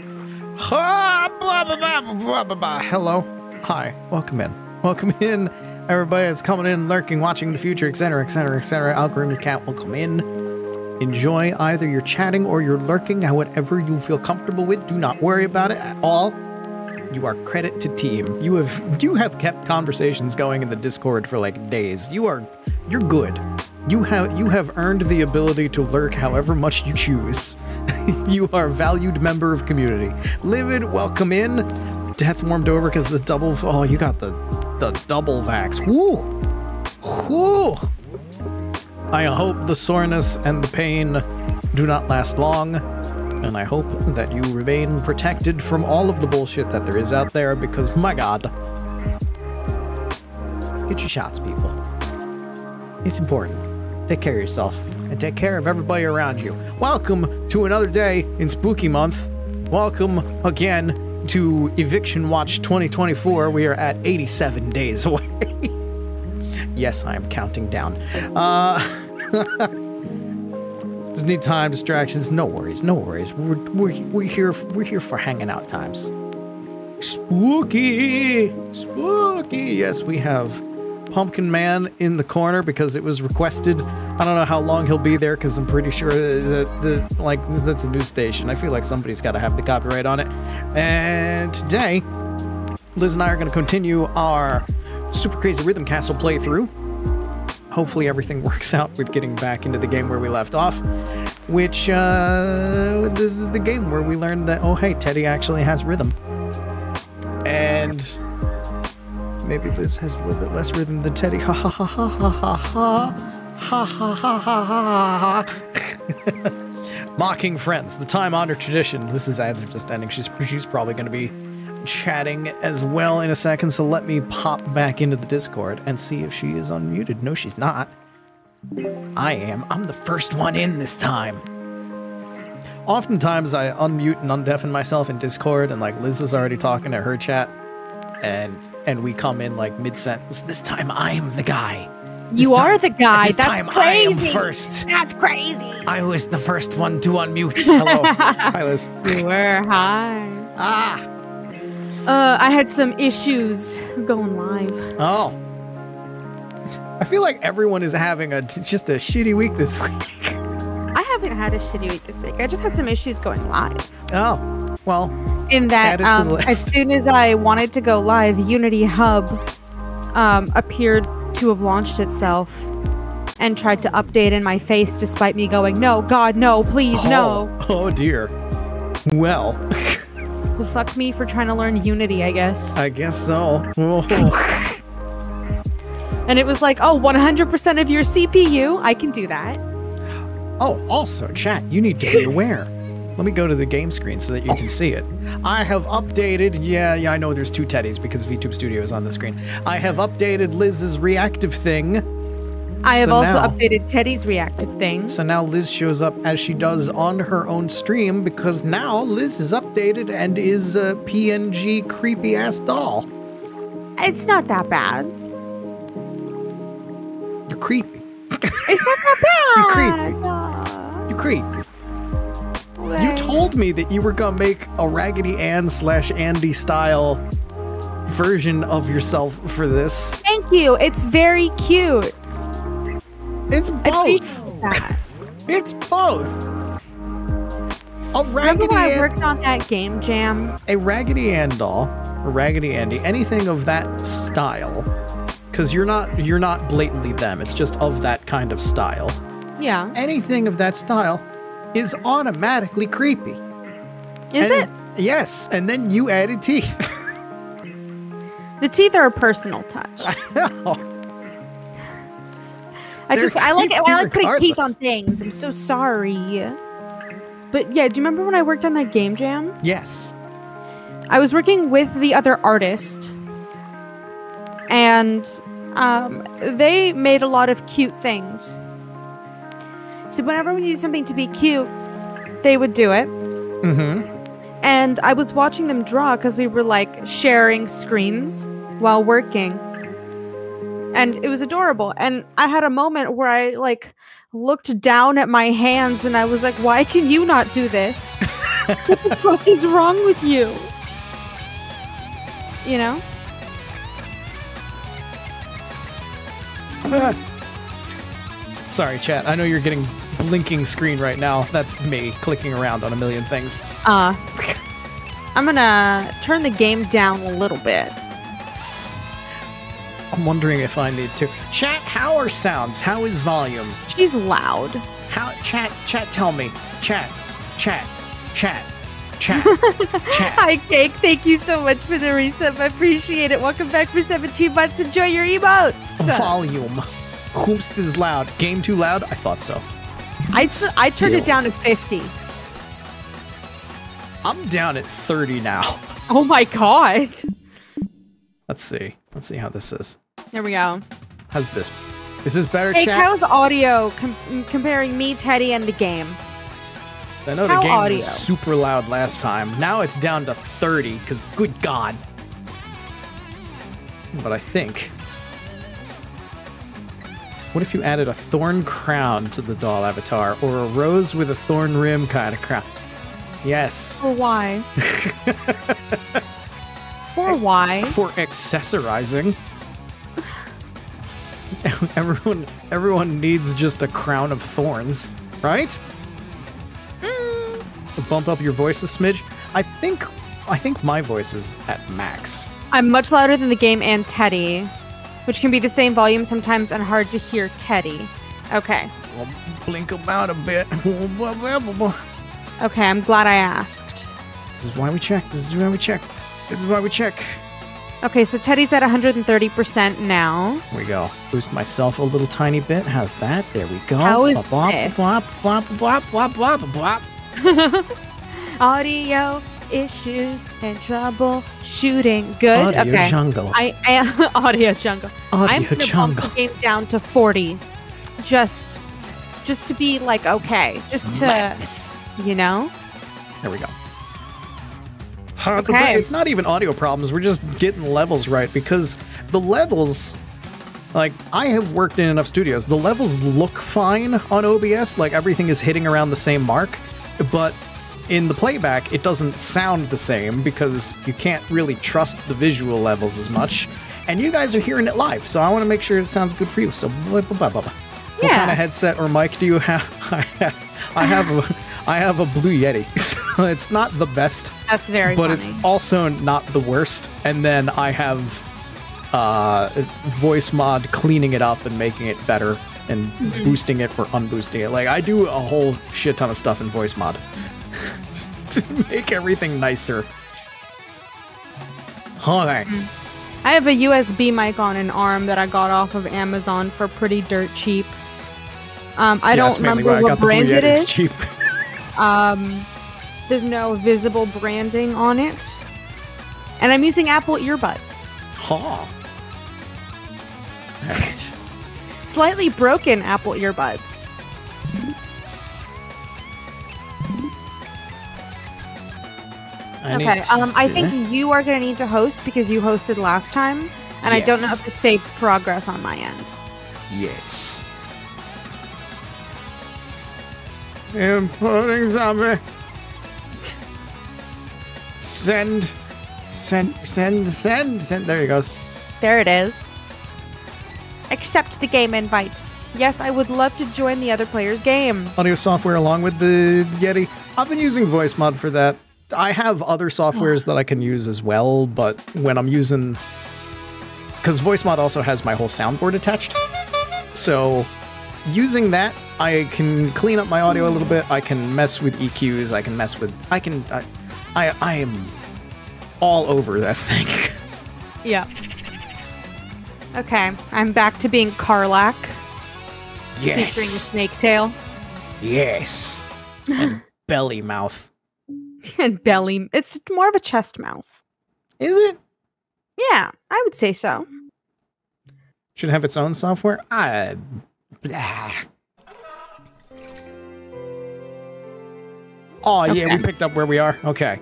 Blah, blah, blah, blah, blah, blah. Hello. Hi. Welcome in. Welcome in. Everybody that's coming in, lurking, watching the future, etc., etc., etc. Algorithm, cat will come in. Enjoy either your chatting or your lurking, whatever you feel comfortable with. Do not worry about it at all. You are credit to team. You have you have kept conversations going in the Discord for like days. You are you're good. You have you have earned the ability to lurk however much you choose. you are a valued member of community. Livid, welcome in. Death warmed over because the double oh you got the the double vax. Woo! Woo! I hope the soreness and the pain do not last long, and I hope that you remain protected from all of the bullshit that there is out there because, my god. Get your shots, people. It's important. Take care of yourself and take care of everybody around you. Welcome to another day in Spooky Month. Welcome again to Eviction Watch 2024. We are at 87 days away. yes, I am counting down. Uh, just need time, distractions. No worries, no worries. We're, we're, we're here. We're here for hanging out times. Spooky, spooky. Yes, we have Pumpkin Man in the corner because it was requested. I don't know how long he'll be there because I'm pretty sure that the like that's a news station. I feel like somebody's got to have the copyright on it. And today, Liz and I are going to continue our Super Crazy Rhythm Castle playthrough. Hopefully, everything works out with getting back into the game where we left off. Which uh, this is the game where we learned that oh hey, Teddy actually has rhythm. And maybe Liz has a little bit less rhythm than Teddy. Ha ha ha ha ha ha ha. Ha ha ha ha ha. Mocking friends, the time honored tradition. Is ads are just ending. She's she's probably gonna be chatting as well in a second, so let me pop back into the Discord and see if she is unmuted. No, she's not. I am. I'm the first one in this time. Oftentimes I unmute and undeafen myself in Discord and like Liz is already talking to her chat and and we come in like mid sentence. This time I am the guy. This You time- are the guy. this That's time I am crazy. first. That's crazy. I was the first one to unmute. Hello. Hi Liz. You were hi. Ah. Uh, I had some issues going live. Oh. I feel like everyone is having a just a shitty week this week. I haven't had a shitty week this week. I just had some issues going live. Oh. Well, In that, um, as soon as I wanted to go live, Unity Hub um, appeared to have launched itself and tried to update in my face, despite me going, "No, God, no, please, no." Oh, oh dear. Well, Well, fuck me for trying to learn Unity, I guess. I guess so. Oh. And it was like, "Oh, 100% of your CPU, I can do that." Oh, also, chat, you need to be aware. Let me go to the game screen so that you can see it. I have updated, yeah, yeah, I know there's two teddies because VTube Studio is on the screen. I have updated Liz's reactive thing. I have So also now- updated Teddy's reactive thing. So now Liz shows up as she does on her own stream because now Liz is updated and is a PNG creepy ass doll. It's not that bad. You're creepy. It's not that bad. You're creepy. You creepy. You told me that you were gonna make a Raggedy Ann slash Andy style version of yourself for this. Thank you. It's very cute. It's both. It's both. A Remember Raggedy when I worked on that game jam? a Raggedy Ann doll, a Raggedy Andy, anything of that style. Because you're not you're not blatantly them. It's just of that kind of style. Yeah. Anything of that style is automatically creepy. Is And- it? Yes, and then you added teeth. The teeth are a personal touch. I They're just I like I like putting teeth on things. I'm so sorry. But yeah, do you remember when I worked on that game jam? yes. I was working with the other artist, and um, they made a lot of cute things. So whenever we needed something to be cute, they would do it. Mm-hmm. And I was watching them draw because we were like sharing screens while working. And it was adorable. And I had a moment where I like looked down at my hands and I was like, why can you not do this? what the fuck is wrong with you? You know? Sorry, chat. I know you're getting blinking screen right now. That's me clicking around on a million things. Uh, I'm gonna turn the game down a little bit. I'm wondering if I need to. Chat, how are sounds? How is volume? She's loud. How chat chat tell me. Chat. Chat. Chat. Chat. chat. Hi, Cake. Thank you so much for the resub. I appreciate it. Welcome back for 17 months. Enjoy your emotes. Volume. Whomst is loud. Game too loud? I thought so. I, s- I turned Still. it down to 50. I'm down at 30 now. Oh my god. Let's see. Let's see how this is. There we go. How's this? Is this better, Cake, chat? how's audio com- comparing me, Teddy, and the game? I know the game audio? was super loud last time. Now it's down to 30, because good God. But I think. What if you added a thorn crown to the doll avatar, or a rose with a thorn rim kind of crown? Yes. For why? For why? For accessorizing. everyone everyone needs just a crown of thorns, right? Hmm. Bump up your voice a smidge. I think I think my voice is at max. I'm much louder than the game and Teddy, which can be the same volume sometimes and hard to hear Teddy. Okay. I'll blink about a bit. Okay, I'm glad I asked. This is why we check. This is why we check. This is why we check. Okay, so Teddy's at 130% now. Here we go. Boost myself a little tiny bit. How's that? There we go. How is Bop, this? bop, bop, bop, bop, bop, bop, bop. Audio issues and trouble shooting. Good. Audio okay. jungle. I am audio jungle. I'm Audio gonna bump jungle. the game down to 40. Just just to be like okay. Just to Madness. you know? There we go. Okay. It's not even audio problems. We're just getting levels right because the levels, like, I have worked in enough studios. The levels look fine on OBS, like, everything is hitting around the same mark, but in the playback, it doesn't sound the same because you can't really trust the visual levels as much. And you guys are hearing it live, so I want to make sure it sounds good for you. So, blah, blah, blah, blah, blah. What kind of headset or mic do you have? I have, I have a, I have a Blue Yeti. So it's not the best, That's very but funny. it's also not the worst. And then I have uh, Voicemod cleaning it up and making it better and Mm-hmm. boosting it or unboosting it. Like I do a whole shit ton of stuff in Voicemod to make everything nicer. Hold on. I have a USB mic on an arm that I got off of Amazon for pretty dirt cheap. Um, I Yeah, don't remember what got the Blue brand Yeti. It's cheap. Um, there's no visible branding on it, and I'm using Apple earbuds. Ha. Alright. Slightly broken Apple earbuds. I okay. need Um, I think that. you are gonna need to host because you hosted last time, and I don't know Yes. if to save progress on my end. Yes. ImplodingZombie. Send, send, send, send, send. There he goes. There it is. Accept the game invite. Yes, I would love to join the other player's game. Audio software along with the Yeti. I've been using Voicemod for that. I have other softwares that I can use as well, but when I'm using. Because Voicemod also has my whole soundboard attached. So using that, I can clean up my audio a little bit. I can mess with EQs. I can mess with. I can. I, I, I am all over that thing. Yeah. Okay, I'm back to being Karlak, featuring a snake tail Yes. And belly mouth. and belly. It's more of a chest mouth. Is it? Yeah, I would say so. Should have its own software? I. Blah. Oh, yeah, Okay. we picked up where we are. Okay.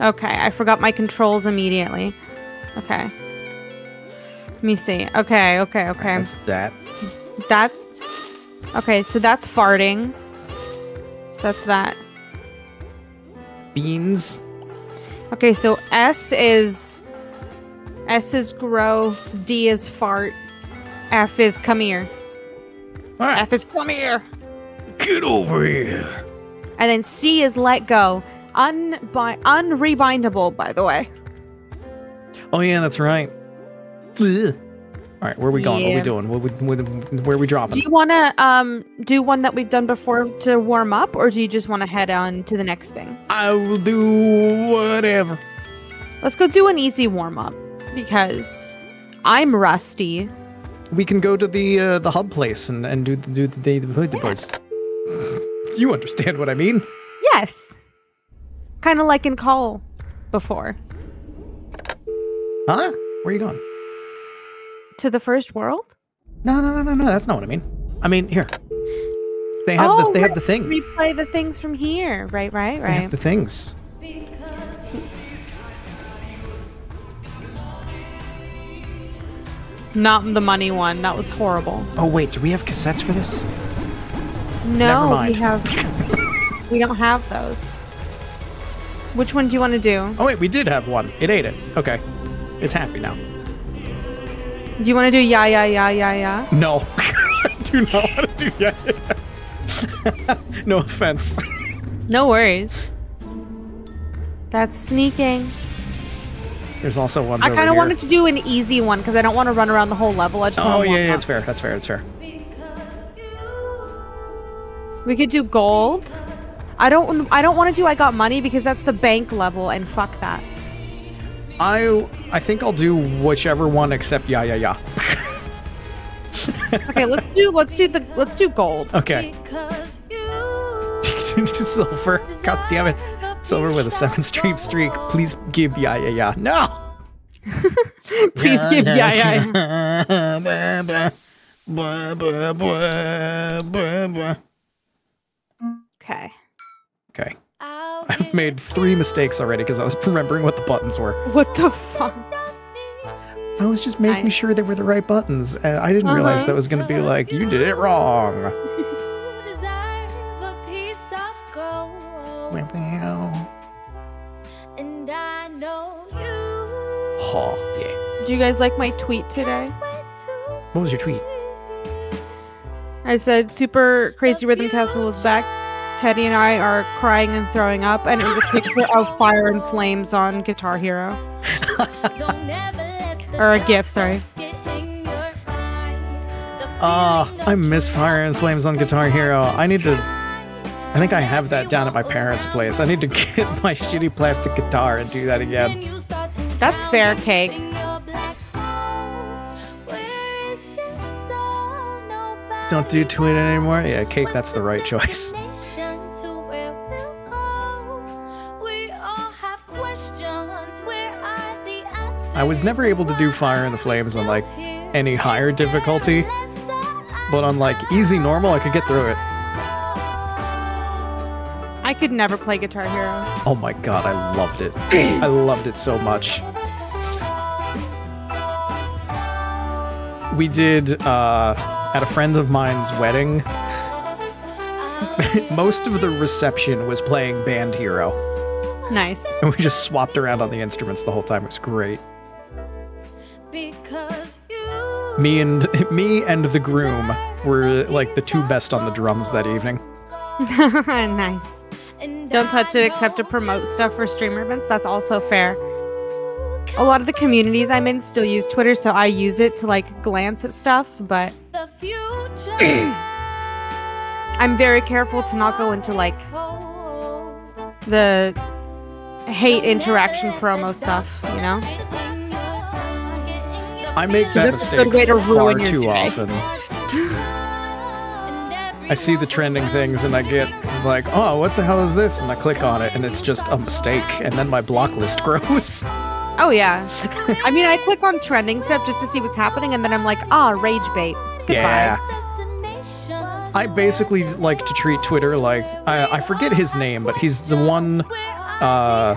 Okay, I forgot my controls immediately. Okay. Let me see. Okay, okay, okay. That's that. That. Okay, so that's farting. That's that. Beans. Okay, so S is S is grow, D is fart, F is come here. Right, F is come here. get over here. And then C is let go. Unbi- unrebindable, by the way. Oh yeah, that's right. Ugh. All right, where are we going? What are we doing? What, we- where are we dropping? Do you want to um do one that we've done before to warm up, or do you just want to head on to the next thing? I will do whatever. Let's go do an easy warm up because I'm rusty. We can go to the uh, the hub place and, and do the do the day the hood boys. You understand what I mean? Yes, kind of like in Call before Huh? Where are you going? To the first world. No, no, no, no, no. That's not what I mean. I mean here. They have the Oh, they have the thing. Replay the things from here. Right, right, They have right. the things. Not the money one. That was horrible. Oh wait, do we have cassettes for this? No, we have. we don't have those. Which one do you want to do? Oh wait, we did have one. It ate it. Okay, it's happy now. Do you want to do yeah, yeah, yeah, yeah, yeah? No, I do not want to do that. no offense. No worries. That's sneaking. There's also ones I kind of wanted to do an easy one because I don't want to run around the whole level. I just Oh want to yeah, yeah, it's fair. That's fair. That's fair. We could do gold. I don't. I don't want to do. I got money because that's the bank level, and fuck that. I I think I'll do whichever one except yeah, yeah, yeah. Okay, let's do. Let's do the. Let's do gold. Okay. Silver. God damn it. Silver with a seven stream streak. Please give yeah, yeah, yeah. No. Please give yeah, yeah. Okay. Okay. I've made three mistakes already because I was remembering what the buttons were. What the fuck? I was just making I- sure they were the right buttons. Uh, I didn't realize Uh-huh. that was going to be like, you did it wrong. And I know you Oh, yeah. Do you guys like my tweet today? What was your tweet? I said Super Crazy Rhythm Castle is back. Teddy and I are crying and throwing up, and it was a picture of fire and flames on Guitar Hero. or a gift, sorry. Ah, I miss Fire and Flames on Guitar Hero. I need to. I think I have that down at my parents' place. I need to get my shitty plastic guitar and do that again. That's fair, Cake. Don't do tweet anymore? Yeah, Cake, that's the right choice. I was never able to do Fire and the Flames on like any higher difficulty, but on like easy normal, I could get through it. I could never play Guitar Hero. Oh my god, I loved it. I loved it so much. We did uh, at a friend of mine's wedding. Most of the reception was playing Band Hero, Nice. and we just swapped around on the instruments the whole time. It was great. Because you Me and me and the groom were like the two best on the drums that evening. nice. Don't touch it except to promote stuff for streamer events. That's also fair. A lot of the communities I'm in still use Twitter, so I use it to like glance at stuff, but the future I'm very careful to not go into like the hate interaction promo stuff, you know? I make that mistake way to far too day. often. I see the trending things and I get like, oh, what the hell is this? And I click on it and it's just a mistake, and then my block list grows. Oh yeah. I mean, I click on trending stuff just to see what's happening, and then I'm like, ah, rage bait. Goodbye. Yeah. I basically like to treat Twitter like I, I forget his name, but he's the one. Uh,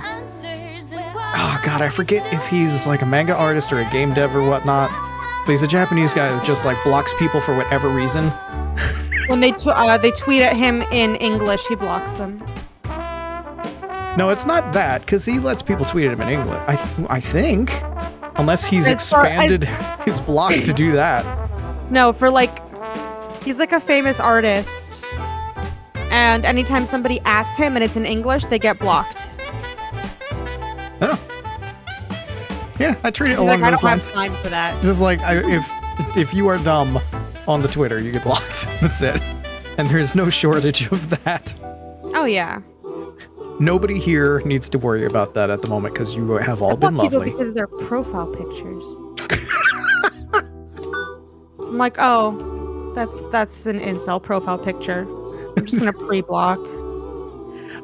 oh god, I forget if he's like a manga artist or a game dev or whatnot. But he's a Japanese guy that just like blocks people for whatever reason. When they tw- uh, they tweet at him in English, he blocks them. No, it's not that because he lets people tweet at him in English. I th- I think, unless he's as- expanded his block to do that. No, for like, he's like a famous artist. And anytime somebody ats him and it's in English, they get blocked. Yeah, I treat it along like, I those don't lines. have time for that. Just like I, if if you are dumb on the Twitter, you get blocked. That's it. And there's no shortage of that. Oh yeah. Nobody here needs to worry about that at the moment because you have all I block been people lovely. because of their profile pictures. I'm like, oh, that's that's an incel profile picture. I'm just gonna pre-block.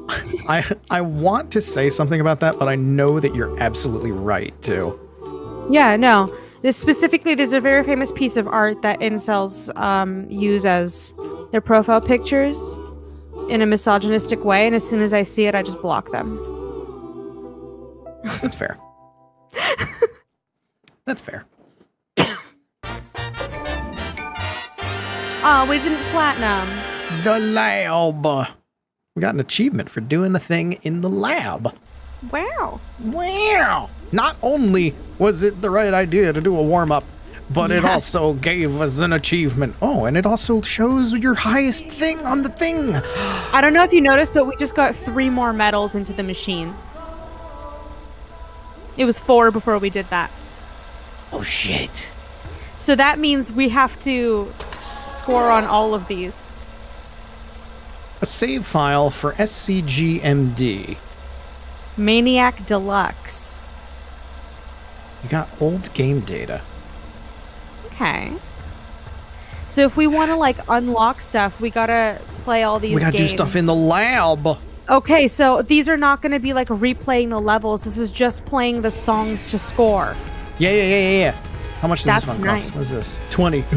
I I want to say something about that, but I know that you're absolutely right too. Yeah, no. This specifically, there's a very famous piece of art that incels um, use as their profile pictures in a misogynistic way, and as soon as I see it, I just block them. That's fair. That's fair. Oh, we didn't platinum. The lab. We got an achievement for doing a thing in the lab. Wow. Wow! Not only was it the right idea to do a warm up, but it also gave us an achievement. Oh, and it also shows your highest thing on the thing. I don't know if you noticed, but we just got three more medals into the machine. It was four before we did that. Oh shit. So that means we have to score on all of these. A save file for SCGMD. Maniac Deluxe. You got old game data. Okay. So if we want to like unlock stuff, we gotta play all these. we gotta games. do stuff in the lab. Okay, so these are not gonna be like replaying the levels. This is just playing the songs to score. Yeah, yeah, yeah, yeah, yeah. How much does That's this one nice. cost? What is this? 20.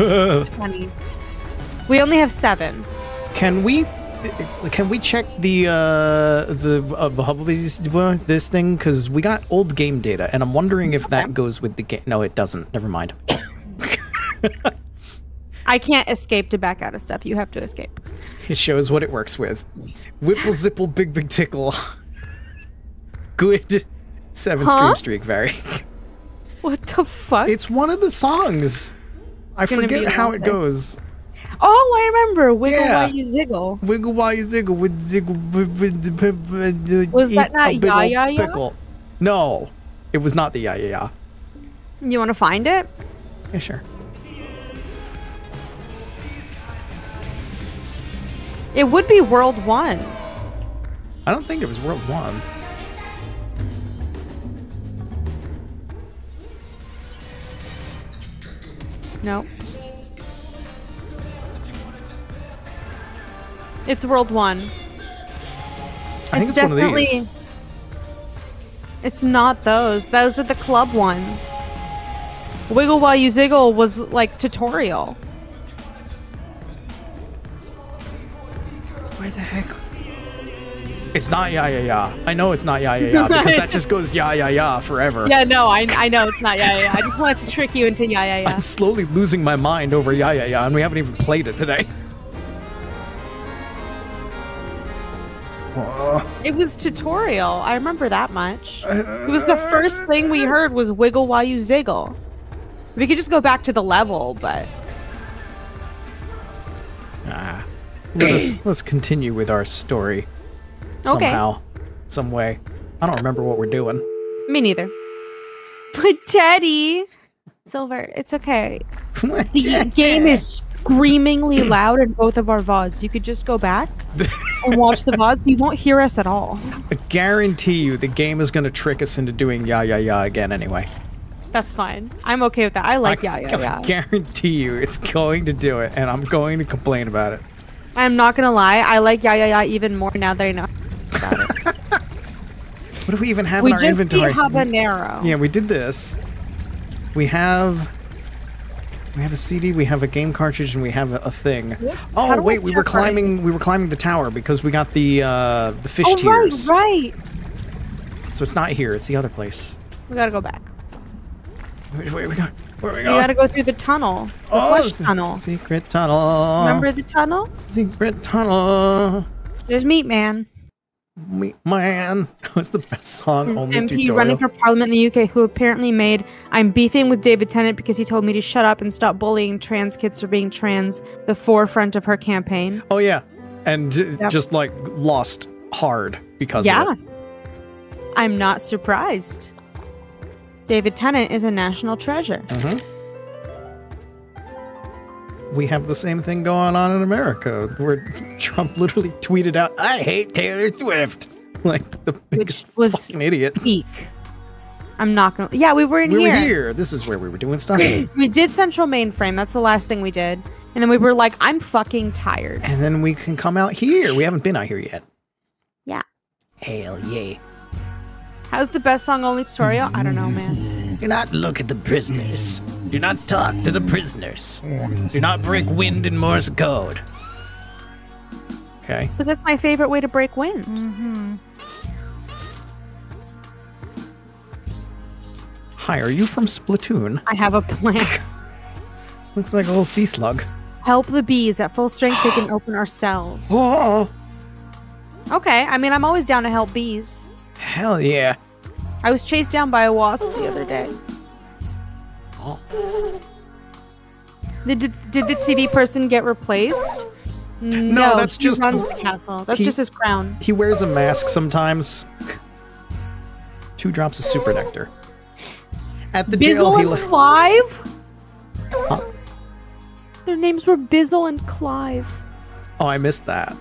Twenty. We only have seven. Can we can we check the uh the uh, this thing cuz we got old game data and I'm wondering if that goes with the game. No, it doesn't. Never mind. I can't escape to back out of stuff. You have to escape. It shows what it works with. Whipple zipple big big tickle. Good 7 Huh? stream streak very. What the fuck? It's one of the songs. I forget how it thing. goes. Oh, I remember. Wiggle Yeah. while you ziggle. Wiggle while you ziggle with ziggle. with- with- with- with- Was that not Ya Ya Ya? pickle. No, it was not the ya ya ya. You want to find it? Yeah, sure. It would be World One. I don't think it was World One. No. It's World One. I think it's, one of these. It's not those. Those are the club ones. Wiggle while you ziggle was like tutorial. Where the heck? It's not ya ya ya. I know it's not ya ya ya because that just goes ya ya ya forever. Yeah, no, I, I know it's not yeah, yeah. yeah. I just wanted to trick you into yeah, yeah, yeah. I'm slowly losing my mind over ya ya ya, and we haven't even played it today. It was tutorial. I remember that much. It was the first thing we heard was wiggle while you ziggle. We could just go back to the level, but Ah. Let us let's continue with our story Okay. somehow, some way. I don't remember what we're doing. me neither. But Teddy, Silver, it's okay. The game is screamingly loud in both of our VODs. You could just go back and watch the VODs. You won't hear us at all. I guarantee you the game is going to trick us into doing ya ya ya again anyway. That's fine. I'm okay with that. I like I yeah, yeah, can yeah. guarantee you it's going to do it, and I'm going to complain about it. I'm not gonna lie. I like yeah, yeah, yeah even more now that I know about it. What do we even have we in our inventory just beat habanero. Yeah, we did this. We have we have a CD, we have a game cartridge, and we have a, a thing. Oh wait, we were climbing we were climbing the tower because we got the uh the fish Oh right, tears. right. So it's not here, it's the other place. We gotta go back. Wait, wait, we got where are we We going? gotta go through the tunnel, the oh, flesh tunnel. Secret tunnel. Remember the tunnel? Secret tunnel. There's Meat Man. Me man. was the best song? Only MP tutorial. running for parliament in the UK who apparently made I'm beefing with David Tennant because he told me to shut up and stop bullying trans kids for being trans the forefront of her campaign. Oh yeah, and Yep. just like lost hard because yeah. I'm not surprised. David Tennant is a national treasure. Mm-hmm. We have the same thing going on in America, where Trump literally tweeted out, "I hate Taylor Swift," like the biggest was- fucking idiot. Peak. I'm not gonna. Yeah, we were in We here. were here. This is where we were doing stuff. We did Central Mainframe. That's the last thing we did. And then we were like, I'm fucking tired. And then we can come out here. We haven't been out here yet. Yeah. Hell yeah. How's the best song only tutorial? I don't know, man. Do not look at the prisoners. Do not talk to the prisoners. Do not break wind in Morse code. Okay. But that's my favorite way to break wind. Mm. Hi, are you from Splatoon? I have a plan. Looks like a little sea slug. Help the bees. At full strength, they can open our cells. Oh, Okay, I mean, I'm always down to help bees. hell yeah. I was chased down by a wasp the other day. Oh. Did, did, did the TV person get replaced? No, that's just- runs the castle. That's he- just his crown. He wears a mask sometimes. Two drops of super nectar. At the jail, Bizzle he and Clive? Huh? Their names were Bizzle and Clive. Oh, I missed that.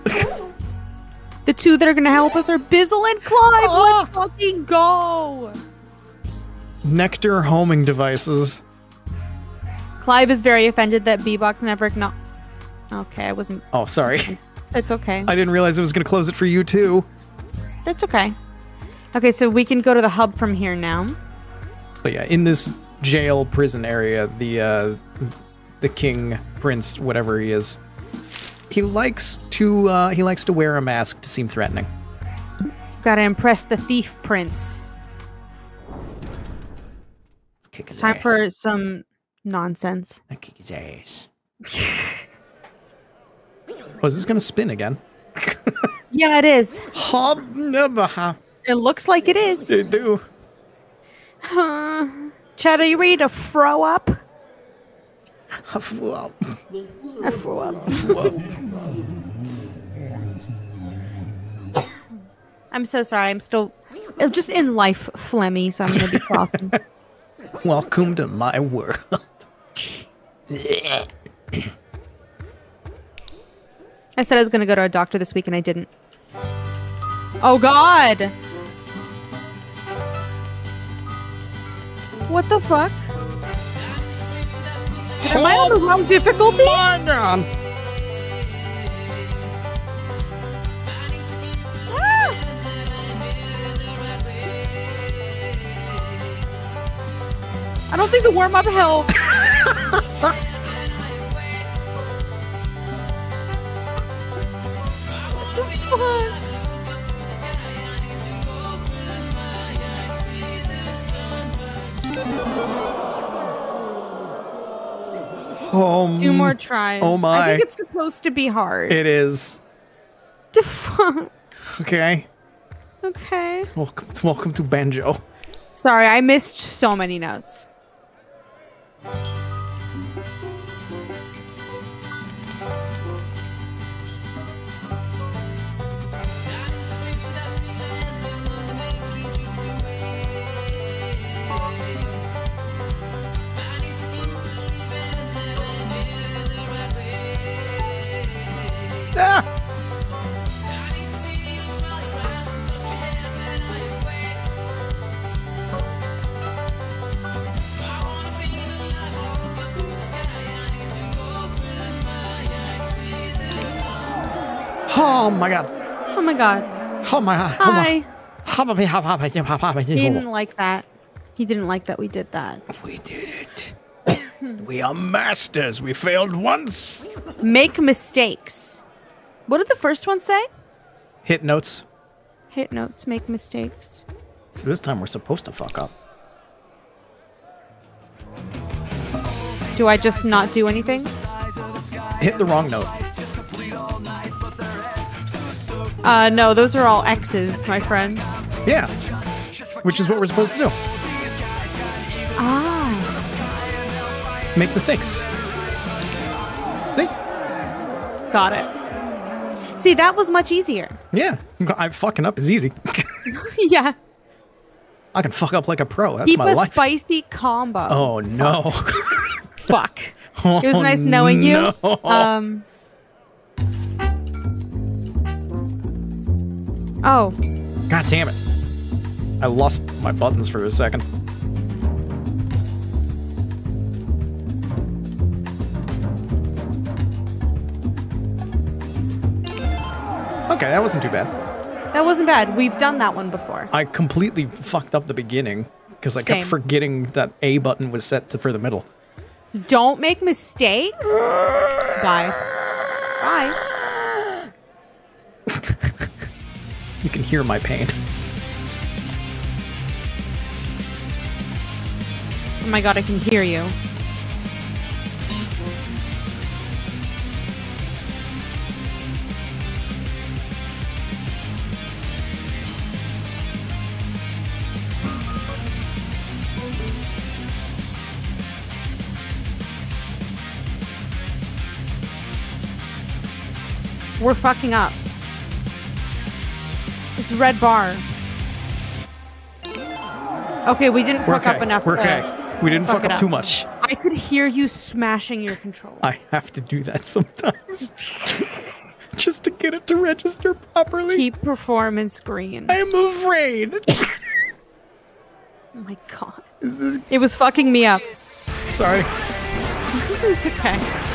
The two that are gonna help us are Bizzle and Clive. Ah! Let's fucking go. nectar homing devices. Clive is very offended that B-Box never no. Okay, I wasn't. Oh, sorry. It's okay. I didn't realize it was going to close it for you, too. It's okay. Okay, so we can go to the hub from here now. But yeah, in this jail prison area, the uh, the king, prince, whatever he is, he likes to uh, he likes to wear a mask to seem threatening. Gotta impress the thief prince. It's time ass. for some nonsense. Let's kick his ass. oh, is this gonna spin again? Yeah, it is. Hob never ha. It looks like it is. They do. Uh, Chad, are you ready to throw up? Ha, flop. I throw up. I'm so sorry. I'm still just in life phlegmy, so I'm gonna be coughing. Welcome to my world. I said I was gonna go to a doctor this week, and I didn't. Oh God! What the fuck? Am I on the wrong difficulty? Ah! I don't think the warm up helped. What the fuck? Oh, Two more tries. oh my. I think it's supposed to be hard. It is. fuck? Okay. Okay. Welcome, welcome to Banjo. Sorry, I missed so many notes. Ah! Oh my god. Oh my god. Oh my god. Hi. Hi. He didn't like that. He didn't like that we did that. We did it. we are masters. We failed once. Make mistakes. What did the first one say? Hit notes. Hit notes, make mistakes. So this time we're supposed to fuck up. Do I just not do anything? Hit the wrong note. Uh, no, those are all X's, my friend. Yeah. Which is what we're supposed to do. Ah. Make mistakes. See? Got it. See, that was much easier. Yeah. I fucking up is easy. yeah. I can fuck up like a pro. That's Keep my a life. spicy combo. Oh no. Fuck. It was nice knowing you. Um. Oh, God damn it. I lost my buttons for a second. Okay, that wasn't too bad. that wasn't bad. We've done that one before. I completely fucked up the beginning because I Same. kept forgetting that A button was set to, for the middle. Don't make mistakes. Bye. Bye. You can hear my pain. Oh my god, I can hear you. We're fucking up. It's red bar. Okay, we didn't We're fuck okay. up enough. We're uh, okay. We didn't fuck fuck up up. too much. I could hear you smashing your controller. I have to do that sometimes. Just to get it to register properly. Keep performance green. I am afraid. Oh my god. Is this It was fucking me up. sorry? it's okay.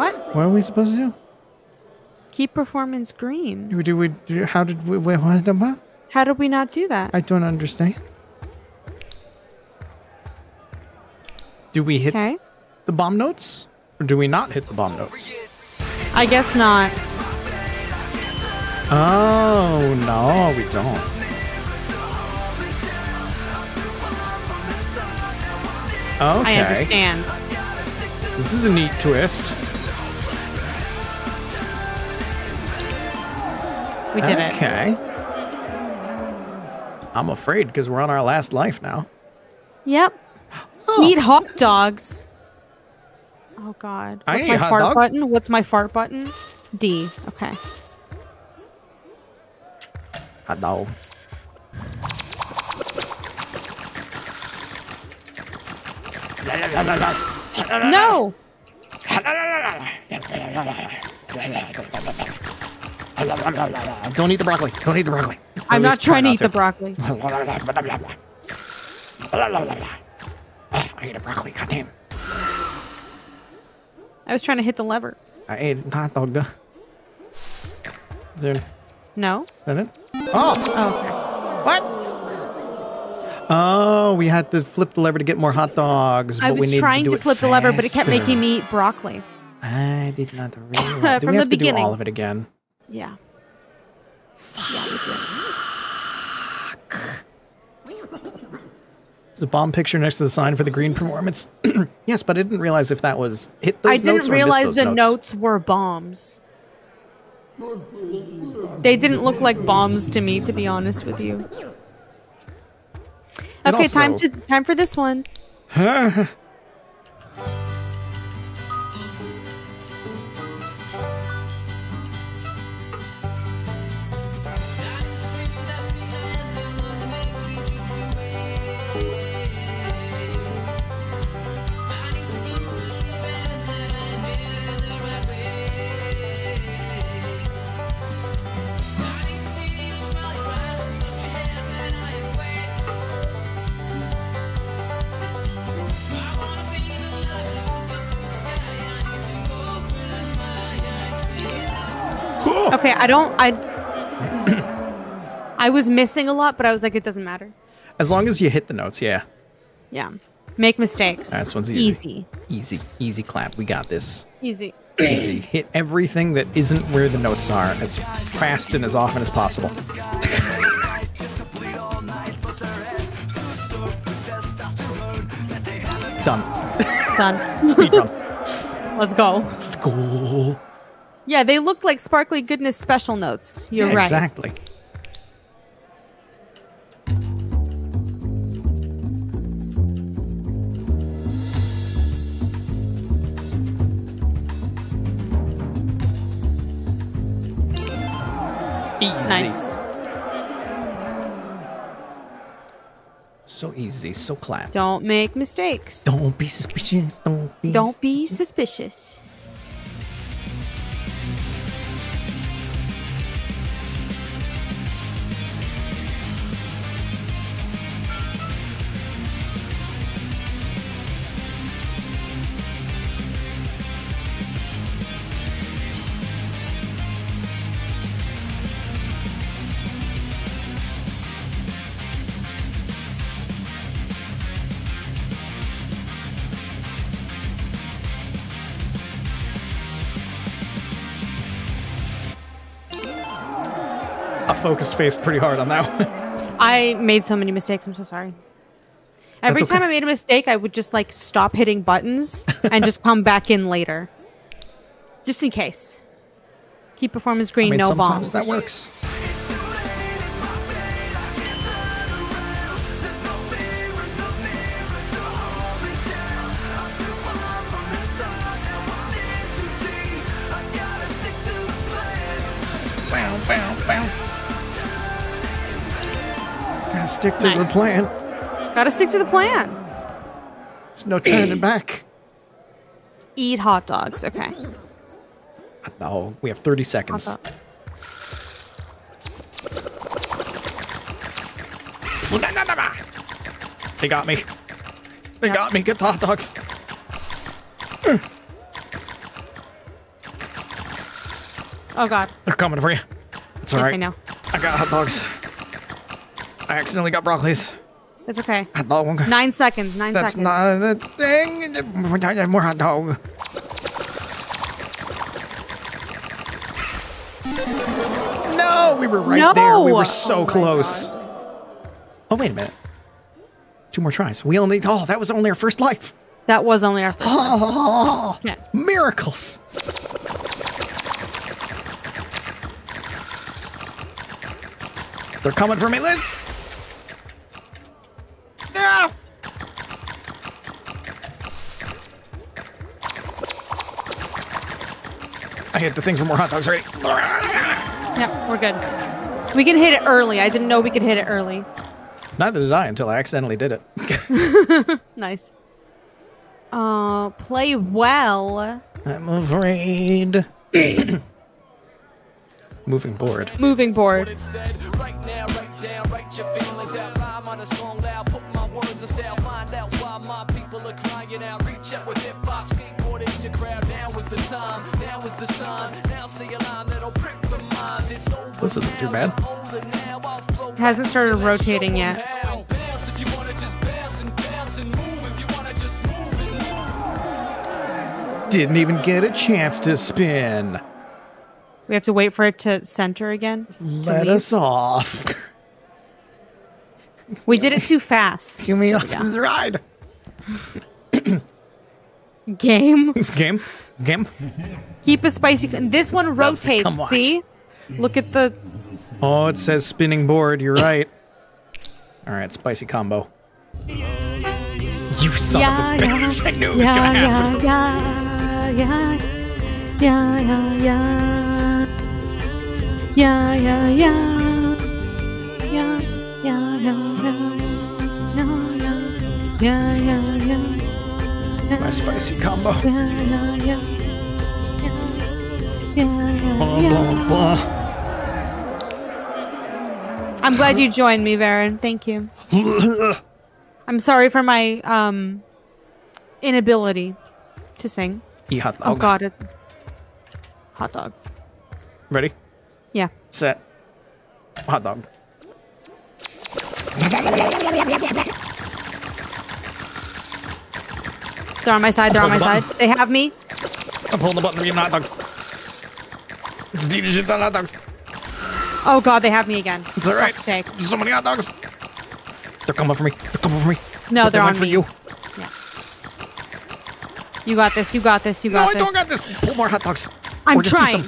What? What are we supposed to do? Keep performance green. Do we do we do, how did we wait, what the what? How did we not do that? I don't understand. Do we hit the bomb notes? Or do we not hit the bomb notes? I guess not. Oh no, we don't. Okay. I understand. This is a neat twist. We did it. Okay. I'm afraid because we're on our last life now. Yep. Oh. Eat hot dogs. Oh god. I What's my fart dog. button? What's my fart button? D. Okay. Hot dog. No. Don't eat the broccoli. Don't eat the broccoli. Or I'm not least try trying to eat the broccoli. I ate a broccoli. God Goddamn. I was trying to hit the lever. I ate a hot dog. Is there, is No. that it? Oh, Oh, okay. what? Oh, we had to flip the lever to get more hot dogs. I but we was needed trying to, to, do it flip the lever, but it kept making me eat broccoli. I did not realize. do From we have the to do beginning. all of it again? Yeah. Yeah, we did. There's a bomb picture next to the sign for the green performance. yes, but I didn't realize if that was hit those I notes didn't or realize those the notes. notes were bombs. They didn't look like bombs to me, to be honest with you. It Okay, time to time for this one. I don't I I was missing a lot, but I was like, it doesn't matter. As long as you hit the notes, yeah. Yeah. Make mistakes. This one's easy. Easy. Easy, easy clap. We got this. Easy. Easy. Hit everything that isn't where the notes are as fast and as often as possible. Done. Done. Speed run. Let's go. Cool. Yeah, they look like sparkly goodness special notes. You're Yeah, right. Exactly. Easy. Nice. So easy, so clap. Don't make mistakes. Don't be suspicious. Don't be. Don't be suspicious. Focused face pretty hard on that one. I made so many mistakes. I'm so sorry. Every That's time. I made a mistake, I would just like stop hitting buttons and just come back in later. Just in case. Keep performance green, I mean, no sometimes bombs. that works. Stick to the plan. Gotta stick to the plan. There's no turning back. Eat hot dogs. Okay. Oh, we have 30 seconds. They got me. They Yep. got me. Get the hot dogs. Oh god. They're coming for you. It's all yes, right. I know. I got hot dogs. I accidentally got broccolis. It's okay. Hot dog. Nine seconds. Nine That's seconds. That's not a thing. More hot dog. No, we were right there. We were so Oh close. Oh, wait a minute. Two more tries. We only, oh, that was only our first life. That was only our first. Oh, Yeah. miracles. They're coming for me, Liz. Yeah. I hit the thing for more hot dogs already. Yep, we're good. We can hit it early. I didn't know we could hit it early. Neither did I until I accidentally did it. Nice. Uh, play well. I'm afraid. Moving board. Moving board. This isn't too bad. I'm older now, I'll flow It hasn't started rotating yet. how. Bounce if you wanna just bounce and bounce and move. If you wanna just move and move. Didn't even get a chance to spin. We have to wait for it to center again. to Let leave. us off. We did it too fast. Give me off this ride. Game. Game? Game? Keep a spicy. This one rotates. See? Look at the. Oh, it says spinning board. You're right. All right, spicy combo. You son Yeah, of a yeah. bitch. I knew it was going to happen. yeah, yeah, yeah, yeah, yeah. Yeah, yeah, yeah. Yeah, yeah, yeah, yeah. Yeah, yeah, yeah, yeah. Yeah, My spicy combo. yeah, yeah, yeah. Yeah, yeah, Blah, yeah. blah, blah. I'm glad you joined me, Varen. Thank you. I'm sorry for my um inability to sing. Eat hot dog. Oh god, it hot dog. Ready? Yeah. Set. Hot dog. They're on my side, they're on my side. They have me. I'm pulling the button to give hot dogs. It's Dina shit on hot dogs. Oh god, they have me again. It's all right. Sake. There's so many hot dogs. They're coming for me. They're coming for me. No, they're went on for me. you. Yeah. You got this. You got this. You got this. No, I don't got this. Pull more hot dogs. I'm Or trying.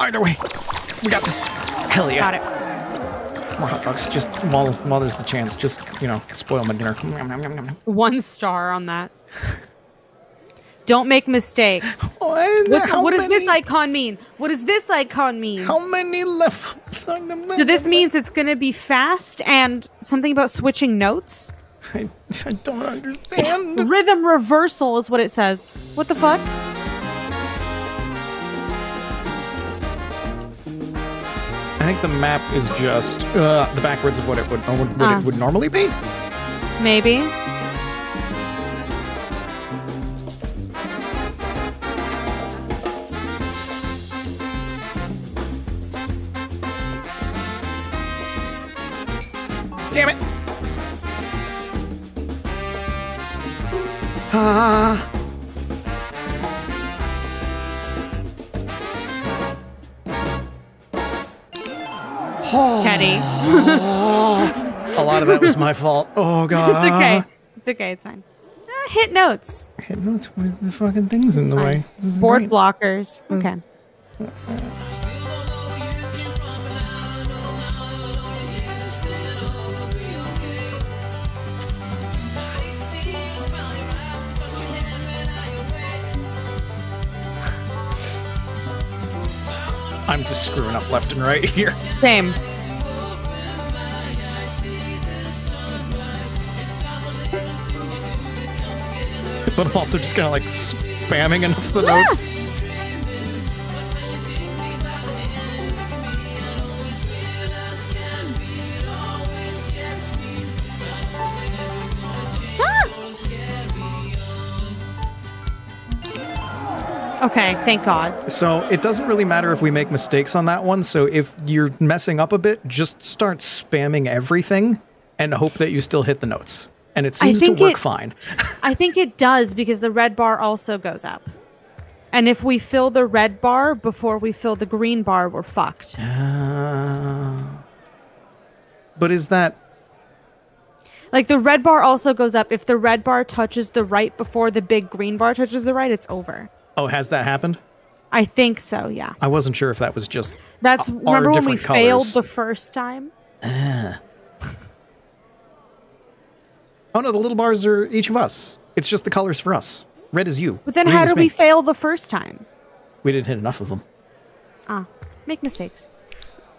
Either way, we got this. Hell yeah. Got it. More hot dogs. Just while while there's the chance, just you know, spoil my dinner. One star on that. Don't make mistakes. What, how what does this icon mean? What does this icon mean? How many levels the? So this means it's going to be fast and something about switching notes. I, I don't understand. Rhythm reversal is what it says. What the fuck? I think the map is just uh, the backwards of what it would uh, what, what Ah. it would normally be. Maybe. Damn it! Ah. Teddy. A lot of that was my fault. Oh god. It's okay. It's okay. It's fine. Ah, hit notes. Hit notes with the fucking things in the Fine. way. Board great. blockers. Okay. I'm just screwing up left and right here. Same. But I'm also just kind of like spamming enough of the notes. Okay. Thank God. So it doesn't really matter if we make mistakes on that one. So if you're messing up a bit, just start spamming everything and hope that you still hit the notes. And it seems to work it- fine. I think it does because the red bar also goes up. And if we fill the red bar before we fill the green bar, we're fucked. Uh, but is that Like the red bar also goes up. If the red bar touches the right before the big green bar touches the right, it's over. Oh has that happened? I think so, yeah. I wasn't sure if that was just That's Are remember when we different failed the first time? Oh no, the little bars are each of us. It's just the colors for us. Red is you. But then green how is did we fail the first time? We didn't hit enough of them. Ah, make mistakes.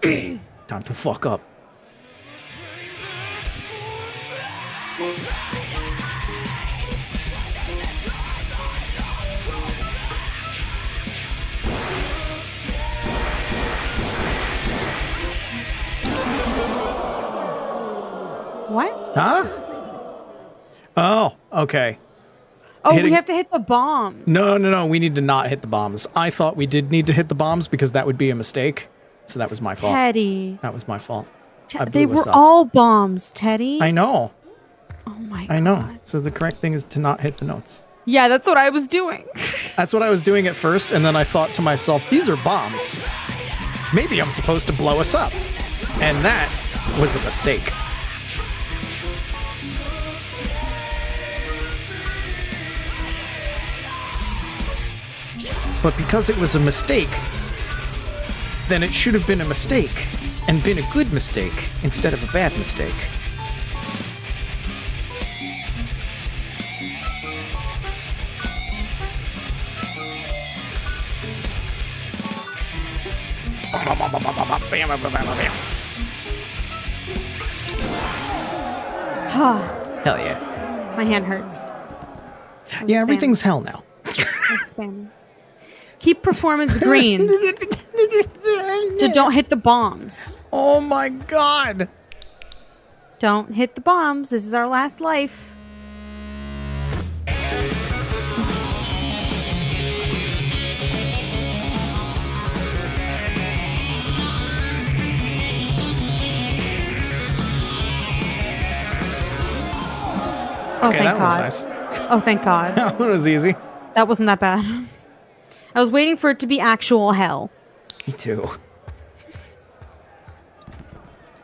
Time to fuck up. What? Huh? Oh, okay. Oh, Hitting- we have to hit the bombs. No, no, no. We need to not hit the bombs. I thought we did need to hit the bombs because that would be a mistake. So that was my fault. Teddy. That was my fault. Te- they were up. all bombs, Teddy. I know. oh my I know. So the correct thing is to not hit the notes. Yeah, that's what I was doing. That's what I was doing at first, and then I thought to myself, these are bombs. Maybe I'm supposed to blow us up. And that was a mistake. But because it was a mistake, then it should have been a mistake and been a good mistake instead of a bad mistake. Hell yeah. my hand hurts. I was Yeah, spamming. everything's hell now. I was spamming. Keep performance green. so don't hit the bombs. Oh my god. Don't hit the bombs. This is our last life. Oh, Okay, thank God. nice. Oh, thank God. That one was easy. That wasn't that bad. I was waiting for it to be actual hell. Me too.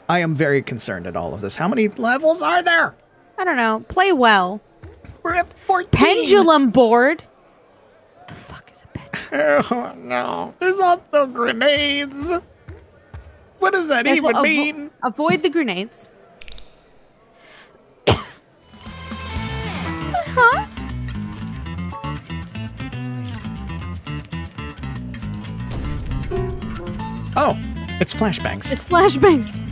I am very concerned at all of this. How many levels are there? I don't know. Play well. We're at 14. Pendulum board. The fuck is a pendulum? Oh no. There's also grenades. What does that Yeah, so even avo- mean? Avoid the grenades. huh? Oh, it's flashbangs. It's flashbangs.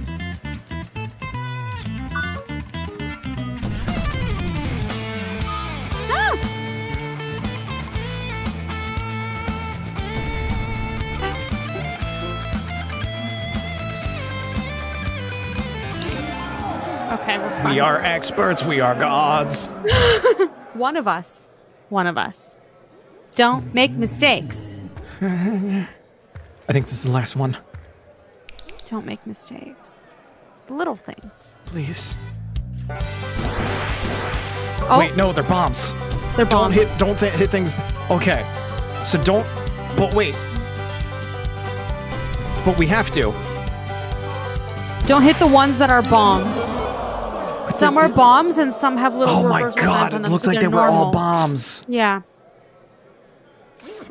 Ah! Okay, we're we are experts. We are gods. One of us. One of us. Don't make mistakes. I think this is the last one. Don't make mistakes. The little things. Please. Oh, Wait, no, they're bombs. they're bombs. Don't hit. Don't th- hit things. Okay. So don't. But wait. But we have to. Don't hit the ones that are bombs. Some the- are bombs and some have little Oh my god! It looked so like they they're were all bombs. Yeah.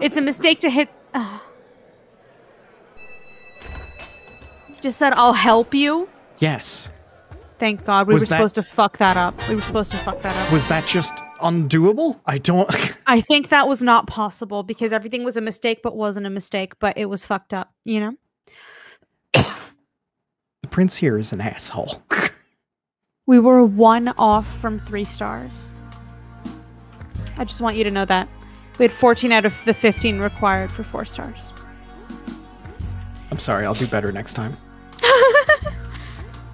It's a mistake to hit. Ugh. Just said I'll help you. Yes. Thank God we Was were that- supposed to fuck that up. We were supposed to fuck that up. Was that just undoable? I don't. I think that was not possible because everything was a mistake, but wasn't a mistake, but it was fucked up. You know. the prince here is an asshole. We were one off from three stars. I just want you to know that. We had 14 out of the 15 required for four stars. I'm sorry. I'll do better next time.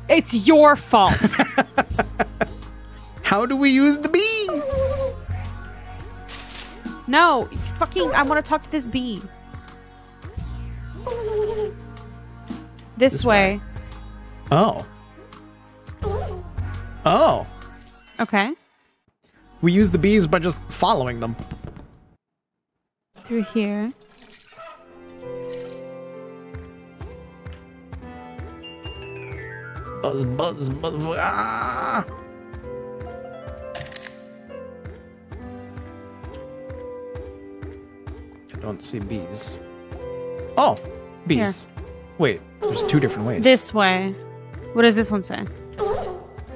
It's your fault. How do we use the bees? no, fucking, I want to talk to this bee. This, This way. Oh. Oh. Okay. We use the bees by just following them. Through here. Buzz, buzz, buzz. Ah! I don't see bees. Oh, bees. Wait, there's two different ways. This way. What does this one say?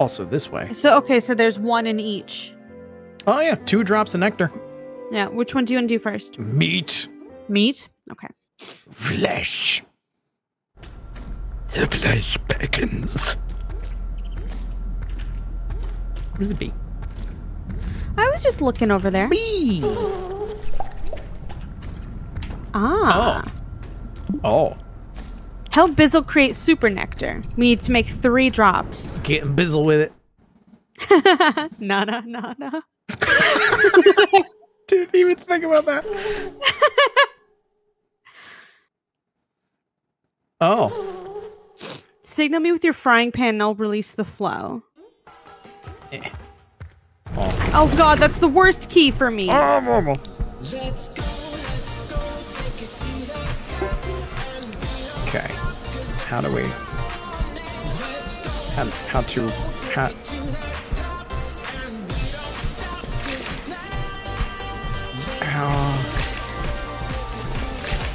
Also this way. So, okay, so there's one in each. Oh yeah, two drops of nectar. Yeah, which one do you want to do first? Meat. Meat? Okay. Flesh. The flesh beckons. Where's the bee? I was just looking over there. Bee! Ah. Oh. Help Bizzle create super nectar. We need to make three drops. Getting bizzle with it. Nana, nana. Didn't even think about that. oh. Signal me with your frying pan and I'll release the flow. Eh. Oh. Oh god, that's the worst key for me. Okay. How do we? How, how to? How? How?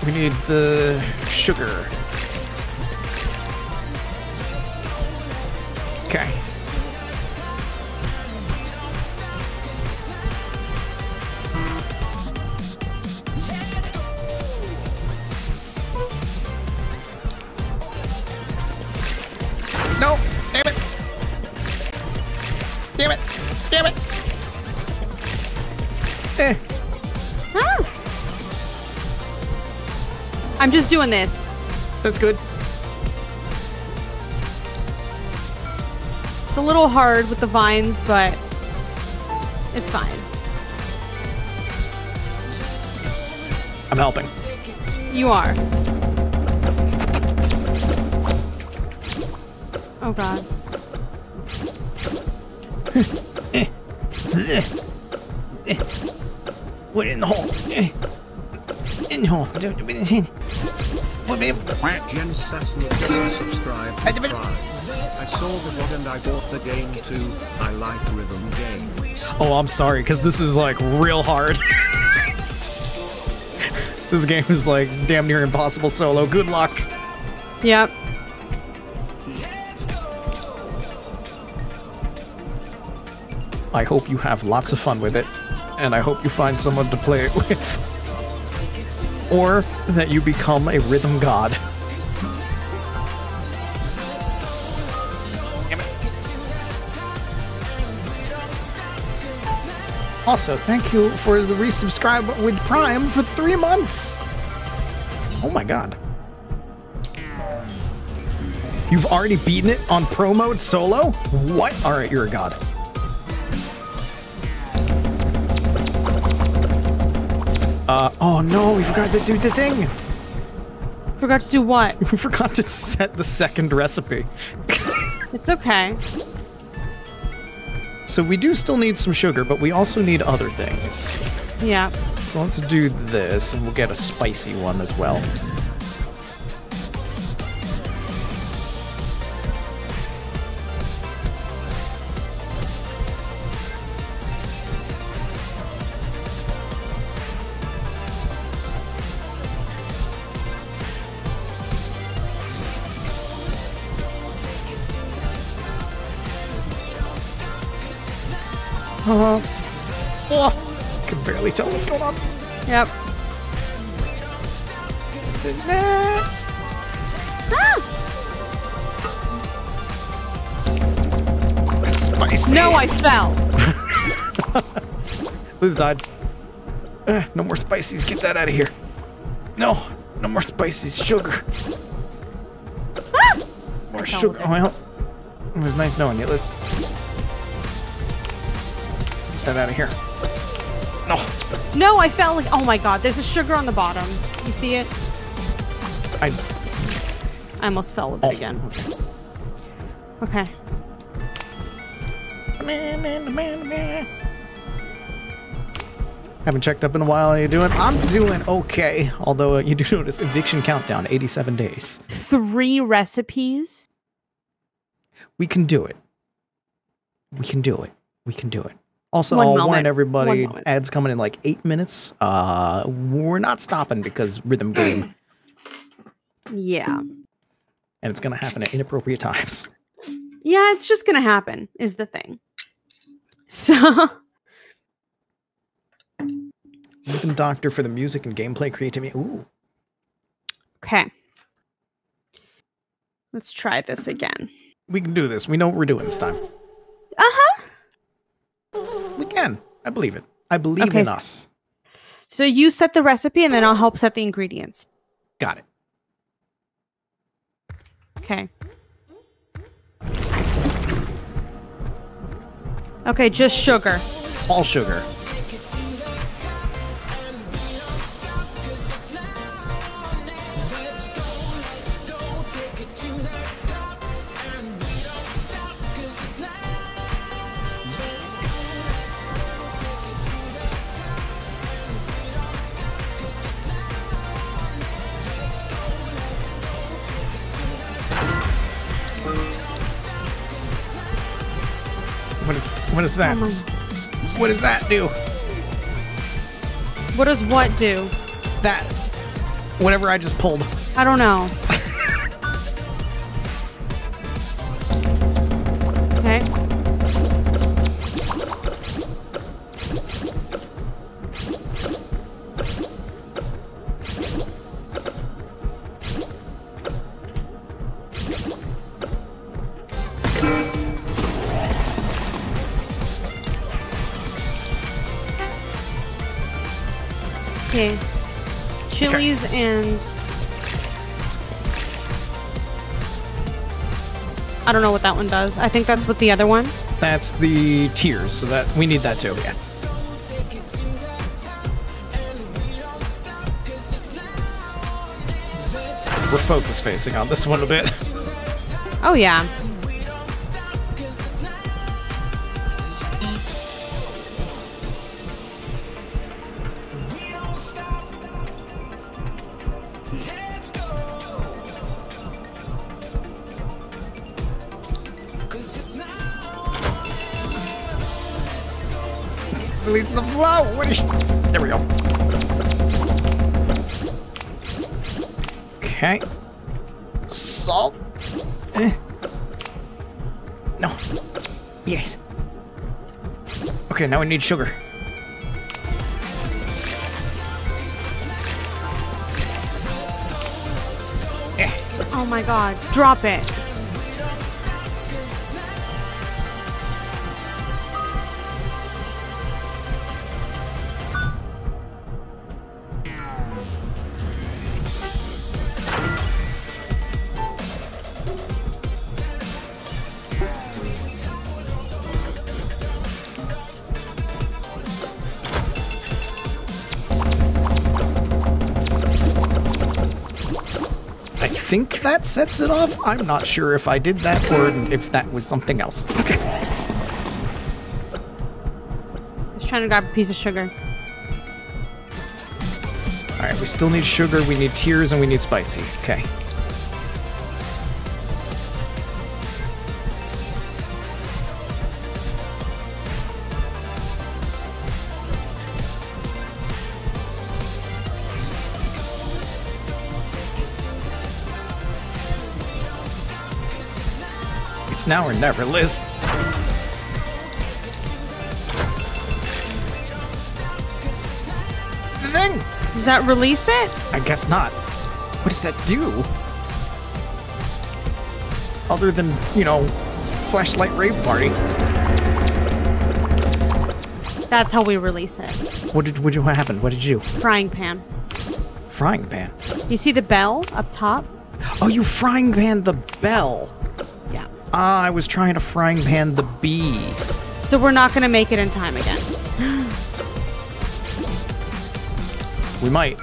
We need the sugar. Okay. No! Damn it! Damn it! Damn it! Eh. Ah. I'm just doing this. That's good. It's a little hard with the vines, but it's fine. I'm helping. You are. Oh god. We're in the hole. In the hole. Jen Sassen subscribe to Prime. I saw the VOD and I bought the game too. I like rhythm games. Oh, I'm sorry, because this is like real hard. this game is like damn near impossible solo. Good luck. Yep. I hope you have lots of fun with it, and I hope you find someone to play it with. or that you become a rhythm god. Also, thank you for the resubscribe with Prime for three months. Oh my god. You've already beaten it on pro mode solo? What? Alright, you're a god. Uh, oh no, we forgot to do the thing. Forgot to do what? We forgot to set the second recipe. It's okay. So we do still need some sugar, but we also need other things. Yeah. So let's do this, and we'll get a spicy one as well. Barely tell what's going on. Yep. Spicy. No, I fell. Liz died. Uh, no more spices. Get that out of here. No, no more spices. Sugar. More sugar. it. Well, it was nice knowing you, Liz. Get that out of here. No, I fell like. Oh my god, there's a sugar on the bottom. You see it? I. I almost fell with it again. Okay. Haven't checked up in a while. How you doing? I'm doing okay. Although uh, you do notice eviction countdown, 87 days. Three recipes. We can do it. We can do it. We can do it. Also, One I'll moment. warn everybody, ads coming in like eight minutes. Uh, we're not stopping because rhythm game, Yeah. and it's gonna happen at inappropriate times. Yeah, it's just gonna happen, is the thing. So Rhythm Doctor for the music and gameplay creativity. Ooh, Okay. Let's try this again. we can do this. We know what we're doing this time. Uh-huh. We can. I believe it. I believe Okay, in us. So you set the recipe and then I'll help set the ingredients. Got it. Okay. Okay, just sugar. All sugar. What is that? What does that do? What does what do? That whatever I just pulled. I don't know. Okay. And I don't know what that one does. I think that's what the other one. That's the tears, so that we need that too. Yeah. We're focus facing on this one a bit. Oh yeah. Okay. Salt. Eh. No. Yes. Okay, now we need sugar. Eh. Oh my god. Drop it. Sets it off. I'm not sure if I did that or if that was something else. Just trying to grab a piece of sugar. All right, we still need sugar, we need tears, and we need spicy. Okay. Now or never, Liz. The thing! Does that release it? I guess not. What does that do? Other than, you know, flashlight rave party. That's how we release it. What did what, did- what happened? What did you do? Frying pan. Frying pan. You see the bell up top? Oh, you frying pan the bell. Ah, I was trying to frying pan the bee. So we're not gonna make it in time again. We might.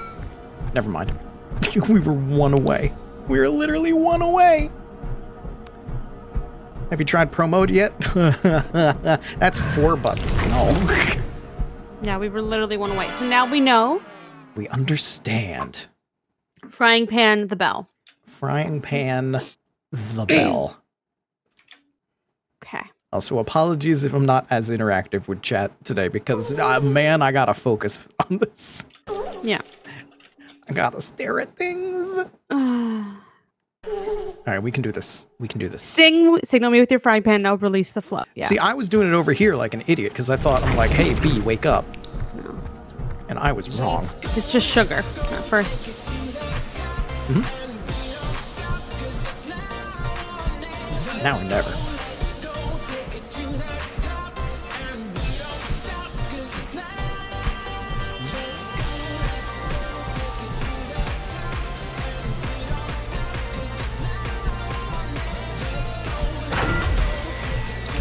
Never mind. we were one away. We were literally one away. Have you tried pro mode yet? That's four buttons. No. Yeah, we were literally one away. So now we know we understand. frying pan the bell. Frying pan the bell. Also, apologies if I'm not as interactive with chat today because, uh, man, I gotta focus on this. Yeah. I gotta stare at things. All right, we can do this. We can do this. Sing signal me with your frying pan, now release the flow. Yeah. See, I was doing it over here like an idiot because I thought, I'm like, hey, B, wake up. No. And I was wrong. It's just sugar at first. It's now or never.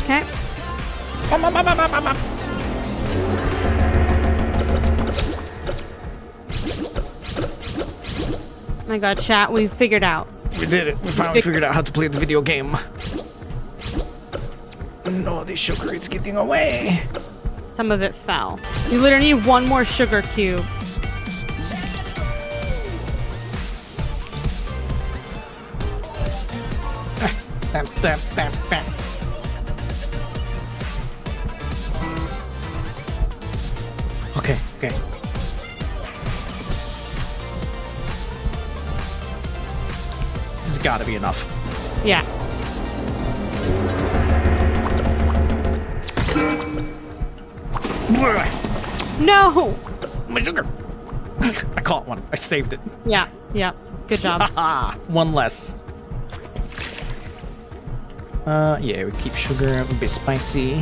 Okay. Oh my god, chat, we figured out. We did it. We finally figured out how to play the video game. No, the sugar is getting away. Some of it fell. You literally need one more sugar cube. Eh, bam, bam, bam, bam. Okay, okay. This has got to be enough. Yeah. No! My sugar. I caught one. I saved it. Yeah, yeah. Good job. One less. Uh, yeah, we keep sugar. It would be spicy.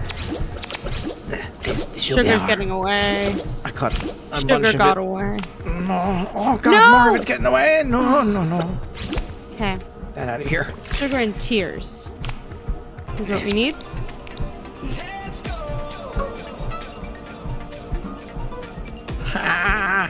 Sugar's getting away. I caught a Sugar got away. No. Oh god, No! more of it's getting away. No, no, no. Okay. That out of here. Sugar and tears. Is what we need. We ah.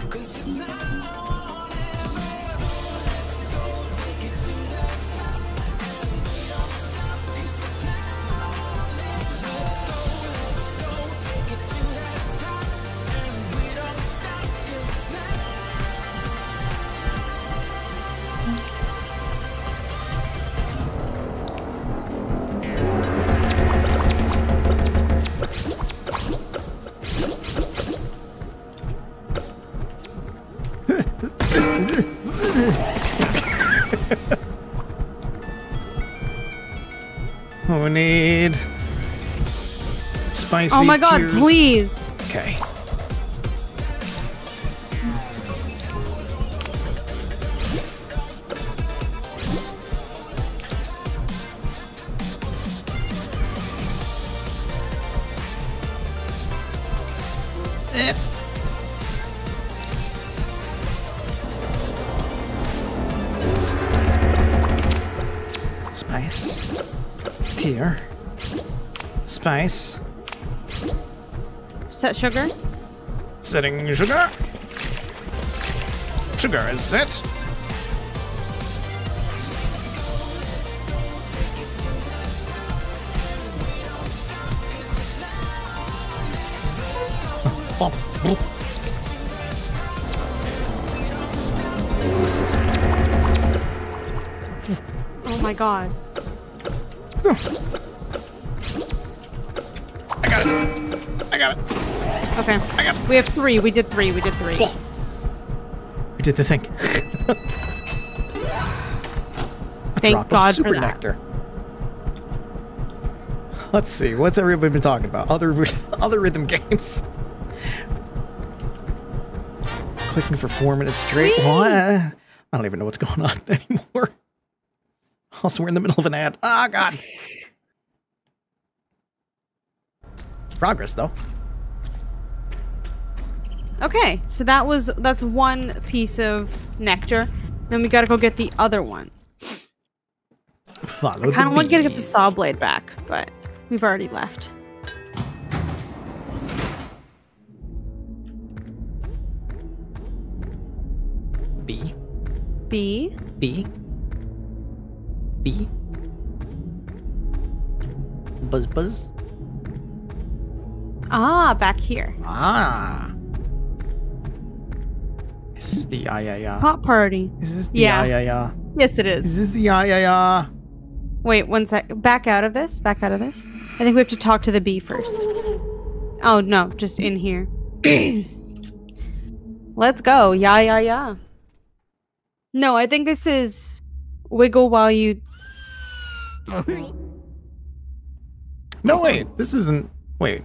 Spicy. Oh my god, tears. please. Okay. Eh. Spice. Tear. Spice. Set sugar. Setting sugar. Sugar is set. Oh my god. We have three. We did three. We did three. We did the thing. Thank God super for that. nectar. Let's see. What's everybody been talking about? Other other rhythm games. Clicking for four minutes straight. Whee! What? I don't even know what's going on anymore. Also, we're in the middle of an ad. Ah, God. Progress, though. Okay, so that was that's one piece of nectar. Then we gotta go get the other one. Follow I kind of want to get the saw blade back, but we've already left. Bee. B. B. B. Buzz buzz. Ah, back here. Ah. This is this the ah yeah yeah? Hot party. This Is this the Yeah. ah yeah yeah? Yes, it Is This is. this the ah yeah yeah? Wait, one sec. Back out of this. Back out of this. I think we have to talk to the bee first. Oh no, just in here. Let's go. Yeah, yeah, yeah. No, I think this is wiggle while you. No wait, this isn't. Wait,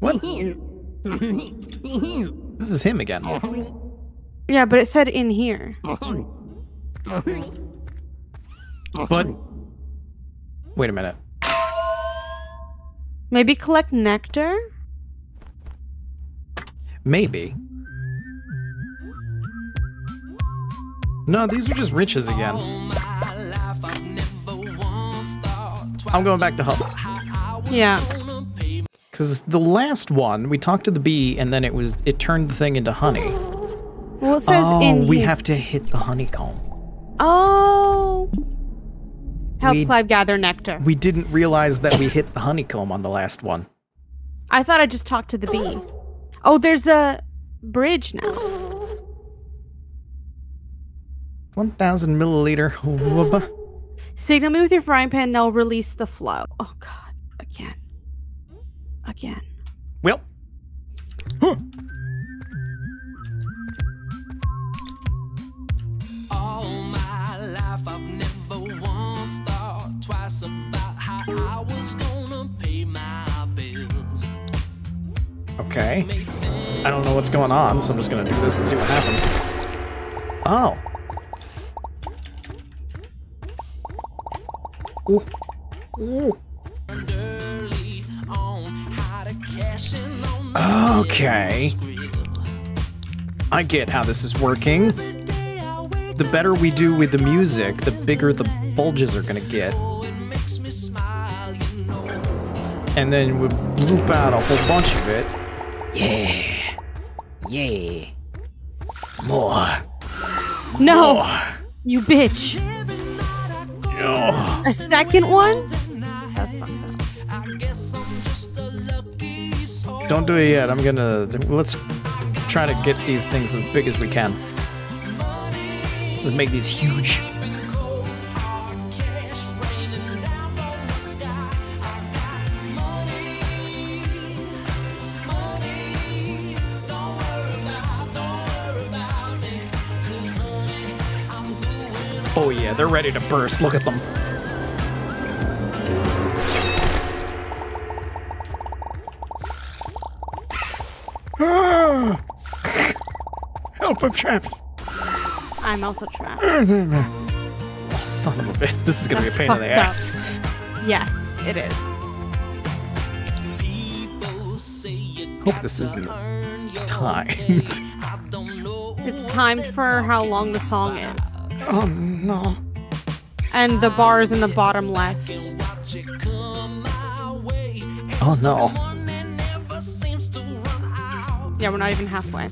what? This is him again. Yeah, but it said in here. But wait a minute. Maybe collect nectar. Maybe. No, these are just riches again. I'm going back to hub. Yeah. Because the last one, we talked to the bee, and then it was it turned the thing into honey. Well, it says oh, in we here. have to hit the honeycomb. Oh. Help We- Clive gather nectar. We didn't realize that we hit the honeycomb on the last one. I thought I just talked to the bee. Oh, there's a bridge now. 1,000 milliliter. wubba. Signal me with your frying pan, and I'll release the flow. Oh God, again, again. Well. Huh. All my life I've never once thought twice about how I was gonna pay my bills. Okay. I don't know what's going on, so I'm just gonna do this and see what happens. Oh. Ooh. Ooh. Early on how to cash in on my Okay. I get how this is working. The better we do with the music, the bigger the bulges are gonna get. up, it makes me smile, you know. And then we loop out a whole bunch of it. Yeah. Yeah. More. No, you bitch. Oh. A second one? That's fucked up. Don't do it yet. I'm gonna. Let's try to get these things as big as we can. Make these huge. Oh yeah, they're ready to burst. Look at them. Help! I'm trapped. I'm also trapped. Oh, son of a bitch. This is gonna be a pain in the fucked up. ass. Yes, it is. Hope this isn't timed. It's timed for how long the song is. Oh no. And the bar is in the bottom left. Oh no. Yeah, we're not even halfway.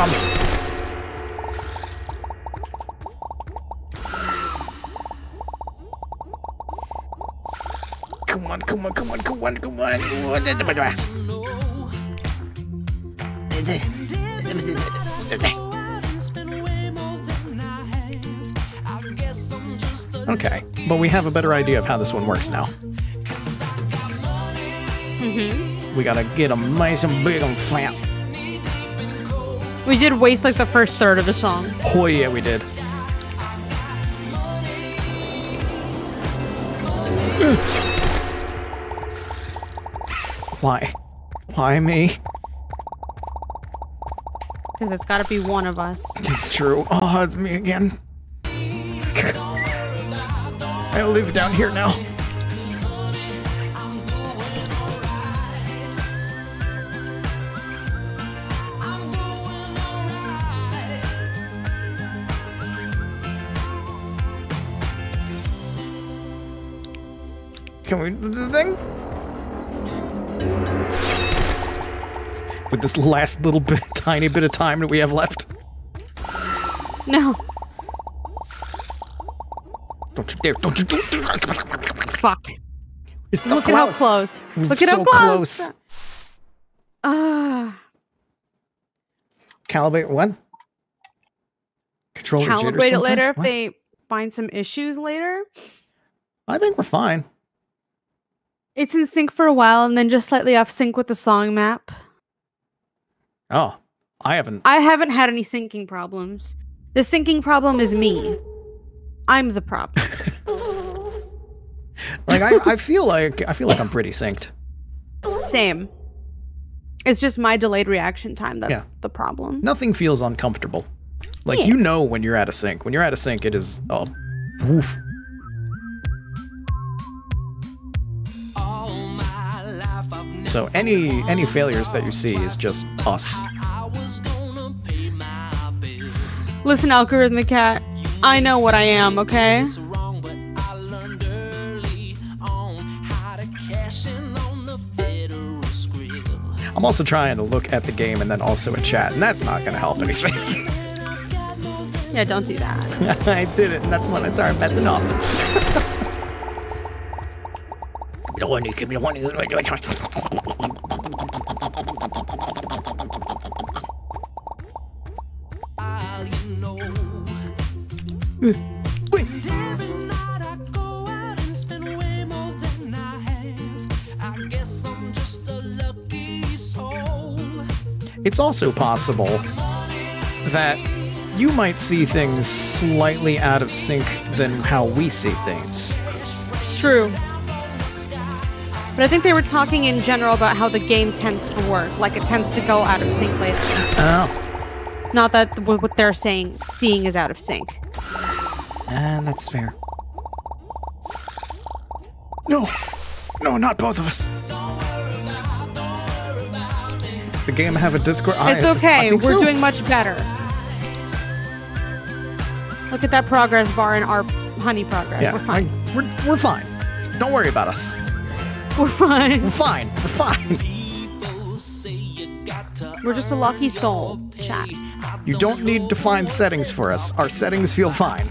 Comes. Come on, come on, come on, come on, come on. Okay, but we have a better idea of how this one works now. hmm We gotta get them nice and big and fat. We did waste like the first third of the song. Oh yeah, we did. Why? Why me? Because it's gotta be one of us. It's true. Oh, it's me again. I live down here now. Can we do the thing? With this last little bit, tiny bit of time that we have left. No. Don't you dare! Don't you dare! Fuck. It's so Look at how close. We're Look at so how close. Ah. Calibrate what? Control Calibrate it later sometimes? if they find some issues later. I think we're fine. It's in sync for a while and then just slightly off sync with the song map. Oh, I haven't. I haven't had any syncing problems. The syncing problem is me. I'm the problem. Like I, I feel like I feel like I'm pretty synced. Same. It's just my delayed reaction time that's Yeah. the problem. Nothing feels uncomfortable. Like Yeah. you know when you're out of sync. When you're out of sync, it is oh, woof. So any any failures that you see is just us. Listen, Algorithmic Cat, I know what I am, okay? I'm also trying to look at the game and then also at chat, and that's not going to help anything. Yeah, don't do that. I did it, and that's when I started messing up. Give me the one, give me the one. It's also possible that you might see things slightly out of sync than how we see things. True. But I think they were talking in general about how the game tends to work. Like it tends to go out of sync later. Oh, Not that what they're saying, seeing is out of sync. and that's fair. No, no, not both of us. The game have a Discord. It's I okay. think We're so. doing much better. Look at that progress bar in our honey progress. Yeah, We're fine. I- we're we're fine. Don't worry about us. We're fine. We're fine. We're fine. We're just a lucky soul. Chat. You don't need to find settings for us. Our settings feel fine.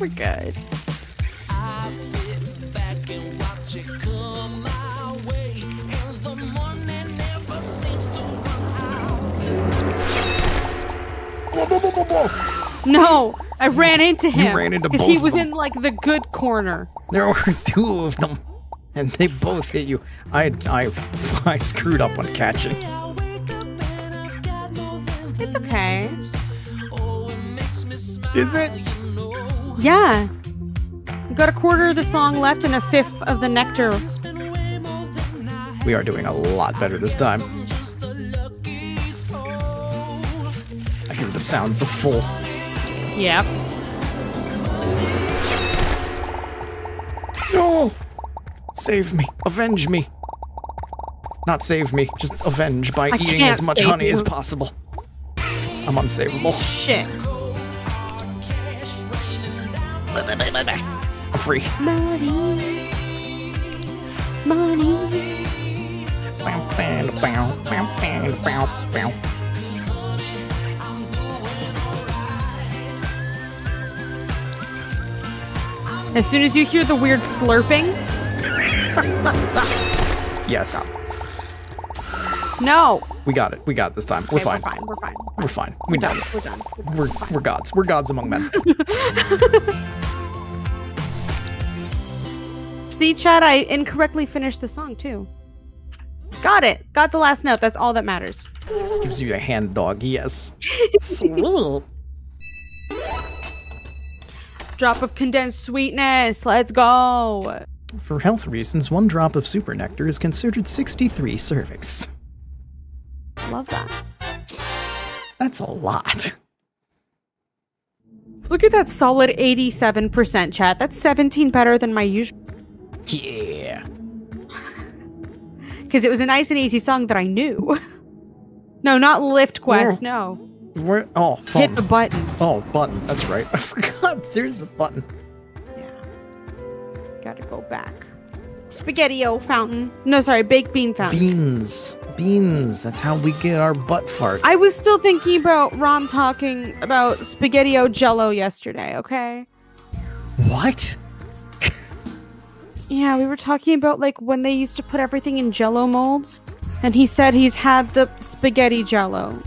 We're good. No, I ran into him. ran into both. because he was in like the good corner. There were two of them, and they both hit you. I I I screwed up on catching. It's okay. Is it? Yeah. Got a quarter of the song left and a fifth of the nectar. We are doing a lot better this time. I hear the sounds of full. Yep. No! Save me. Avenge me. Not save me, just avenge by I eating as much honey as possible. I'm unsavable. Shit. I'm free. Money. Money. As soon as you hear the weird slurping, Yes, no. we got it. We got it this time. We're Okay, fine. We're fine. We're fine. We're fine. We We're done done. We're done. We're done. We're, fine. we're gods. We're gods among men. See, Chad, I incorrectly finished the song too. Got it. Got the last note. That's all that matters. Gives you a hand dog. Yes. Sweet. Drop of condensed sweetness. Let's go. For health reasons, one drop of super nectar is considered 63 servings. Love that. That's a lot. Look at that solid 87% chat. That's 17 better than my usual. Yeah. Because it was a nice and easy song that I knew. No, not Lift Quest. No. Where? Oh, phone. Hit oh. the button. Oh, button. That's right. I forgot. There's the button. Gotta go back. Spaghetti-O fountain. No, sorry, baked bean fountain. Beans. Beans. That's how we get our butt fart. I was still thinking about Ron talking about Spaghetti-O Jello yesterday, okay? What? Yeah, we were talking about like when they used to put everything in jello molds, and he said he's had the spaghetti jello.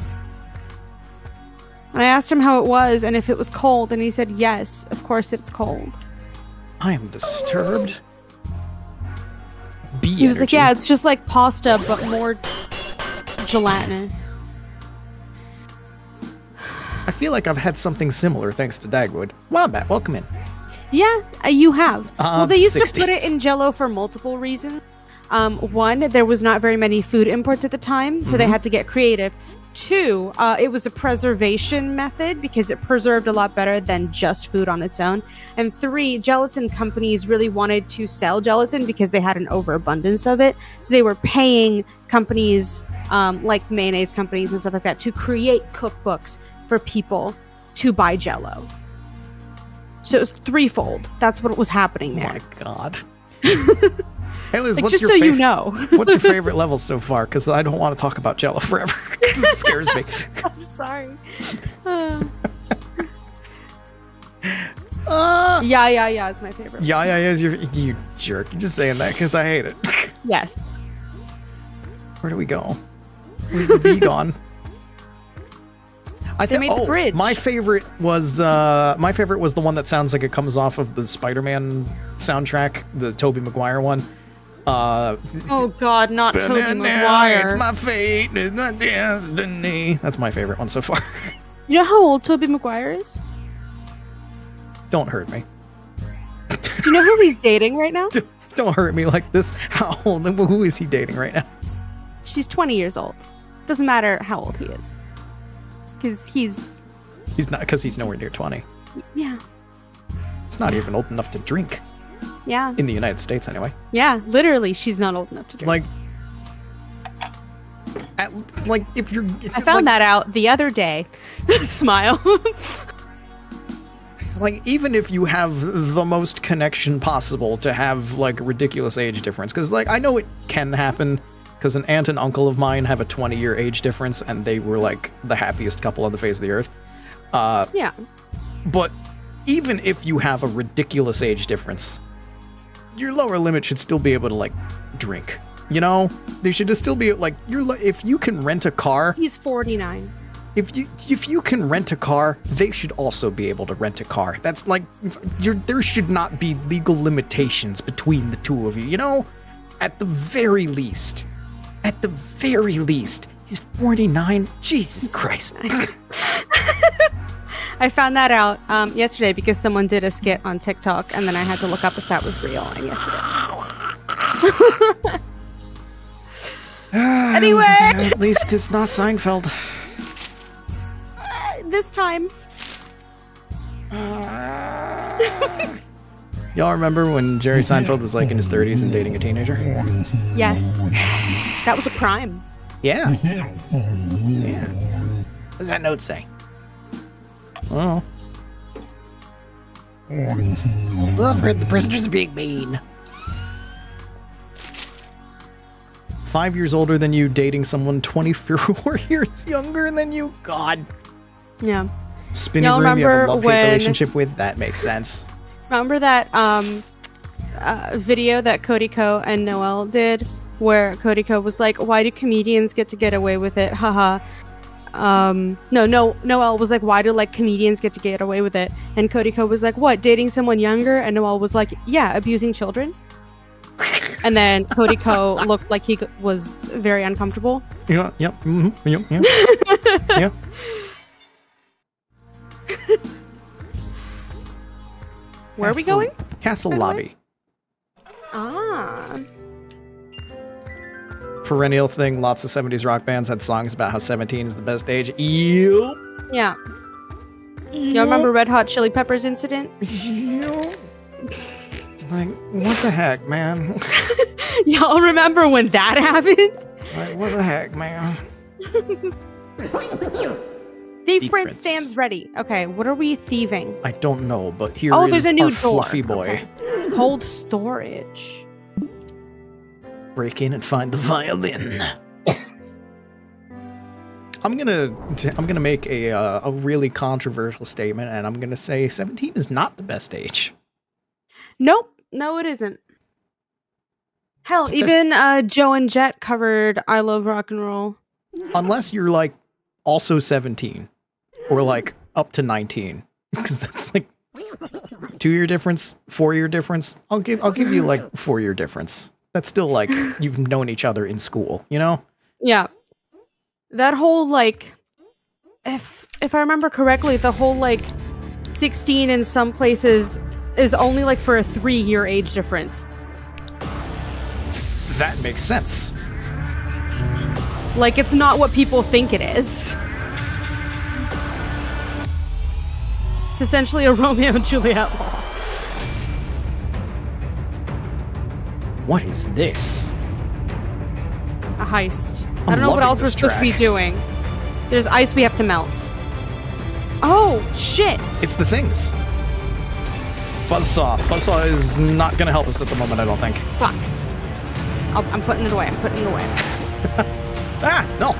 And I asked him how it was and if it was cold, and he said yes, of course it's cold. I am disturbed. Bee He was like, yeah, it's just like pasta, but more gelatinous. I feel like I've had something similar thanks to Dagwood. Wow, Matt, welcome in. Yeah, uh, you have. well, Uh, they used to put it in Jello for multiple reasons. Um, one, there was not very many food imports at the time, so they had to get creative. Two, uh, it was a preservation method because it preserved a lot better than just food on its own. And three, gelatin companies really wanted to sell gelatin because they had an overabundance of it. So they were paying companies um, like mayonnaise companies and stuff like that to create cookbooks for people to buy Jello. So it was threefold. That's what was happening Oh there. my god. hey Liz, Like, what's just your so you know. what's your favorite level so far? Because I don't want to talk about Jello forever. it scares me. I'm sorry. Uh, Ah. yeah, yeah, yeah is my favorite. Yeah, yeah, yeah. You're, you jerk. You're just saying that because I hate it. Yes. Where do we go? Where's the bee gone? I think. Oh, bridge. my favorite was uh, my favorite was the one that sounds like it comes off of the Spider-Man soundtrack, the Tobey Maguire one. Uh, Oh God, not Tobey Maguire. It's my fate. It's not destiny. That's my favorite one so far. You know how old Tobey Maguire is? Don't hurt me. Do you know who he's dating right now? Don't hurt me like this. How old? Who is he dating right now? She's 20 years old. Doesn't matter how old he is, because he's He's not because he's nowhere near 20. yeah, It's not even old enough to drink yeah, in the United States, anyway. yeah. Literally, she's not old enough to drink. Like, at, like if you're. I found that out the other day. Smile. like even if you have the most connection possible to have like a ridiculous age difference because like i know it can happen because an aunt and uncle of mine have a 20 year age difference and they were like the happiest couple on the face of the earth uh Yeah. but even if you have a ridiculous age difference your lower limit should still be able to like drink you know they should still be like you're if you can rent a car He's 49. if you if you can rent a car, they should also be able to rent a car. That's like you're, there should not be legal limitations between the two of you. You know, at the very least, at the very least, he's 49. Jesus Christ. I found that out um, yesterday because someone did a skit on TikTok, and then I had to look up if that was real. And yes, it is. Anyway. at least it's not Seinfeld. This time, Y'all remember when Jerry Seinfeld was like in his 30s and dating a teenager? yes, that was a crime. Yeah. Yeah. What does that note say? Oh. I've heard the prisoners are being mean. Five years older than you, dating someone 24 years younger than you. God. Yeah. Spinning Y'all room you have a remember love hate relationship with? That makes sense. Remember that um, uh, video that Cody Ko and Noel did, where Cody Ko was like, "Why do comedians get to get away with it?" Haha. Um, no, no, Noel was like, "Why do like comedians get to get away with it?" And Cody Ko was like, "What? Dating someone younger?" And Noel was like, "Yeah, abusing children." and then Cody Ko looked like he was very uncomfortable. Yeah, yep, mhm, yep, yep. yep. Where are we going? Castle lobby. Ah, Perennial thing. Lots of 70s rock bands had songs about how 17 is the best age. Ew. yeah. Y'all remember Red Hot Chili Peppers incident? Yep. Like, what the heck, man? Y'all remember when that happened? like, what the heck, man? Thief Thief Prince Prince. stands ready. Okay, what are we thieving? I don't know, but here oh, is Oh, there's a new our door. fluffy boy. Okay. Hold storage. Break in and find the violin. I'm gonna I'm gonna make a uh, a really controversial statement, and I'm gonna say 17 is not the best age. Nope. No, it isn't. Hell, Okay. even uh, Joan Jett covered "I Love Rock and Roll." unless you're like also 17 or like up to 19 because that's like two year difference four year difference i'll give i'll give you like four year difference that's still like you've known each other in school you know Yeah, that whole like, if if I remember correctly, the whole like, sixteen in some places is only like for a three-year age difference. that makes sense Like it's not what people think it is. It's essentially a Romeo and Juliet law. What is this A heist. I I'm don't know what else we're supposed to be doing. There's ice we have to melt. Oh shit! it's the things buzzsaw buzzsaw is not gonna help us at the moment i don't think Fuck. I'll, I'm putting it away. I'm putting it away. ah no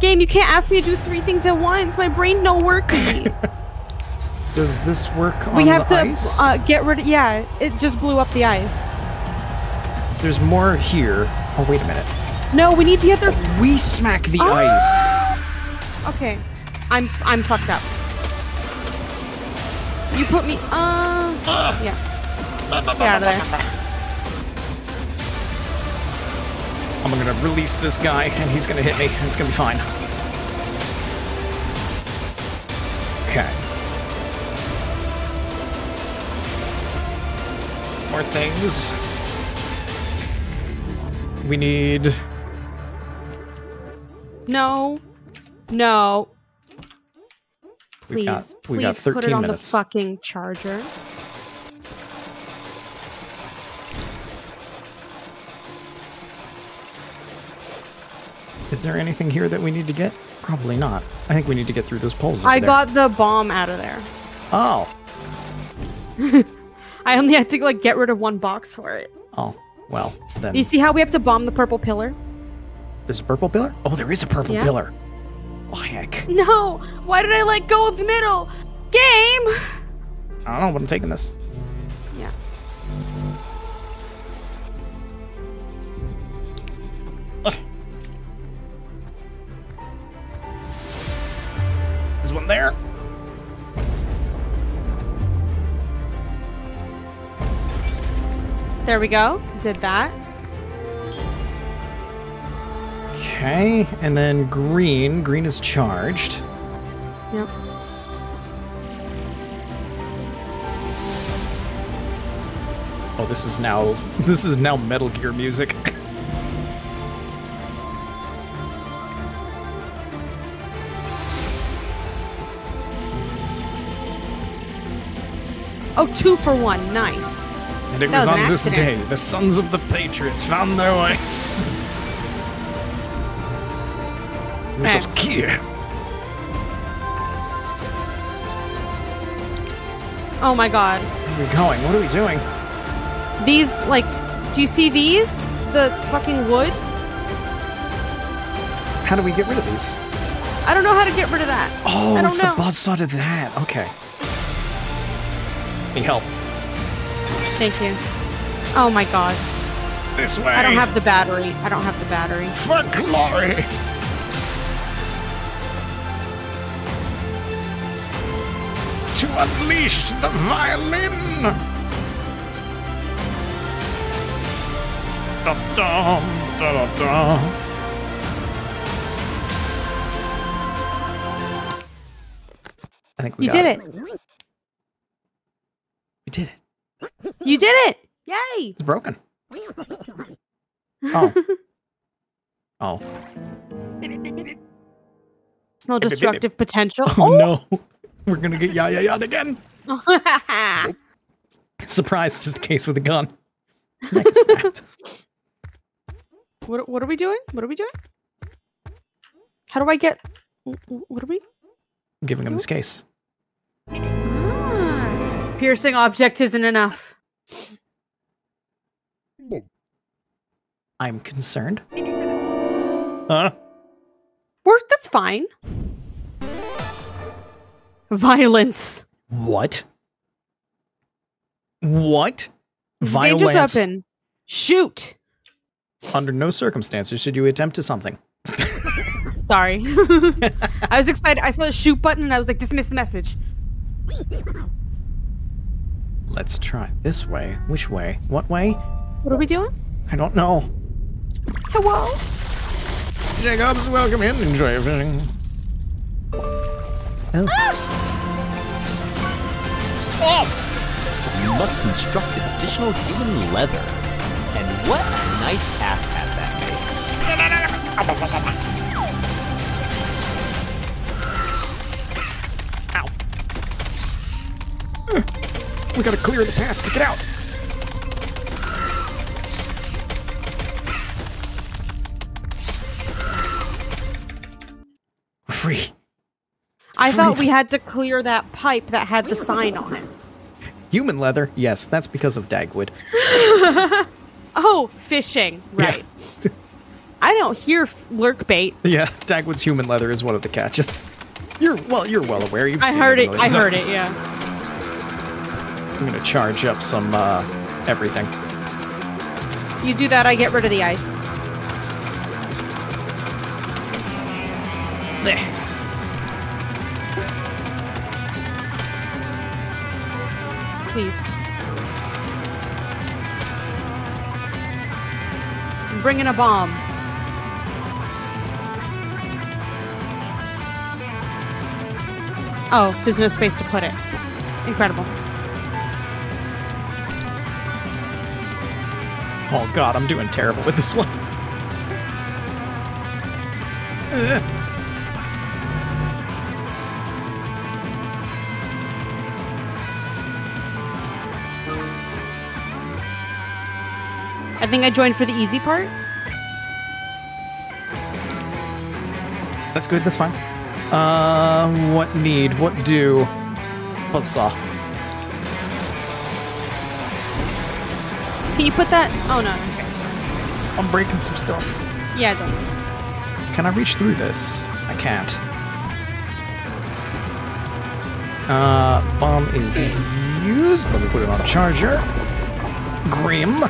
Game, you can't ask me to do three things at once. My brain don't work. does this work on we have the to ice? uh, get rid of. Yeah, it just blew up the ice. there's more here oh wait a minute No, we need to get the other. we smack the Ah! ice Okay, I'm I'm fucked up. You put me. Uh. Yeah. Get out of there. I'm gonna release this guy and he's gonna hit me and it's gonna be fine. Okay. More things. We need. No. No. Please, got- please put it on minutes. the fucking charger. Is there anything here that we need to get? Probably not. I think we need to get through those poles. over I there. got the bomb out of there. Oh. I only had to like get rid of one box for it. Oh. Well, then. You see how we have to bomb the purple pillar? There's a purple pillar? Oh, there is a purple Yeah. pillar. Oh, heck. No! Why did I let go of the middle? Game! I don't know, but I'm taking this. There. There we go. Did that. Okay, and then green. Green is charged. Yep. Oh, this is now this is now Metal Gear music. Oh, two for one. Nice. And it was was on this day the sons of the Patriots found their way. Metal Gear. Eh. Oh my god. Where are we going? What are we doing? These, like, do you see these? The fucking wood? How do we get rid of these? I don't know how to get rid of that. Oh, it's know. the buzzsaw to that. Okay. Need help. Thank you. Oh my god. This way. I don't have the battery. I don't have the battery. For glory. To unleash the violin. Da-dum, da-da-dum. I think we You got did it. We did it. You did it. Yay. It's broken. Oh. Oh. Smell destructive potential. Oh, oh. no. We're gonna get ya ya ya again. Oh. Surprise, just a case with a gun. What, what are we doing? What are we doing? How do I get. wh- wh- What are we? I'm giving him this case. Piercing object isn't enough. I'm concerned. Huh? We're, that's fine. Violence. What? What? Dangerous Violence. weapon. Shoot. Under no circumstances should you attempt to something. Sorry. I was excited. I saw the shoot button and I was like, dismiss the message. Let's try this way. Which way? What way? What are we doing? I don't know. Hello? Jacobs, welcome in. Enjoy everything. Oh. Ah! Oh! You must construct additional human leather. And what a nice ass hat that makes. We gotta clear the path to get out. We're free. I thought we had to clear that pipe that had the sign on it. Human leather? Yes, that's because of Dagwood. Oh, fishing. Yeah. Right. I don't hear lurk bait. Yeah, Dagwood's human leather is one of the catches. You're well, you're well aware. You've I heard a it. I heard it. Yeah. I'm gonna charge up some uh everything. You do that, I get rid of the ice. There. Please. I'm bringing a bomb. Oh, there's no space to put it. Incredible. Oh god, I'm doing terrible with this one. Ugh. I think I joined for the easy part. That's good. That's fine. Uh, what need? What do? Buzzsaw. Can you put that? Oh no. Okay. I'm breaking some stuff. Yeah, don't. Can I reach through this? I can't. Uh, bomb is used. Let me put it on charger. Grim.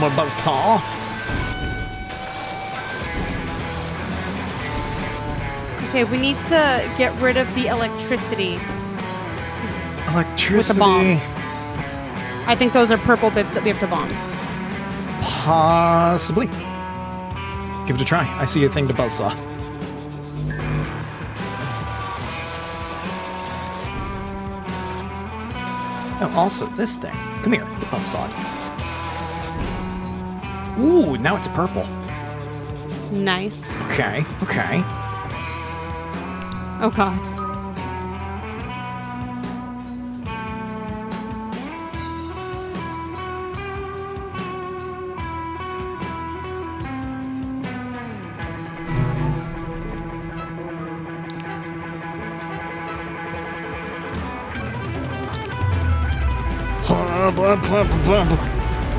More buzzsaw. Okay, we need to get rid of the electricity. Electricity. bomb. I think those are purple bits that we have to bomb. Possibly. Give it a try. I see a thing to buzzsaw. Oh, also this thing. Come here, the buzzsaw. Ooh, now it's purple. Nice. Okay, okay. Oh god.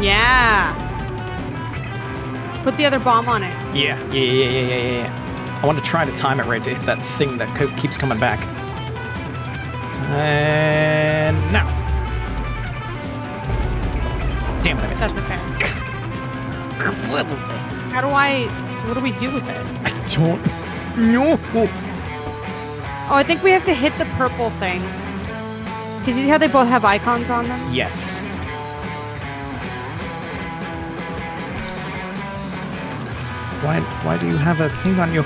Yeah. Put the other bomb on it. Yeah, yeah, yeah, yeah, yeah, yeah, yeah. I want to try to time it right to hit that thing that co- keeps coming back. And now. Damn it, I missed. That's okay. How do I? What do we do with it? I don't know. Oh, I think we have to hit the purple thing. Cause you see how they both have icons on them? Yes. Why, why do you have a thing on you?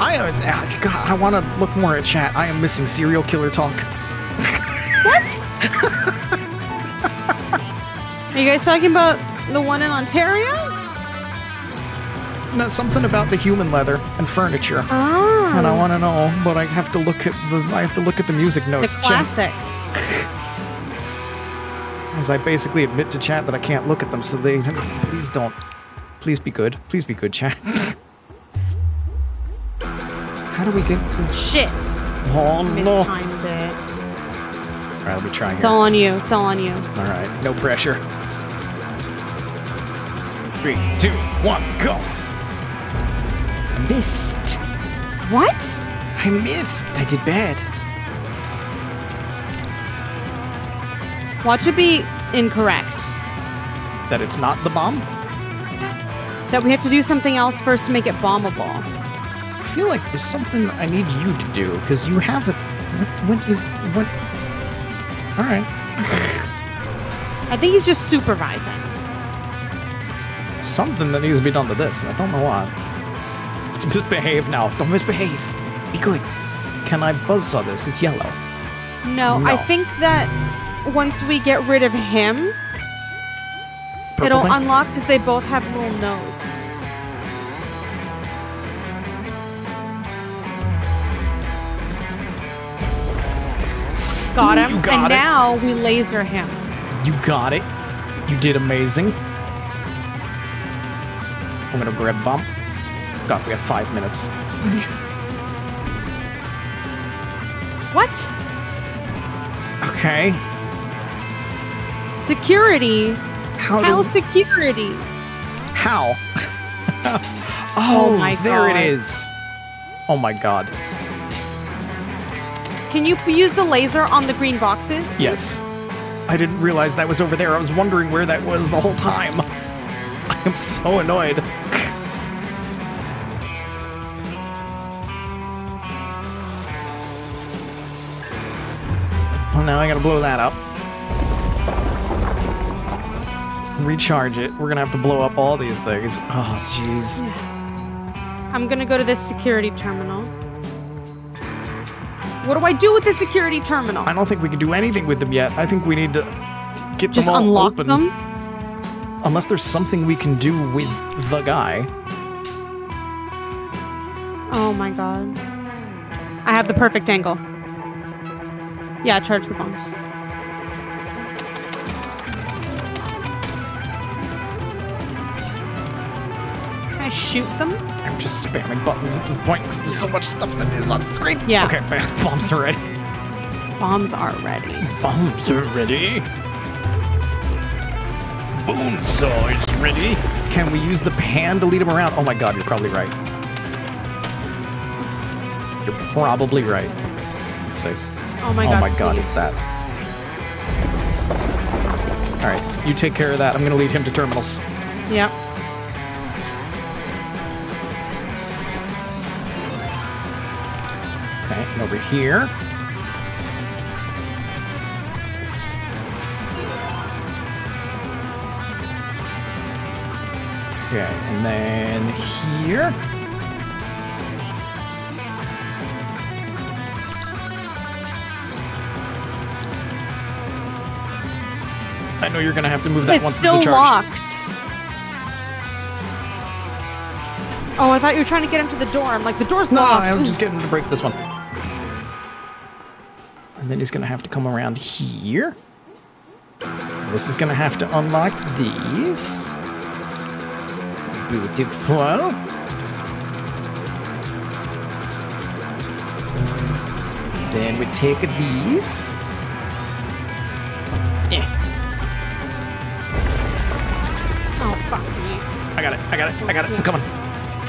I, uh, ah, God, I want to look more at chat. I am missing serial killer talk. What? Are you guys talking about the one in Ontario? No, something about the human leather and furniture. Oh. And I want to know, but I have to look at the I have to look at the music the notes. Chat- classic. as I basically admit to chat that I can't look at them, so they please don't. Please be good. Please be good, chat. How do we get the? Shit. Oh no! All Mistimed it. right, let me try It's here. all on you. It's all on you. All right, no pressure. Three, two, one, go. I missed. What? I missed. I did bad. Watch it be incorrect. That it's not the bomb. That we have to do something else first to make it bombable. I feel like there's something I need you to do because you have it. What, what is what? All right. I think he's just supervising. Something that needs to be done to this. and I don't know what. Let's misbehave now. Don't misbehave. Be good. Can I buzzsaw this? It's yellow. No, I think that once we get rid of him, Purple it'll thing? unlock because they both have little nodes. Got him. You got and it. now we laser him. You got it. You did amazing. I'm gonna grab bump. God, we have five minutes. What? Okay. Security? How? How security? how? Oh, oh, my there God. it is. Oh my god. Can you use the laser on the green boxes? Yes. I didn't realize that was over there. I was wondering where that was the whole time. I am so annoyed. Well, now I gotta blow that up. Recharge it. We're gonna have to blow up all these things. Oh, jeez. I'm gonna go to this security terminal. What do I do with the security terminal? I don't think we can do anything with them yet. I think we need to get Just them all unlock open. them? Unless there's something we can do with the guy. Oh my god. I have the perfect angle. Yeah, charge the bombs. Can I shoot them? Just spamming buttons at this point because there's so much stuff that is on the screen. Yeah. Okay, bombs are ready. Bombs are ready. Bombs are ready. Buzzsaw is ready. Can we use the pan to lead him around? Oh my god, you're probably right. You're probably right. Let's see. Oh my oh god. oh my god, please. it's that. Alright, you take care of that. I'm gonna lead him to terminals. Yep. Over here. Okay, and then here. I know you're gonna have to move that It's once still it's locked. Oh, I thought you were trying to get him to the door. I'm like, the door's No, no. I'm just getting him to break this one. Then he's gonna have to come around here. This is gonna have to unlock these. Beautiful. Then we take these. Yeah, oh, fuck me. I got it. I got it. I got it. I'm coming.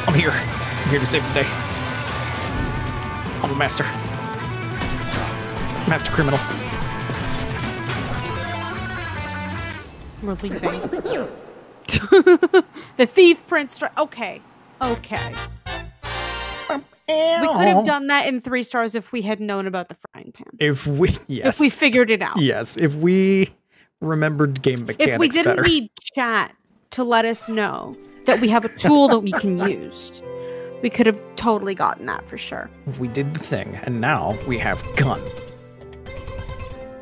I'm here. I'm here to save the day. I'm a master. Master criminal. We're the thief prince. Stri- okay. Okay. We could have done that in three stars if we had known about the frying pan. If we yes, If we figured it out. yes, if we remembered game mechanics if we didn't better. need chat to let us know that we have a tool that we can use, we could have totally gotten that for sure. we did the thing, and now we have gun,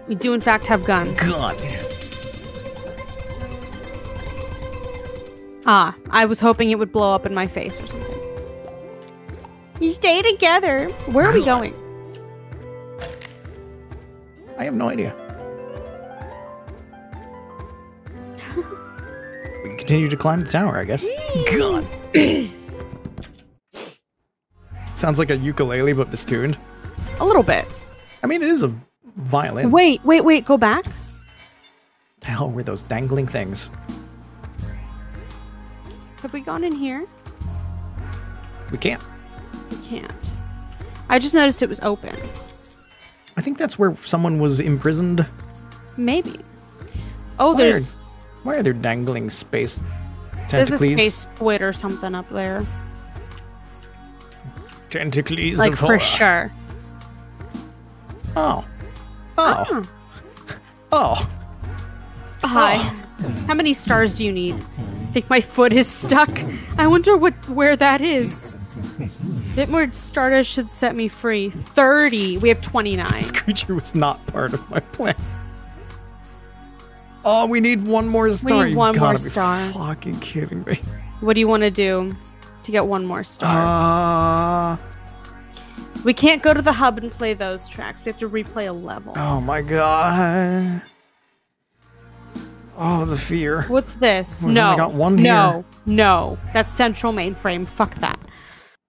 We do, in fact, have gun. gun. Ah, I was hoping it would blow up in my face or something. You stay together. Where are we going? I have no idea. we can continue to climb the tower, I guess. Gun. Sounds like a ukulele, but mistuned. A little bit. I mean, it is a violin. Wait, wait, wait. Go back. the hell were those dangling things? Have we gone in here? We can't. We can't. I just noticed it was open. I think that's where someone was imprisoned. Maybe. Oh, Why are- there's Why are there dangling space tentacles? there's a space squid or something up there. Tentacles Like for horror. sure. Oh. Oh. Ah. Oh. Hi. How many stars do you need? I think my foot is stuck. I wonder what where that is. Bit more stardust should set me free. 30. We have 29. This creature was not part of my plan. Oh, we need one more star. We need You've one more gotta be star. Fucking kidding me. What do you want to do to get one more star? Uh, we can't go to the hub and play those tracks. We have to replay a level. oh my god. Oh, the fear. What's this? We've no. only got one no. No. That's central mainframe. Fuck that.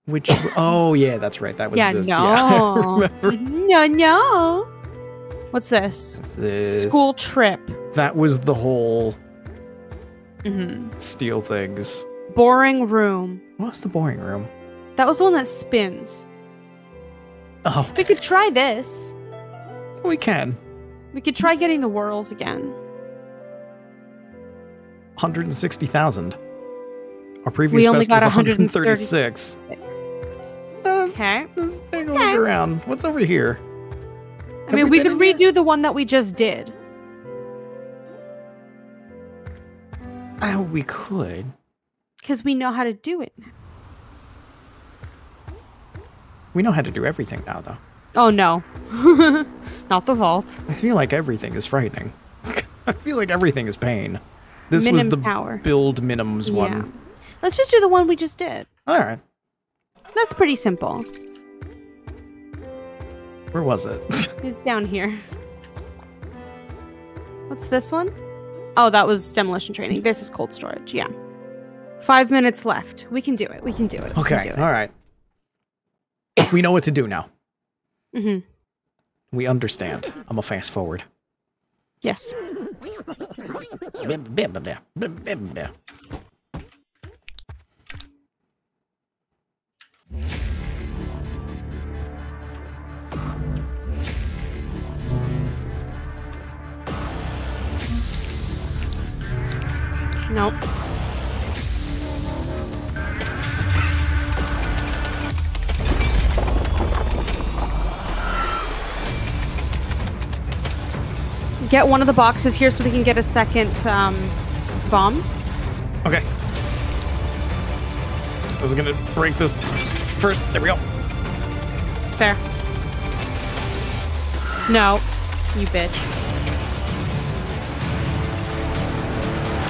Which? Oh, yeah, that's right. That was Yeah, the. no. Remember no, no. What's this? this. School trip. That was the whole hmm steal things. Boring room. What's the boring room? That was the one that spins. Oh, We could try this. we can. We could try getting the whirls again. 160,000. Our previous We only best got was 136. 136. Uh, Okay. let's take a Okay. look around. What's over here? I mean, we we could in here? redo the one that we just did. Oh, we could. Because we know how to do it now. We know how to do everything now, though. Oh, no. Not the vault. I feel like everything is frightening. I feel like everything is pain. This was the power. build minims Yeah. one. Let's just do the one we just did. All right. That's pretty simple. Where was it? it's down here. What's this one? Oh, that was demolition training. This is cold storage. Yeah. Five minutes left. We can do it. We can do it. We okay. can do it. All right. We know what to do now. Mm-hmm. We understand. I'm gonna fast forward. Yes. Nope. Get one of the boxes here so we can get a second um, bomb. Okay. I was gonna break this first. There we go. Fair. No, you bitch.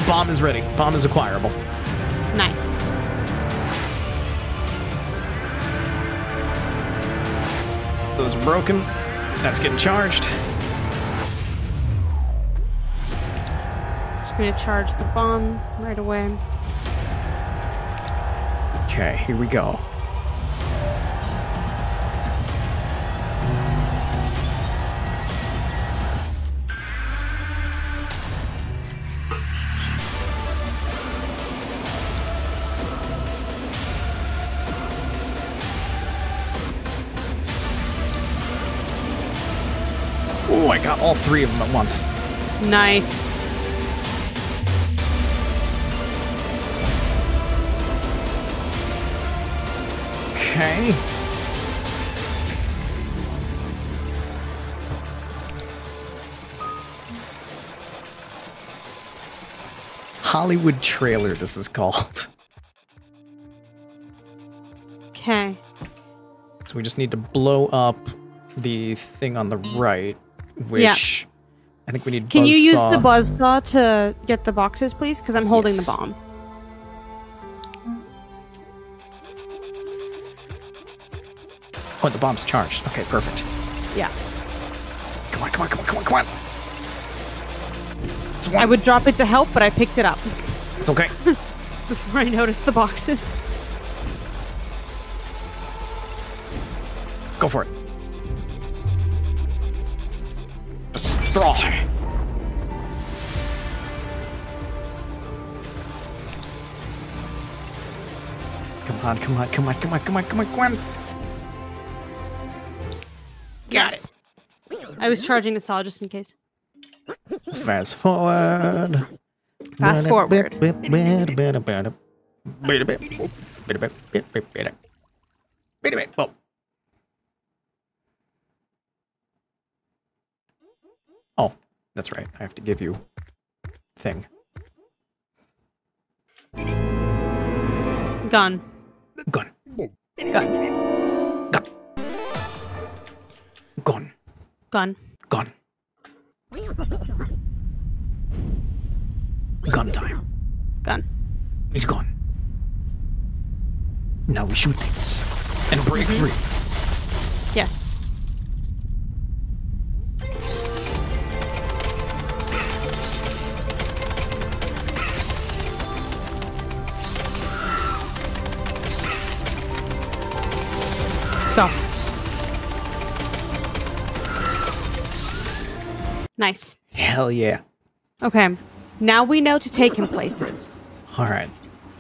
Bomb is ready. Bomb is acquirable. Nice. Those are broken. That's getting charged. Just gonna charge the bomb right away. Okay, here we go. Oh, I got all three of them at once. Nice. Okay. Hollywood trailer, this is called. Okay. So we just need to blow up the thing on the right, which I think we need. To Can you use the buzzsaw. buzzsaw to get the boxes, please? Because I'm holding Yes. the bomb. Oh, the bomb's charged. Okay, perfect. Yeah. Come on, come on, come on, come on, come on. It's one. I would drop it to help, but I picked it up It's okay. before I noticed the boxes. Go for it. Destroy. Come on, come on, come on, come on, come on, come on, come on. Got yes. I was charging the saw just in case. Fast forward. Fast forward. Oh. Oh, that's right. I have to give you thing. Gun. Gun. Gun. Gun. Gone. Gun time. Gun. He's gone. Now we shoot things and break mm-hmm. free. Yes. Nice. Hell yeah. Okay. Now we know to take him places. All right.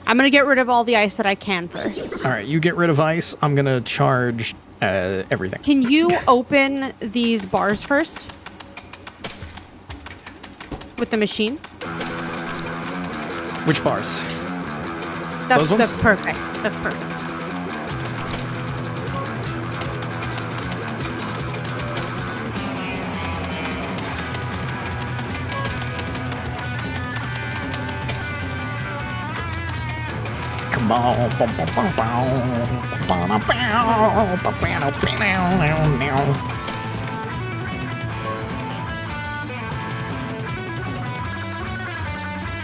I'm gonna get rid of all the ice that I can first. All right. You get rid of ice. I'm going to charge uh, everything. Can you open these bars first? With the machine? Which bars? That's Those ones? that's perfect. That's perfect.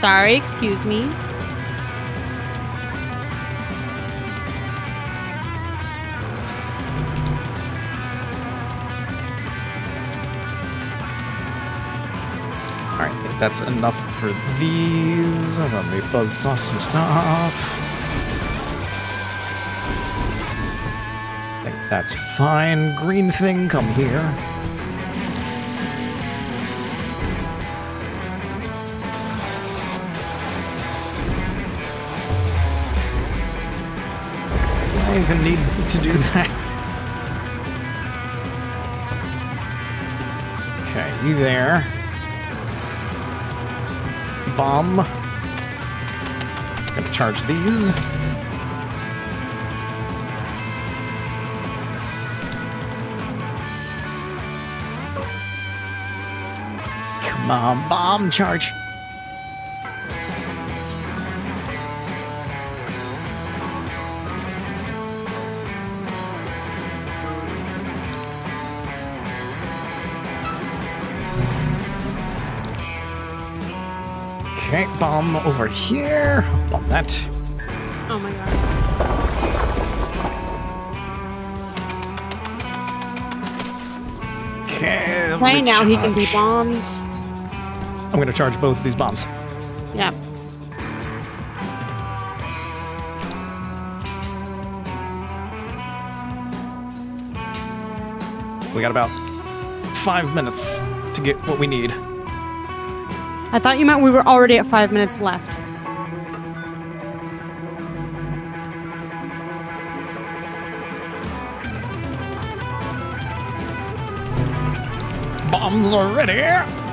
Sorry, excuse me. Alright, that's enough for these. Let me buzz saw some stuff. That's fine. Green thing, come here. I even need to do that? Okay, you there. Bomb. Gonna charge these. On, bomb charge. Okay, bomb over here. Bomb that. Oh my god. Okay. Right now he can be bombed. I'm gonna charge both of these bombs. Yeah. We got about five minutes to get what we need. I thought you meant we were already at five minutes left. Bombs are ready.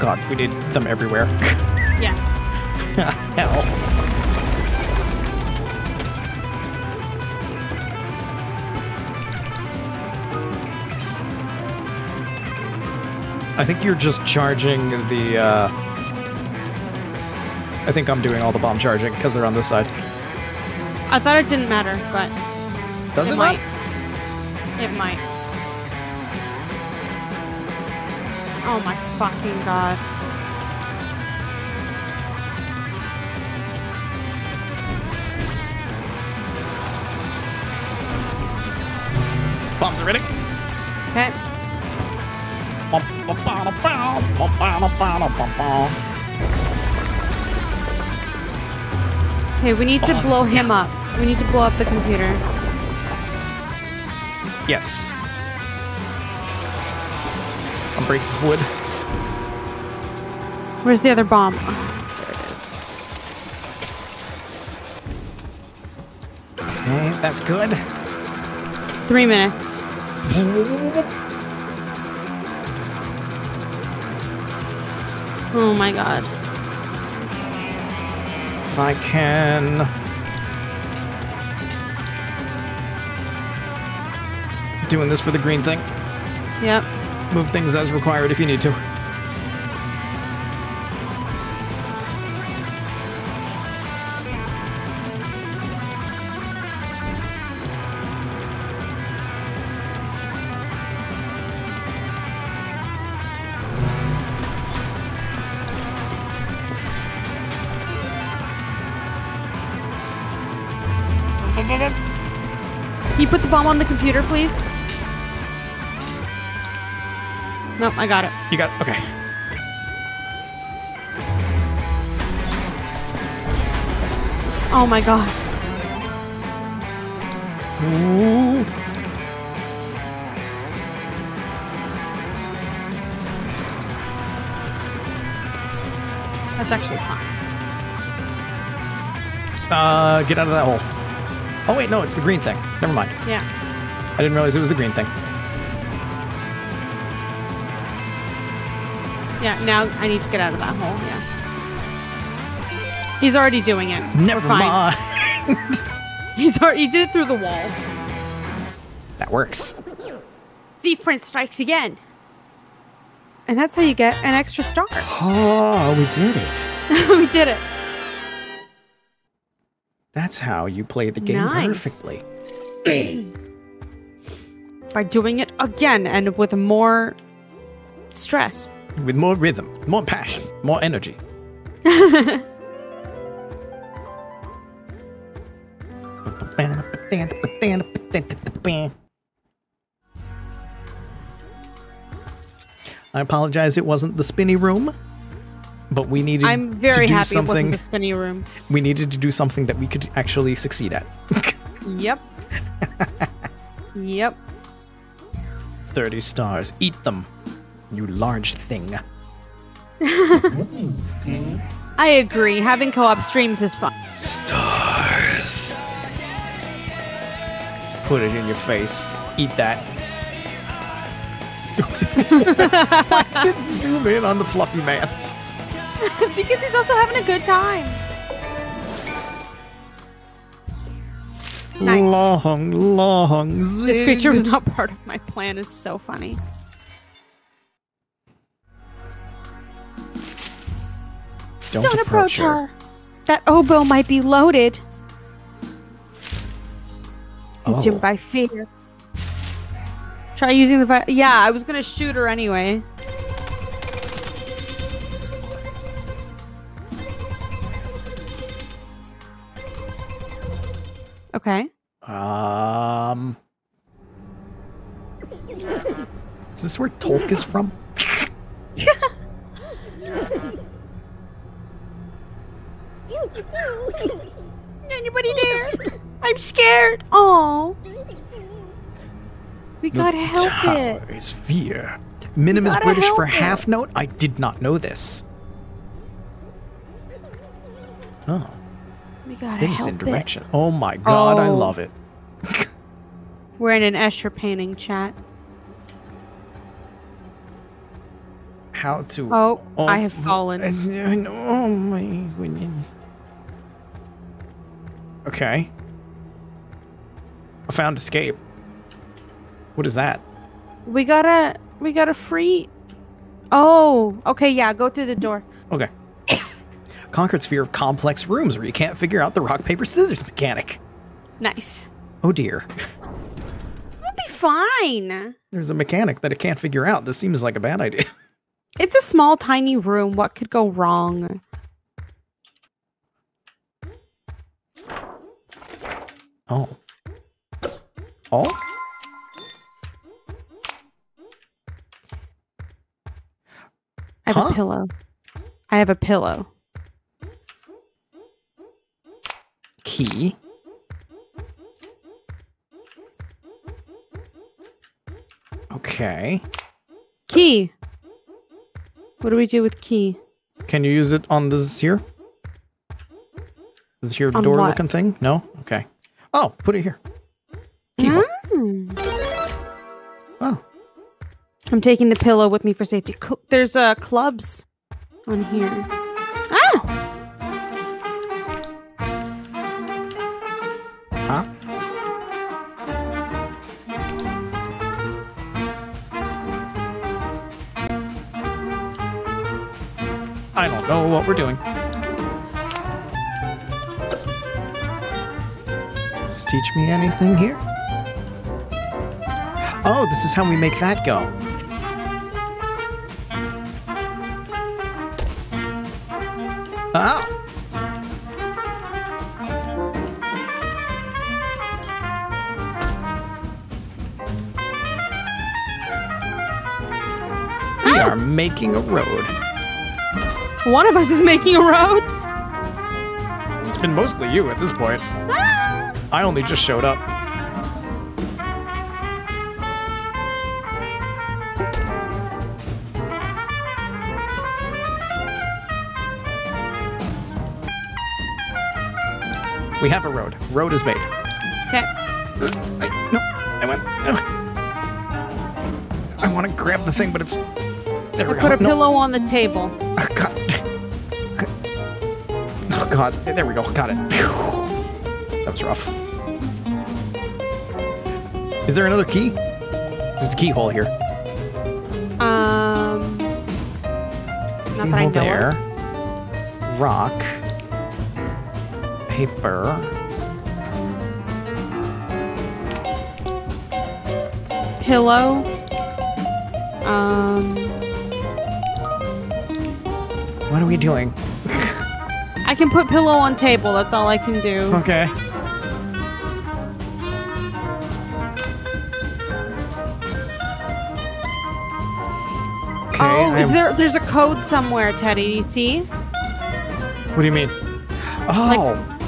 God, we need them everywhere. Yes. Hell. I think you're just charging the, uh... I think I'm doing all the bomb charging because they're on this side. I thought it didn't matter, but Does it it, might. not? It might. Oh my fucking god. Bombs are ready. Okay. Okay, we need to Oh, blow stop. him up. We need to blow up the computer. Yes. I'm breaking this wood. Where's the other bomb? There it is. Okay, that's good. Three minutes. Oh my god. If I can. Doing this for the green thing. Yep. Move things as required if you need to. Computer, please? Nope, I got it. You got okay. Oh my god. Ooh. That's actually fine. Uh, get out of that hole. Oh wait, no, it's the green thing. Never mind. Yeah. I didn't realize it was the green thing. Yeah, now I need to get out of that hole, yeah. He's already doing it. We're Never fine. mind. He's already he did it through the wall. that works. Thief Prince strikes again. And that's how you get an extra star. Oh, we did it. we did it. That's how you play the game Nice. perfectly. By doing it again and with more stress. With more rhythm, more passion, more energy. I apologize. It wasn't the spinny room, but we needed I'm very to do happy it wasn't the spinny room. We needed to do something that we could actually succeed at. Yep. yep. Thirty stars. Eat them, you large thing. I agree. Having co-op streams is fun. Stars. Put it in your face. Eat that. Zoom in on the fluffy man. because he's also having a good time. Nice. Long, long zig. This creature was not part of my plan is so funny. Don't, Don't approach her. That oboe might be loaded. Consumed Oh. by fear. Try using the Yeah, I was gonna shoot her anyway. Okay. Um. Is this where Tolk is from? Anybody there? I'm scared. Oh. We gotta help it. Tower is fear. Minim is British for it. half note? I did not know this. Oh, We gotta things in it. direction. Oh my god, I Oh. love it. We're in an Escher painting chat. How to. Oh, I oh, have fallen. Oh my goodness. Okay. I found escape. What is that? We gotta, we gotta free. Oh, okay, yeah. Go through the door. Okay. Concord's fear of complex rooms where you can't figure out the rock, paper, scissors mechanic. Nice. Oh dear. We'll be fine. There's a mechanic that it can't figure out. This seems like a bad idea. It's a small, tiny room. What could go wrong? Oh. Oh? I have Huh? a pillow. I have a pillow. Key. Okay. Key. What do we do with key? Can you use it on this here? This here On door what? looking thing? No? Okay. Oh, put it here. Keyhole. Hmm. Oh. I'm taking the pillow with me for safety. Cl- There's uh clubs on here. I don't know what we're doing. Does this teach me anything here? Oh, this is how we make that go. Oh. We are making a road. One of us is making a road. It's been mostly you at this point. Ah! I only just showed up. We have a road. Road is made. Okay. Uh, I, no, I went. no. I want to grab the thing, but it's. There we I go. put a No. pillow on the table. Oh, God. Oh, God. There we go. Got it. That was rough. Is there another key? There's a keyhole here. Um. Not that I Keyhole know there. of. Rock. Paper. Pillow. Um. What are we doing? I can put pillow on table. That's all I can do. Okay. Okay. oh, is I'm- there? There's a code somewhere, Teddy. You see? What do you mean? Oh. oh.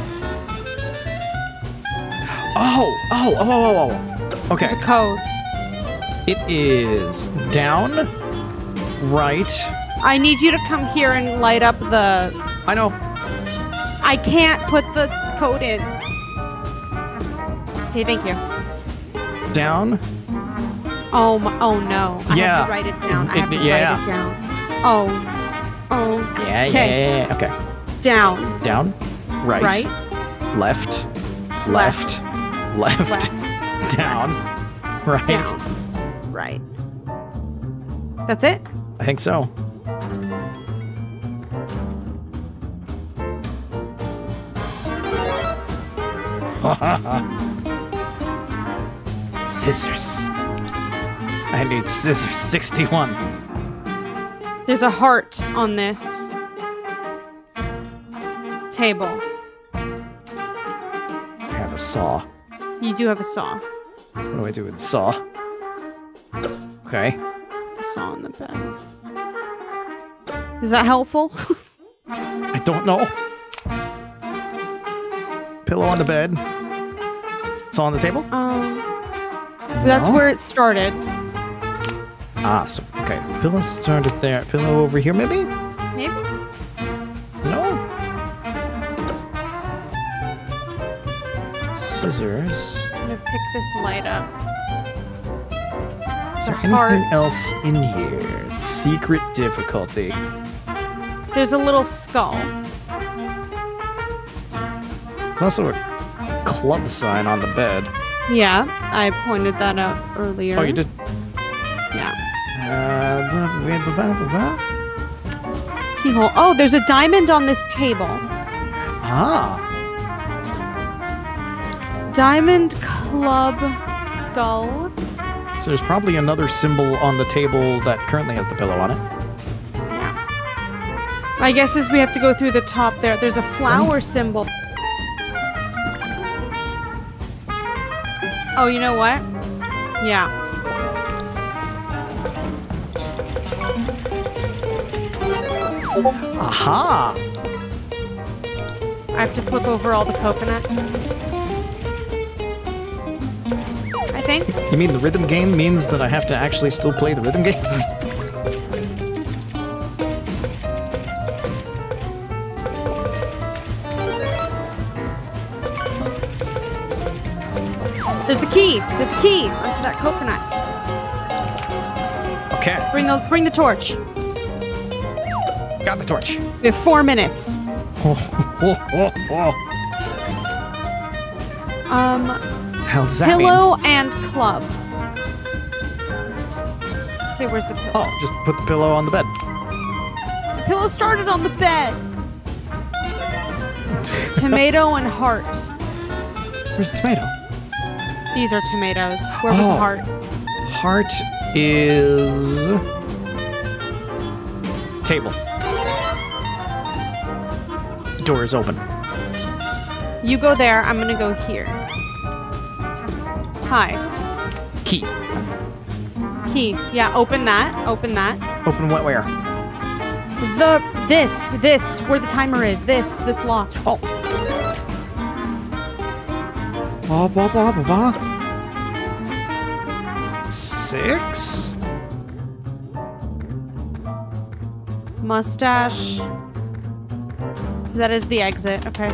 Oh. Oh. Oh. Oh. Oh. Okay. There's a code. It is down, right. I need you to come here and light up the. I know. I can't put the code in. Okay, thank you. Down. Oh, my, oh no! I Yeah. have to write it down. I have to yeah. write it down. Oh, oh. Yeah. Okay. Yeah. Okay. Down, Down, right, right, left, left, left, Left. down, right. down, right. That's it. I think so. scissors. I need scissors. 61. There's a heart on this table. I have a saw. You do have a saw. What do I do with the saw? Okay. A saw on the bed. Is that helpful? I don't know. Pillow on the bed. Saw on the table? um, that's where it started. Ah, so okay. Pillow started there. Pillow over here, maybe? Maybe. No. Scissors. I'm gonna pick this light up. Is there The anything heart. else in here? Secret difficulty. There's a little skull. There's also a club sign on the bed. Yeah, I pointed that out earlier. Oh, you did. Yeah. Uh, blah, blah, blah, blah, blah. Keyhole. Oh, there's a diamond on this table. Ah, Diamond club skull. so there's probably another symbol on the table that currently has the pillow on it. Yeah. My guess is we have to go through the top there. There's a flower symbol. Oh, you know what? Yeah. Aha! I have to flip over all the coconuts. I think. You mean the rhythm game means that I have to actually still play the rhythm game? key. There's key onto that coconut. okay, Bring the bring the torch. got the torch. We have four minutes. Um, hell does that mean? pillow and club. Okay, where's the pillow? Oh, just put the pillow on the bed. The pillow started on the bed. Tomato and heart. Where's the tomato? These are tomatoes. Where was the Oh. heart? Heart is table. Door is open. You go there. I'm gonna go here. Hi. Key. Key. Yeah, open that. Open that. Open what where? The this this where the timer is. This this lock. Oh. Ba, ba, ba, ba, ba. Six. Mustache. So that is the exit. Okay.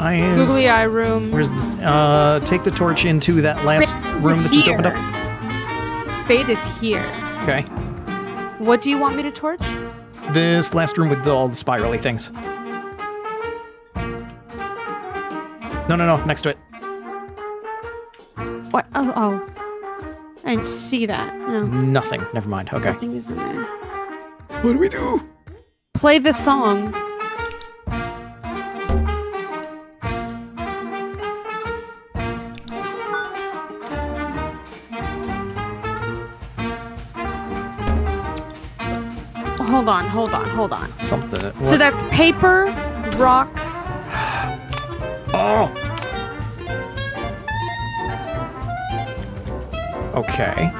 I is. Googly eye room. Where's the, uh take the torch into that last room that just opened up? Spade is here. Okay. What do you want me to torch? This last room with the, all the spirally things. No, no, no, next to it. What? Oh, oh. I didn't see that. No. Nothing. Never mind. Okay. Nothing is in there. What do we do? Play the song. Hold on, hold on, hold on. Something. So that's paper, rock. Oh! Okay.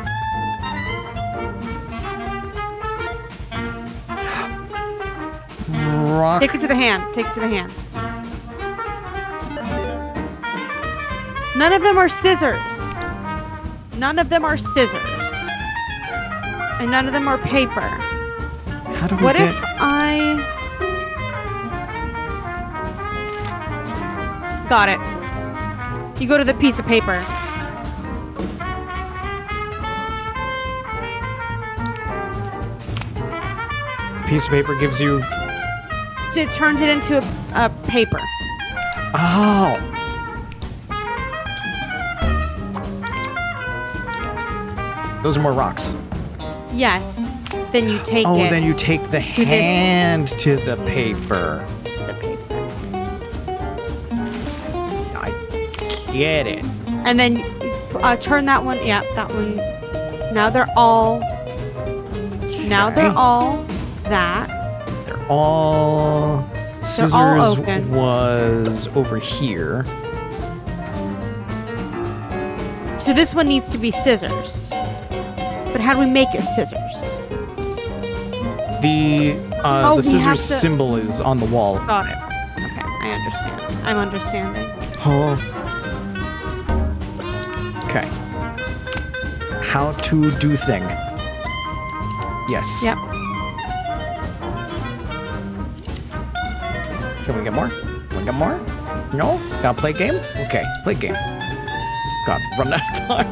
Rock. Take it to the hand. Take it to the hand. None of them are scissors. None of them are scissors. And none of them are paper. How do we what get... if I... Got it. You go to the piece of paper. piece of paper gives you. It turns it into a, a paper. Oh. Those are more rocks. Yes. Then you take Oh, it. then you take the hand to to the paper. Get it. And then uh, turn that one. Yeah, that one. Now they're all. Now they're all that. They're all. Scissors open. was over here. So this one needs to be scissors. But how do we make it scissors? The uh, Oh, the scissors to- symbol is on the wall. Got it. Okay, I understand. I'm understanding. Oh. How to do thing. Yes. Yep. Can we get more? Can we get more? No? Gotta play game? Okay, play game. God, run out of time.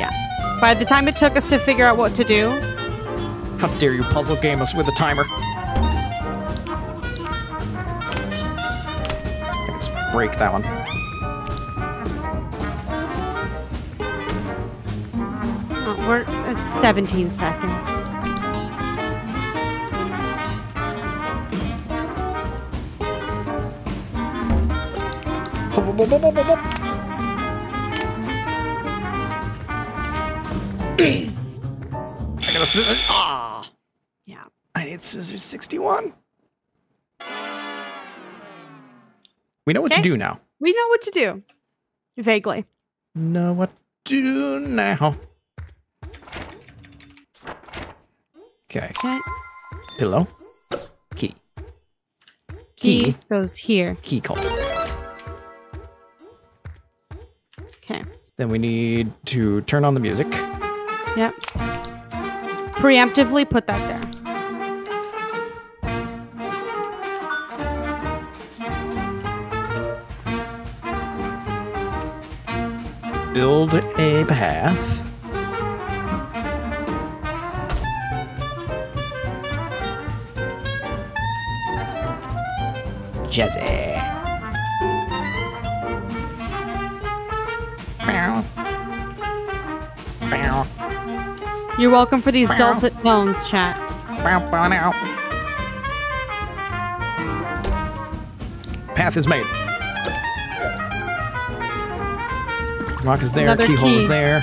Yeah. By the time it took us to figure out what to do, How dare you puzzle game us with a timer? Break that one. 17 seconds. I got a scissors. Ah, Yeah. I need scissors 61. We know what Okay. to do now. We know what to do. Vaguely. Know what to do now. Okay. Pillow. Key. Key Key. goes here. Key code. Okay. Then we need to turn on the music. Yep. Preemptively put that there. Build a path. Jazzy. Meow. Meow. You're welcome for these dulcet tones, chat. Path is made. Rock is there. Another Keyhole is there.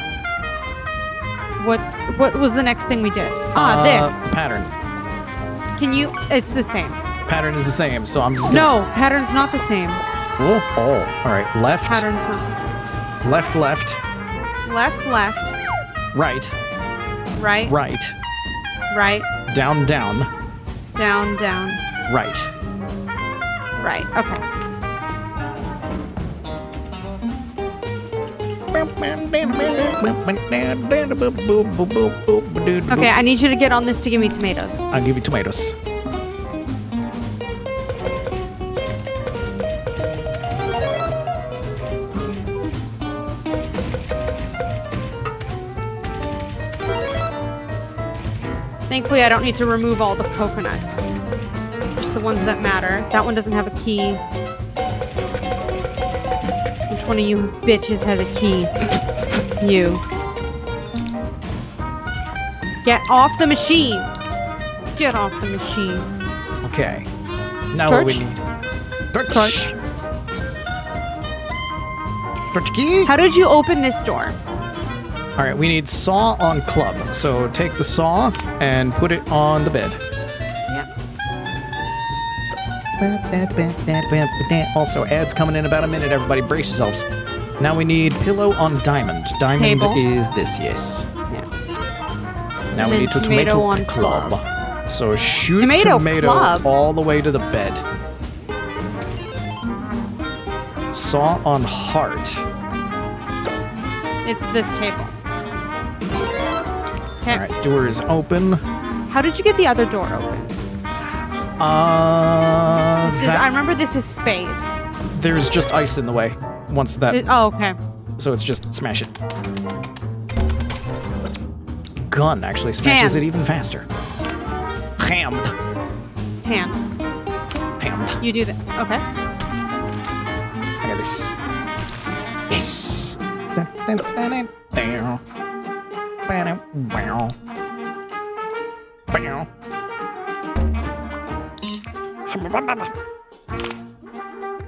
What what was the next thing we did? Ah, Uh, there. Pattern. Can you it's the same. Pattern is the same, so I'm just gonna. No, pattern's not the same. Oh, oh. All right. Left. Pattern's not the same. Left. Left. Left, left, Right. right, Right. right, Down. Down. down, down, Right. right. Okay. Okay, I need you to get on this to give me tomatoes. I'll give you tomatoes. I don't need to remove all the coconuts. Just the ones that matter. That one doesn't have a key. Which one of you bitches has a key? You. Get off the machine! Get off the machine. Okay. Now what we need. Torch. Torch. Torch key. How did you open this door? All right, we need saw on club. So take the saw and put it on the bed. Yep. Also, ads coming in about a minute. Everybody, brace yourselves. Now we need pillow on diamond. Diamond Table. is this, yes. Yeah. Now And we need to tomato tomato on club. So shoot Tomato tomato club. all the way to the bed. Saw on heart. It's this table. Okay. All right, door is open. How did you get the other door open? Uh, This is, that- I remember this is spade. there's just ice in the way. Once that, It- oh, okay. so it's just smash it. Gun actually smashes it even faster. Hammed. Hand. Hammed. You do that. Okay. I got this. Yes.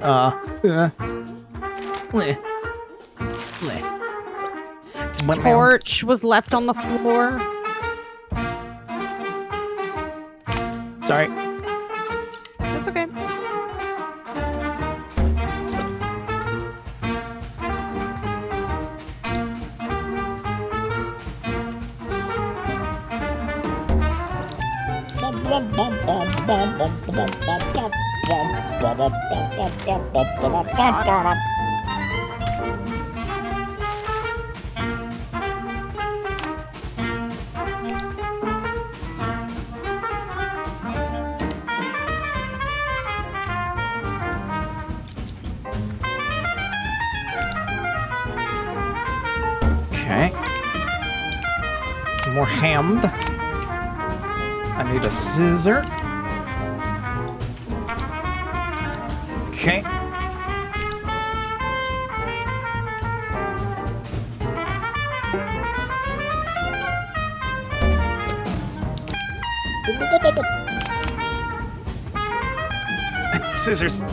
Uh, uh, bleh. Bleh. Bow. Torch was left on the floor. Sorry. That's okay. Okay. More hammed. A scissor. Okay. Scissors.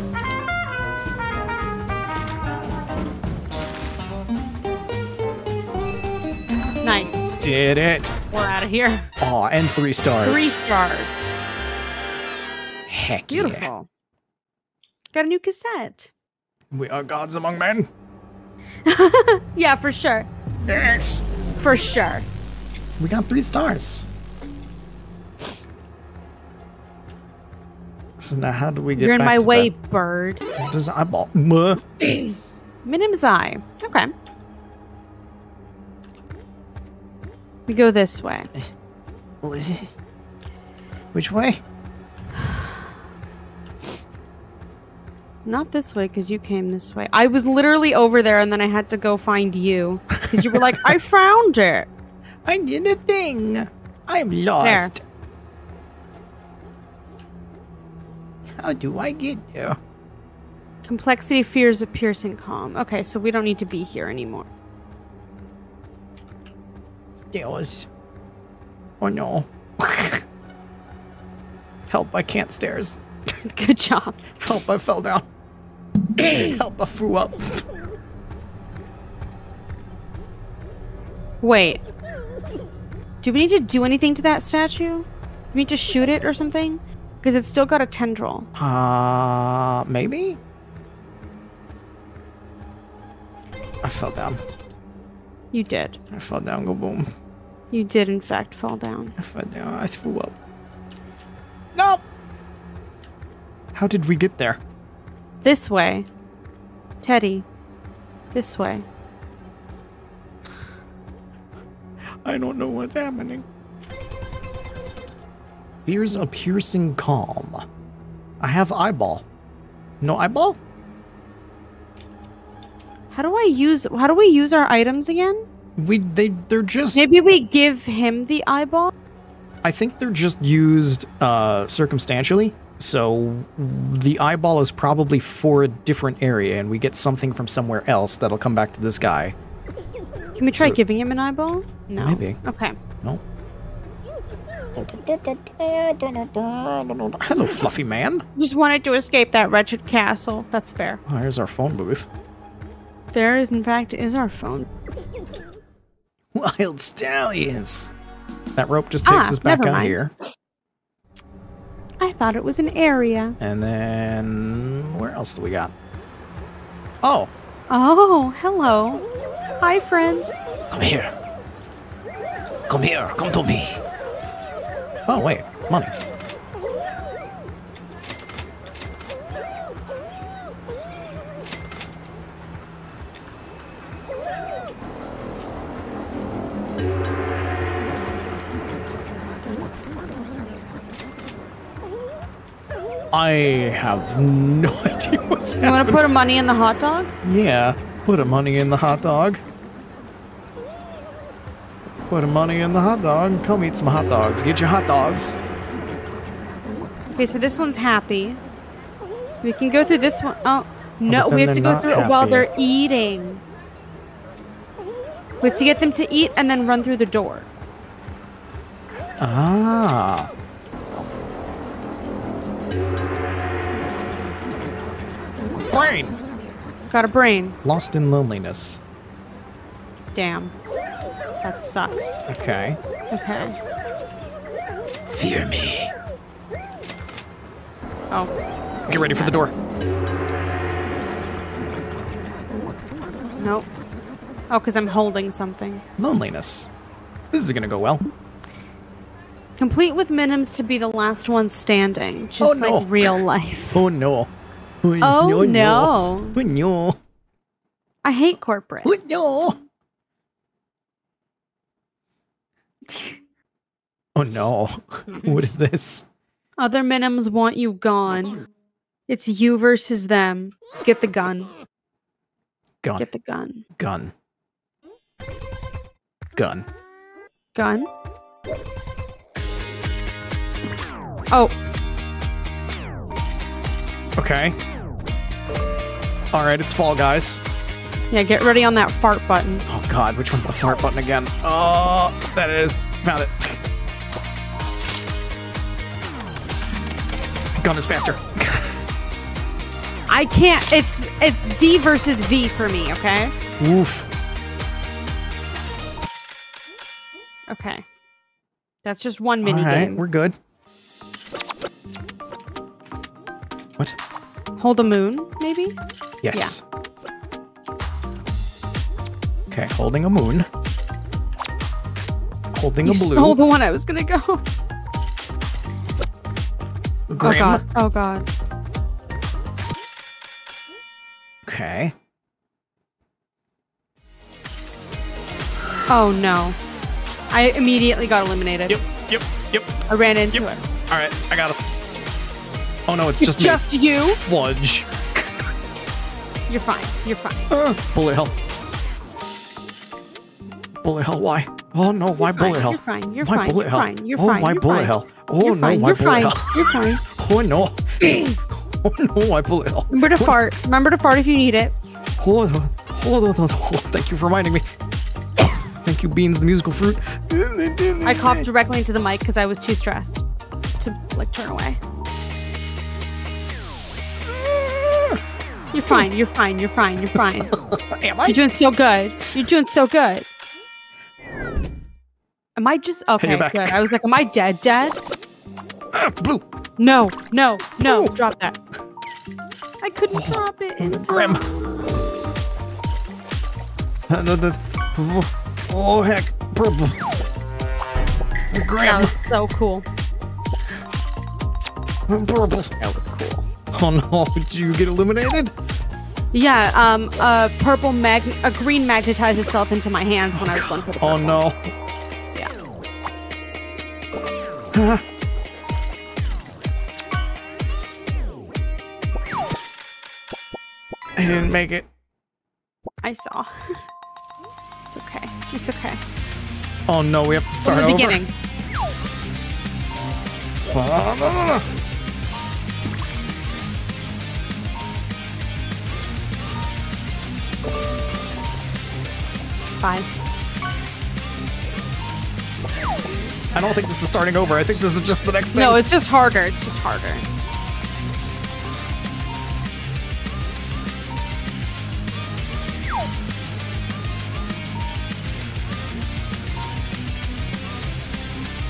Nice. Did it. We're out of here. Aw, and three stars. Three stars. Heck yeah. Beautiful. Got a new cassette. We are gods among men. Yeah, for sure. Yes. For sure. We got three stars. So now how do we get You're in back my to way, that- bird. What does eyeball? Muh. My name's I. Okay. We go this way. Which way? Not this way, because you came this way. I was literally over there, and then I had to go find you because you were like, "I found it." I did a thing. I'm lost. How do I get there? Complexity fears a piercing calm. Okay, so we don't need to be here anymore. Stairs. Oh no. Help, I can't stairs. Good job. Help, I fell down. Help, I threw up. Wait. Do we need to do anything to that statue? Do we need to shoot it or something? Because it's still got a tendril. Uh, maybe? I fell down. You did. I fell down, go boom. You did, in fact, fall down. I fell down, I threw up. No! How did we get there? This way. Teddy. This way. I don't know what's happening. Here's a piercing calm. I have eyeball. No eyeball? How do I use how do we use our items again? We they they're just Maybe we give him the eyeball? I think they're just used uh circumstantially. So the eyeball is probably for a different area and we get something from somewhere else that'll come back to this guy. Can we try So- giving him an eyeball? No. Maybe. Okay. No. Hello, fluffy man. Just wanted to escape that wretched castle. That's fair. Oh, here's our phone booth. There, in fact, is our phone. Wild stallions. That rope just takes Ah, us back out mind. here. I thought it was an area. And then where else do we got? Oh, Oh, hello. Hi, friends. come here. Come here. Come to me. Oh wait, Money. I have no idea what's You want to happening. put money in the hot dog? Yeah, put a money in the hot dog. Put a money in the hot dog. Come eat some hot dogs. Get your hot dogs. Okay, so this one's happy. We can go through this one. Oh, no, we have to go through it while they're eating. We have to get them to eat and then run through the door. Ah. Brain. Got a brain. Lost in loneliness. Damn. That sucks. Okay. Okay. Fear me. Oh. Get ready for the door. Nope. Oh, because I'm holding something. Loneliness. This is gonna go well. Complete with minims to be the last one standing. Just Oh, no. like real life. Oh no. Oh, no. No. I hate corporate. No. Oh no. What is this? Other minims want you gone. It's you versus them. Get the gun. Gun. Get the gun. Gun. Gun. Gun. Oh, Okay. All right, it's Fall Guys. yeah, get ready on that fart button. Oh God, which one's the fart button again? Oh, that is. Found it. Gun is faster. I can't. It's it's D versus V for me. Okay. Oof. Okay. That's just one All mini right, game. we're good. What? Hold a moon, maybe. Yes. Okay, holding a moon. Holding You a blue. stole the one I was gonna go. Oh god. Oh god. Okay. Oh no. I immediately got eliminated. Yep, yep, yep. I ran into Yep. it. All right, I got us. Oh no, it's It's just just, me. you. Fudge. You're fine. You're fine. Uh, bullet hell. Bullet hell, why? Oh no, why bullet hell? you're fine, you're why fine, bullet you're hell? fine, you're oh, fine, why you're bullet fine. hell? Oh you're no, fine. why You're bullet fine. hell? You're fine. Oh no. oh no, why bullet hell? Remember to fart. Remember to fart if you need it. Hold on, hold on, hold on. Thank you for reminding me. Thank you, Beans, the musical fruit. I coughed directly into the mic because I was too stressed to like turn away. You're fine. You're fine. You're fine. You're fine. Am I? You're doing so good. You're doing so good. Am I just okay? back. Good. I was like, am I dead? Dead? Ah, blue. No. No. No. Drop that. I couldn't drop it. In Grim. Uh, oh, oh, heck. Purple. That was so cool. Purple. That was cool. Oh no, did you get eliminated? Yeah. Um. A purple mag. A green magnetized itself into my hands when I was going for the Oh no. Yeah. I didn't make it. I saw. it's okay. It's okay. Oh no, we have to start From the over. beginning. Fine. I don't think this is starting over. I think this is just the next thing. No, it's just harder. It's just harder.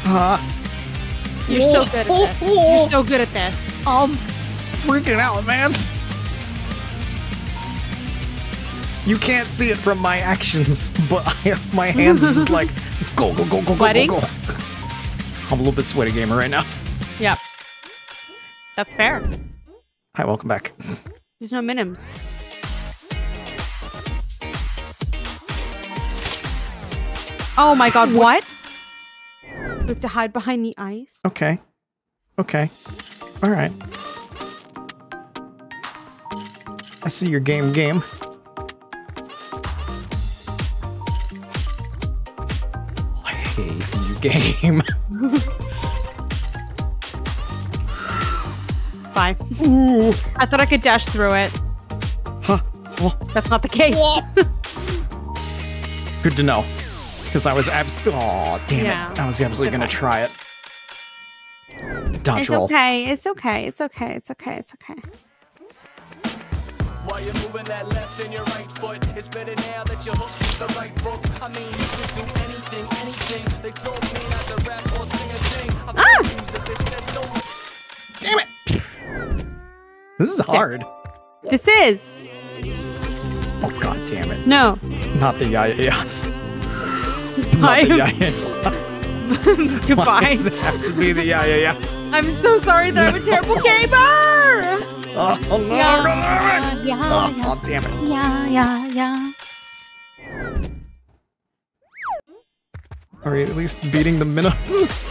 Uh, You're so good at this. You're so good at this. I'm freaking out, man. You can't see it from my actions, but I, my hands are just like go, go, go, go, go, go, go. I'm a little bit sweaty gamer right now. Yep. That's fair. Hi, welcome back. There's no minims. Oh my god, what? We have to hide behind the ice? Okay. Okay. All right. I see your game game. game. Bye. I thought I could dash through it. huh. Well, That's not the case. good to know. Because I was absolutely. Oh, damn Yeah. it. I was absolutely going to try it. Dodge It's roll. okay. It's okay. It's okay. It's okay. It's okay. While you're moving that left and your right foot, it's better now that you're hooked with the right book. I mean, you can do anything, anything. They told me not to rap or sing a thing. I'm Ah! music, they said don't Damn it. This is hard. This is. Oh, god damn it. No. Not the Yaya Yas. Not Bye. the Yaya Yas. Why Goodbye. does it have to be the Yaya Yas? I'm so sorry that I'm a terrible gamer. Oh, no. Yeah, yeah, Oh, yeah, oh, damn it. yeah, yeah, yeah. Are we at least beating the minimums?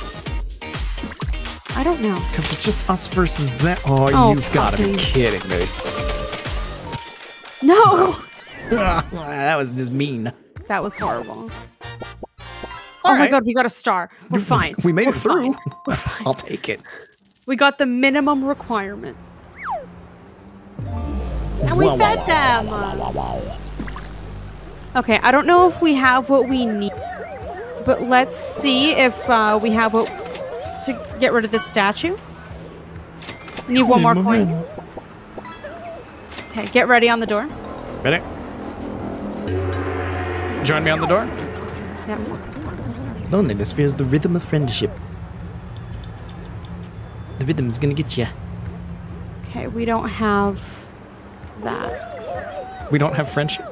I don't know. Because it's just us versus them. Oh, Oh, you've got to be kidding me. No. that was just mean. That was horrible. All oh my god, we got a star. We're fine. We made We're it through. I'll take it. We got the minimum requirement. And we Wow, wow, fed them. Okay, I don't know if we have what we need, but let's see if uh, we have what to get rid of this statue. We need one more coin. Okay, get ready on the door. Ready? Join me on the door. Yep. Loneliness fears the rhythm of friendship. The rhythm's gonna get you. Okay, we don't have that. We don't have friendship.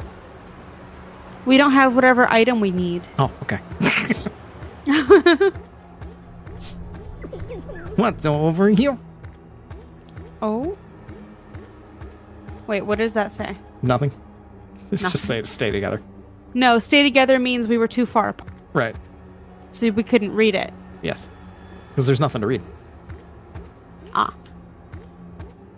We don't have whatever item we need. Oh, okay. What's over here? Oh? Wait, what does that say? Nothing. Let's just say to stay together. No, stay together means we were too far apart, Right. so we couldn't read it. Yes. Because there's nothing to read. Ah.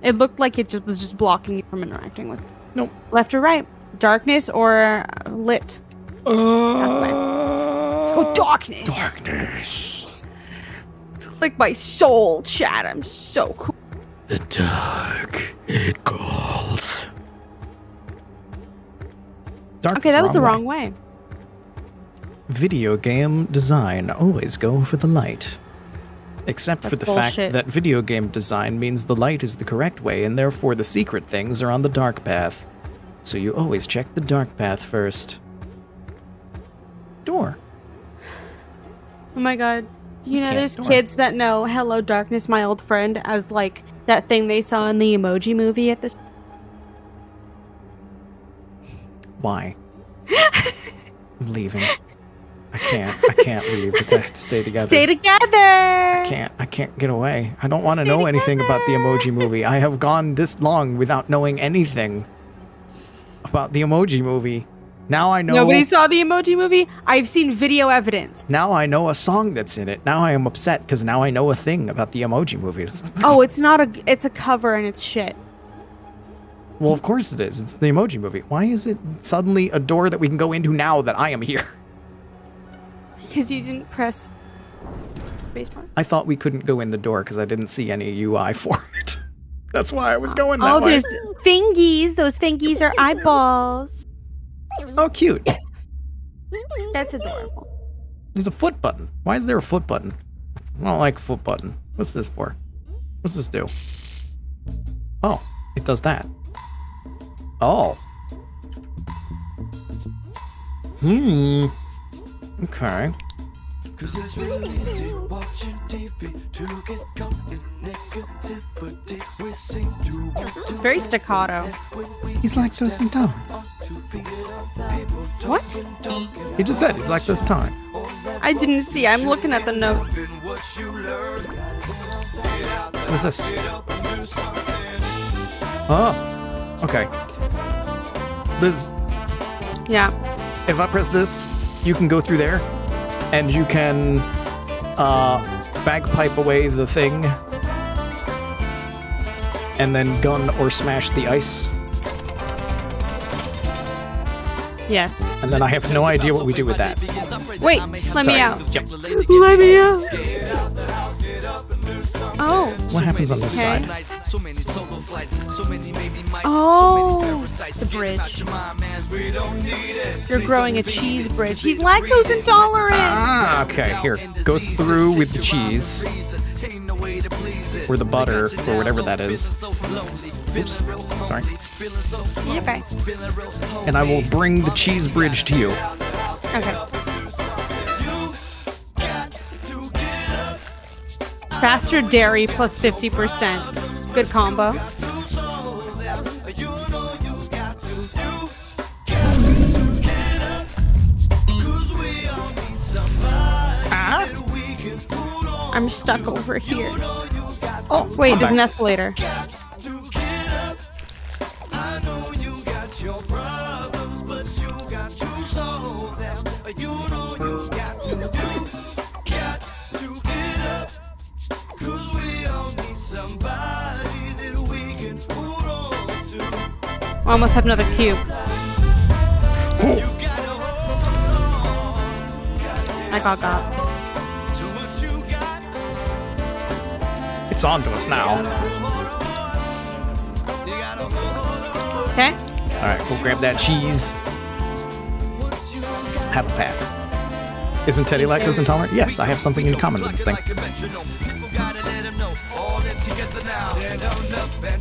It looked like it just was just blocking you from interacting with Nope. left or right, darkness or uh, lit. Let's go darkness. Darkness. Like my soul, chat. I'm so cool. The dark. It calls. Dark Okay, that was the way. wrong way. Video game design always go for the light. Except for the bullshit. fact that video game design means the light is the correct way and therefore the secret things are on the dark path. So you always check the dark path first. Door. Oh my god. You know, there's door. kids that know Hello Darkness, my old friend, as like that thing they saw in the emoji movie at this. Why? I'm leaving. I can't. I can't leave. I have to stay together. Stay together! I can't I can't get away. I don't want to know anything about the emoji movie. I have gone this long without knowing anything about the emoji movie. Now I know Nobody saw the emoji movie? I've seen video evidence. now I know a song that's in it. Now I am upset because now I know a thing about the emoji movie. Oh, it's not a. It's a cover and it's shit. well, of course it is. It's the emoji movie. Why is it suddenly a door that we can go into now that I am here? Because you didn't press spacebar. I thought we couldn't go in the door because I didn't see any UI for it. That's why I was going that Oh, way. there's fingies. Those fingies are eyeballs. Oh, cute. That's adorable. There's a foot button. Why is there a foot button? I don't like a foot button. What's this for? What's this do? Oh, it does that. Oh. Hmm. Okay. Cause it's really easy watching TV to get caught in negativity. We seem to want It's very staccato. He's like intolerant. to feed it up. People What? He just said he's lactose time. I didn't see. I'm looking at the notes. talking what you learn. What is this? Oh, okay. This. Yeah. if I press this, you can go through there, and you can uh, bagpipe away the thing, and then gun or smash the ice. Yes. And then I have no idea what we do with that. Wait, let me out. Yep. Let me out. Oh. What happens on this Okay. side? Oh, the bridge. You're growing a cheese bridge. He's lactose intolerant. Ah, okay. Here, go through with the cheese or the butter or whatever that is. Oops, sorry. Okay. And I will bring the cheese bridge to you. Okay. Faster dairy plus 50%. Good combo. Ah? I'm stuck over here. Oh, Wait, I'm there's an back. escalator. We almost have another cube. I got got. It's on to us now. Okay? All right, we'll grab that cheese. Have a path. Isn't Teddy lactose intolerant? Yes, I have something in common with this thing.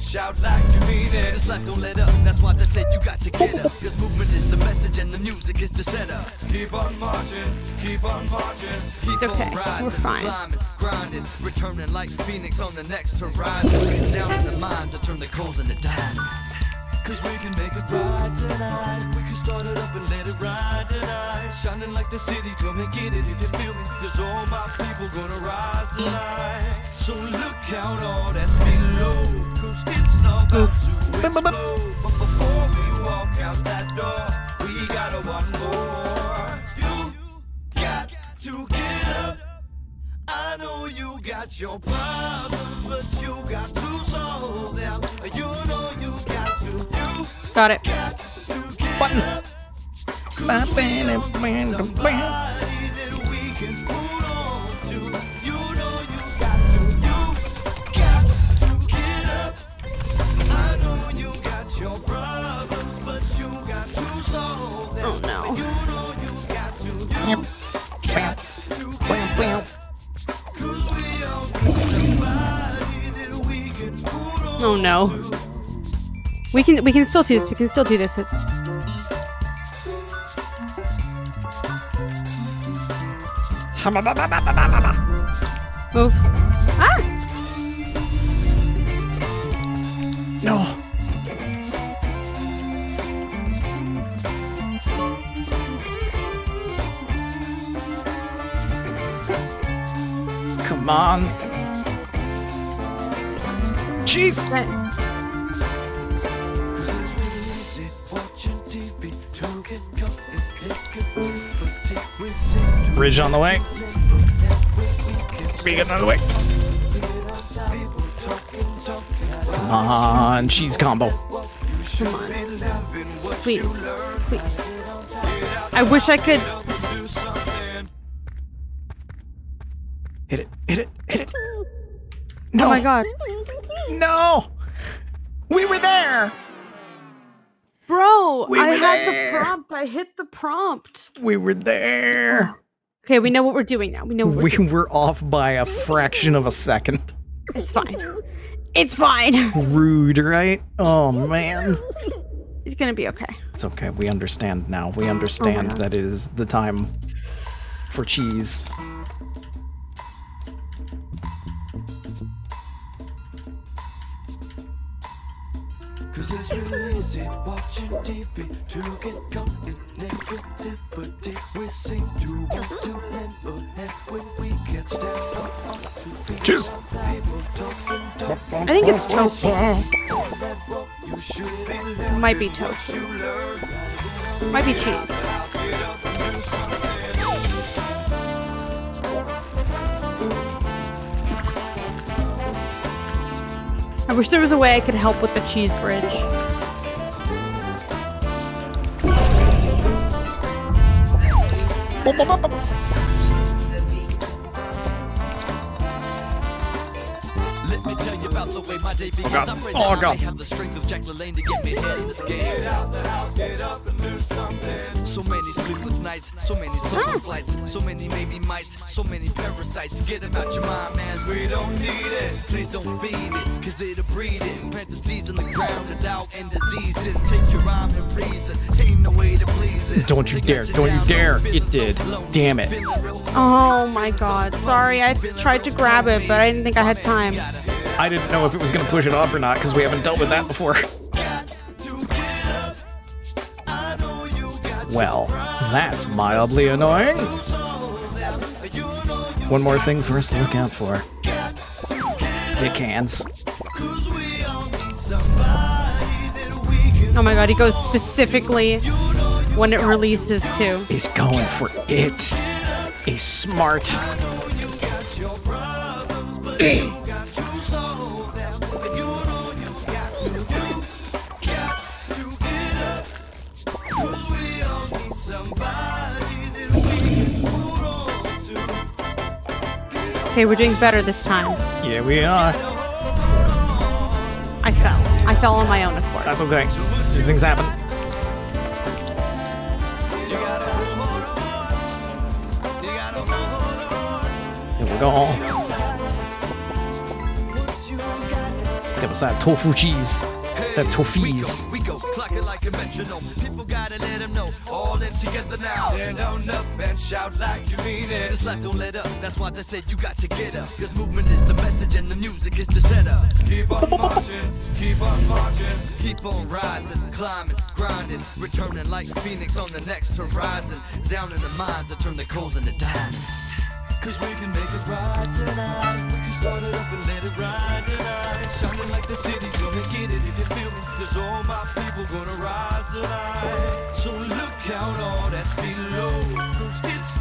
Shout like you mean it. This life don't let up. That's why they said you got to get up. This movement is the message and the music is the setup. Keep on marching, keep on marching. Keep It's okay. We're fine. grinding, returning like Phoenix on the next horizon. Down in the mines, I turn the coals into diamonds. Cause we can make it right tonight. We can start it up and let it ride tonight. Shining like the city, come and get it if you feel me. Cause all my people gonna rise tonight. So look out all that's below. Cause it's about to explode. But before we walk out that door, we gotta want more. You got to get up. I know you got your problems, but you got to solve them. You know you got to, Got it. Button. somebody that we can hold on to. You know you got to, you got to get up. I know you got your problems, but you got to solve them. Oh no. You know you got to, you got to get up. Cause we all need somebody that we can hold on Oh no. We can we can still do this. We can still do this. It's move. Ah! No. Come on. Cheese. Right. Bridge on the way. Beacon on the way. Come on, cheese combo. Come on. Please. Please. I wish I could Hit it, hit it, hit it. Oh no, Oh my god. no. We were there. Bro, We I had there. the prompt. I hit the prompt. We were there. Okay, we know what we're doing now. We know what we're We doing. were off by a fraction of a second. It's fine. It's fine. Rude, right? Oh man. It's gonna be okay. It's okay. We understand now. We oh understand God. that it is the time for cheese. Cause it's real easy watching TV to get caught in negativity. We seem to want to lend a hand when we can't stand up to feet. Cheers. I think it's tofu. It might be tofu. Might be cheese. I wish there was a way I could help with the cheese bridge. Let me tell about the way my day begins. God. I pray Oh, that God. I have the strength of Jack LaLanne to get me ahead in this game. So many sleepless nights, so many solo flights, so many maybe mites, so many parasites. Get them out your mind, man. We don't need it. Please don't feed it, cause it'll breed it. Plant the seeds in the ground, it's out and diseases. Take your rhyme and reason. Ain't no way to please it. Don't you dare, don't you dare. It did. Damn it. Oh my god. Sorry, I tried to grab it, but I didn't think I had time. I didn't know if it was going to push it off or not because we haven't dealt with that before. Well, that's mildly annoying. One more thing for us to look out for. Dick hands. Oh my god, he goes specifically when it releases too. He's going for it. A smart. Okay, we're doing better this time. Yeah, we are. I fell. I fell on my own accord. That's okay. These things happen. Here we go. Get us that tofu cheese. That tofies. We go clocking like a metronome. People gotta let them know. All in together now. Stand on up and shout like you mean it. This life don't let up. That's why they said you got to get up. Cause movement is the message and the music is the setup. Keep on marching, keep on marching, keep on rising, climbing, grinding, returning like Phoenix on the next horizon. Down in the mines, I turn the coals into diamonds. Cause we can make it right tonight. We can start it up and let it ride tonight. Shining like the city, my people gonna rise tonight. So look out all that's below.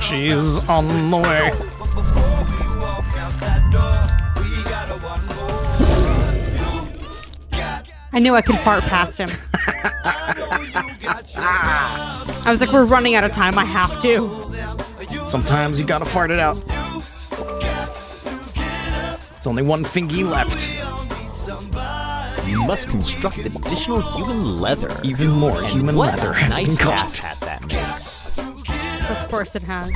She's on the way. But before we walk out that door, we got a one more. You got, I knew I could fart past him. I know you got your I was like, we're running out of time. I have to. Sometimes you gotta fart it out. It's only one thingy left. You must construct additional human leather. Even more And human what leather has nice been caught. ass hat that makes. Of course it has.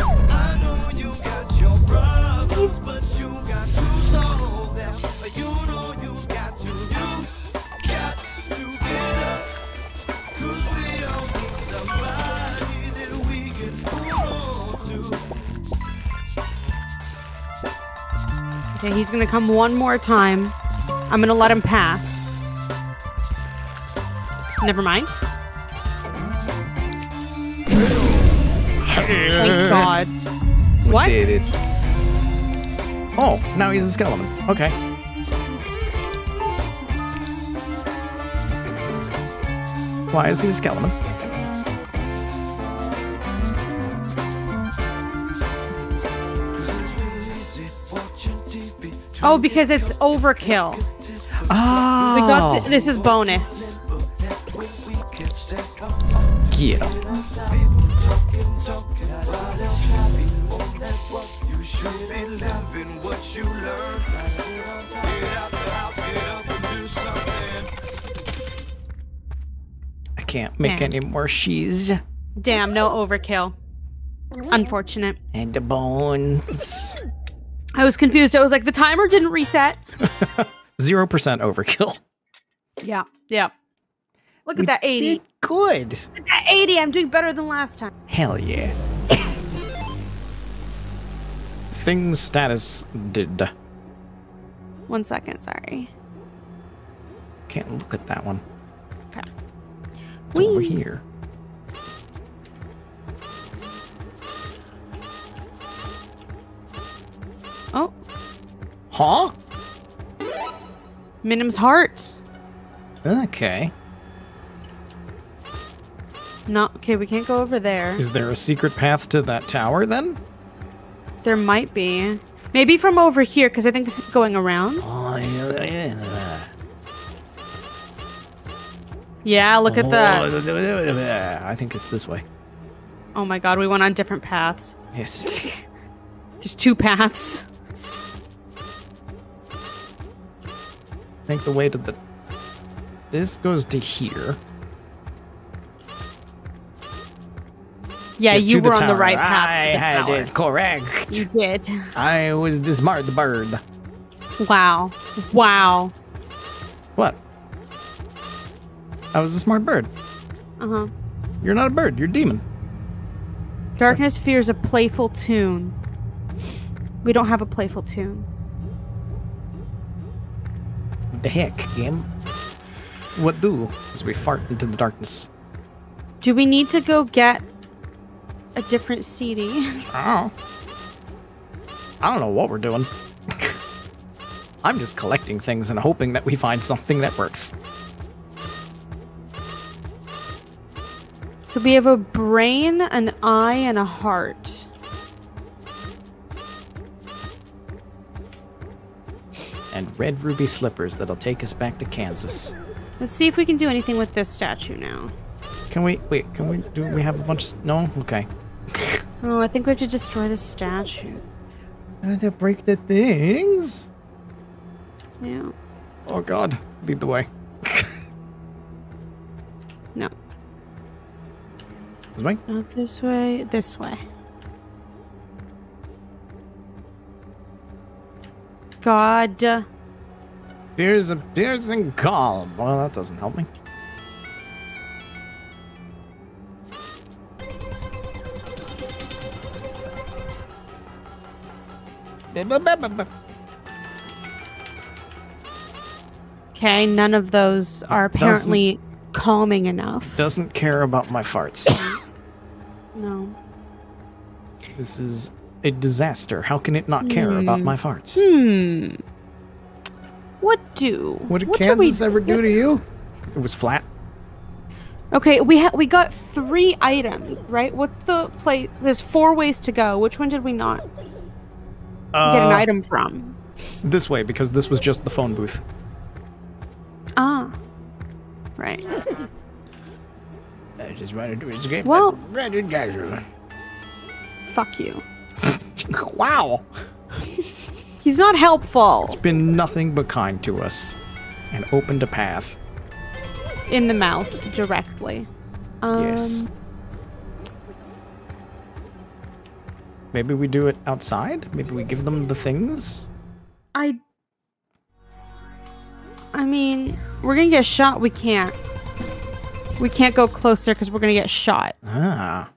Okay, he's gonna come one more time. I'm gonna let him pass. Never mind. Thank God. What? Did it. Oh, now he's a skeleton. Okay. Why is he a skeleton? Oh, because it's overkill. Oh, We got th- this is bonus. Yeah. I can't make Yeah. any more cheese. Damn, no overkill. Unfortunate. And the bones. I was confused. I was like, the timer didn't reset. Zero percent overkill. Yeah. Yeah. Look We at that 80. Good. At 80. I'm doing better than last time. Hell yeah. Things status did. One second. Sorry. Can't look at that one. Okay. It's over here. Oh, Huh? Minim's heart. Okay. No, okay, we can't go over there. Is there a secret path to that tower then? There might be. Maybe from over here, because I think this is going around. Oh, yeah. Yeah, look at that. that. I think it's this way. Oh my god, we went on different paths. Yes. There's two paths. I think the way to the. This goes to here. Yeah, you were on the right path. I had tower. it correct. You did. I was the smart bird. Wow. Wow. What? I was a smart bird. Uh huh. You're not a bird. You're a demon. Darkness fears a playful tune. We don't have a playful tune. The heck, game? What do? As we fart into the darkness. Do we need to go get a different CD? Oh. I don't know what we're doing. I'm just collecting things and hoping that we find something that works. So we have a brain, an eye, and a heart. And red ruby slippers that'll take us back to Kansas. Let's see if we can do anything with this statue now. Can we wait? Can we do? We have a bunch. Of, no. Okay. Oh, I think we have to destroy the statue. I had to break the things. Yeah. Oh God! Lead the way. No. This way. Not this way. This way. God. Here's a piercing calm. Well, that doesn't help me. Okay, none of those are Doesn't- apparently calming enough. Doesn't care about my farts. No. This is a disaster. How can it not care about my farts? Hmm. What do? What did what Kansas we, ever do to you? It was flat. Okay, we ha- we got three items, right? What's the play? There's four ways to go. Which one did we not get an Uh, item from? This way, because this was just the phone booth. Ah, right. I just wanted to escape. Well- that- Fuck you. wow. He's not helpful He's Been nothing but kind to us and opened a path. in the mouth directly. Um, Yes. Maybe we do it outside? Maybe we give them the things? I. I mean, we're gonna get shot. We can't. We can't go closer because we're gonna get shot. Ah.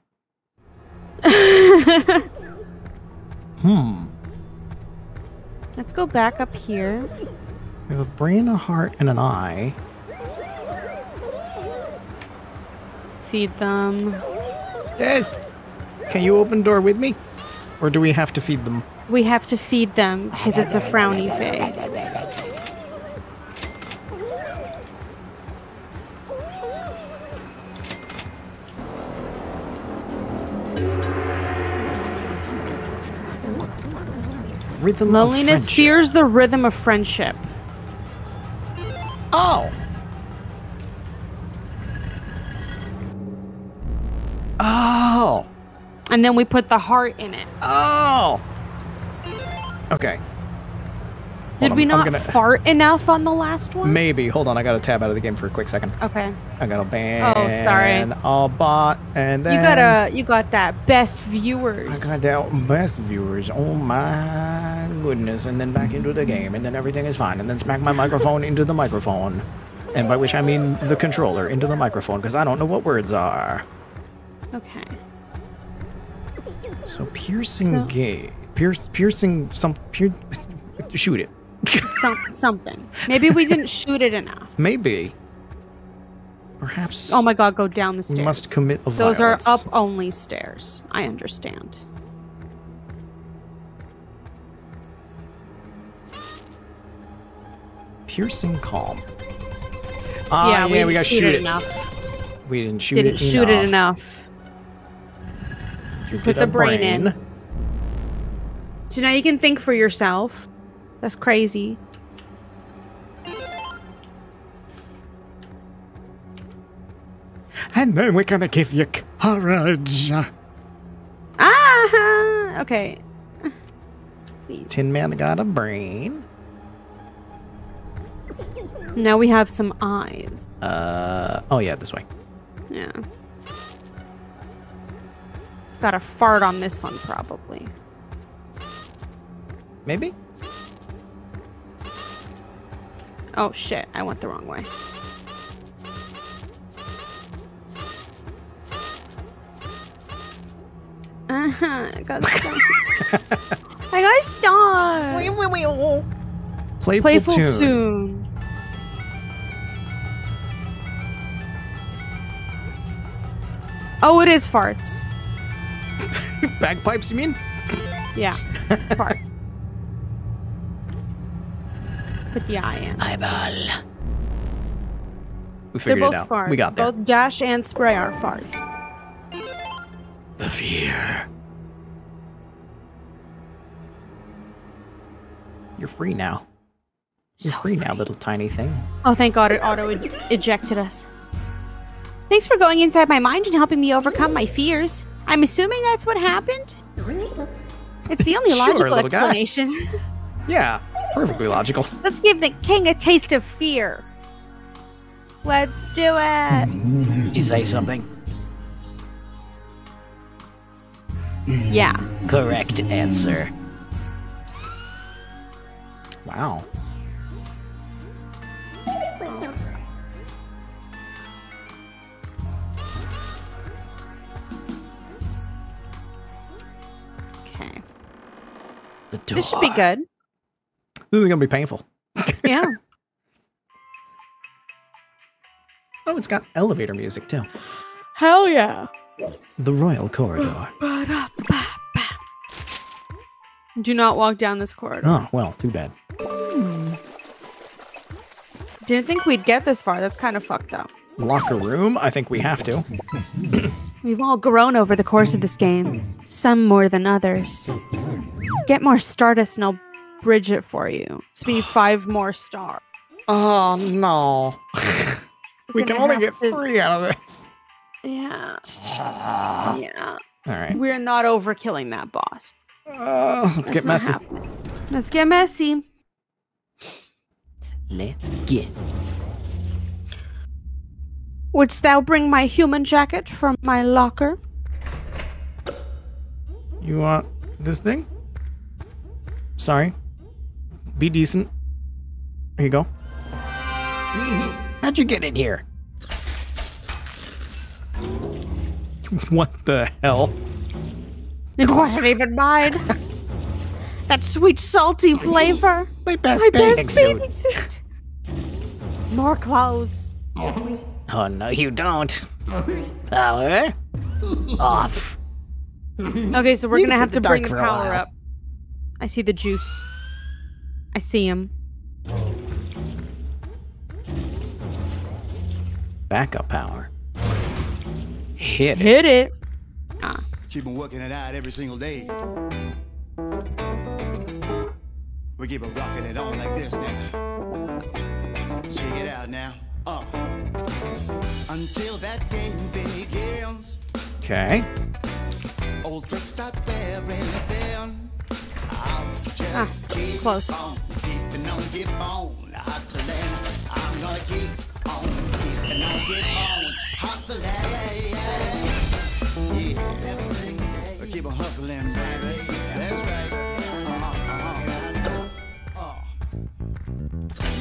Hmm. Let's go back up here. We have a brain, a heart, and an eye. Feed them. Yes. Can you open door with me? Or do we have to feed them? We have to feed them because it's a frowny face. Rhythm Loneliness fears the rhythm of friendship. Oh. Oh. And then we put the heart in it. Oh. Okay. Did Hold we on, I'm not gonna- fart enough on the last one? Maybe. Hold on. I got to tab out of the game for a quick second. Okay. I got to ban. Oh, sorry. And all bot and then You got a you got that best viewers. I got that best viewers. Oh my goodness! And then back into the game, and then everything is fine. And then smack my microphone into the microphone, and by which I mean the controller into the microphone, because I don't know what words are. Okay. So piercing So- gay, pierce, piercing some, pier, shoot it. Some, something. Maybe we didn't shoot it enough. Maybe. Perhaps. Oh my god, go down the stairs. We must commit a Those violence. are up only stairs. I understand. Piercing calm. Ah, yeah, yeah, we, didn't gotta shoot, it, it. enough. We didn't shoot it enough. We Didn't shoot enough. it enough. You Put the a brain in. So now you can think for yourself. That's crazy. And then we're gonna give you courage. Ah, okay. Please. Tin Man got a brain. Now we have some eyes. Uh oh yeah, this way. Yeah. Got a fart on this one, probably. Maybe? Oh shit, I went the wrong way. Uh-huh, I got stuck. I got stuck. Playful, Playful tune. tune. Oh, it is farts. Bagpipes, you mean? Yeah, farts. Put the eye in. Eyeball. We They're figured both it out. farts. We got there. Both dash and spray are farts. The fear. You're free now. You're So free, now, little tiny thing. Oh, thank God it auto ejected us. Thanks for going inside my mind and helping me overcome my fears. I'm assuming that's what happened? It's the only Sure, logical little guy. explanation. Yeah, perfectly logical. Let's give the king a taste of fear. Let's do it. Did you say something? Yeah. Correct answer. Wow. The door. This should be good. This is gonna be painful. Yeah. Oh, it's got elevator music too. Hell yeah. The Royal Corridor. Do not walk down this corridor. Oh, well, too bad. Didn't think we'd get this far. That's kind of fucked up. Locker room, I think we have to. We've all grown over the course of this game, some more than others. Get more Stardust and I'll bridge it for you. So we need five more stars. Oh no. we can only get to- three out of this. Yeah. Yeah. All right. We're not overkilling that boss. Uh, let's That's get messy. happening. Let's get messy. Let's get. Wouldst thou bring my human jacket from my locker? You want this thing? Sorry. Be decent. Here you go. How'd you get in here? What the hell? It wasn't even mine. that sweet, salty flavor. My best My bathing best suit. bathing suit. More clothes. Oh no, you don't. Power off. Okay, so we're You gonna have to bring the power up. I see the juice. I see him. Backup power. Hit it. Hit it. Keep on working it out every single day. We keep on rocking it on like this now. Check it out now. Uh. Until that game begins, Okay. old tricks start wearing thin. I'll just Ah, keep close. on keeping on, keep on hustling. I'm gonna keep on keeping on, keep on hustling. Yeah, everything. Keep on hustling, baby. That's right. Uh-huh, uh-huh.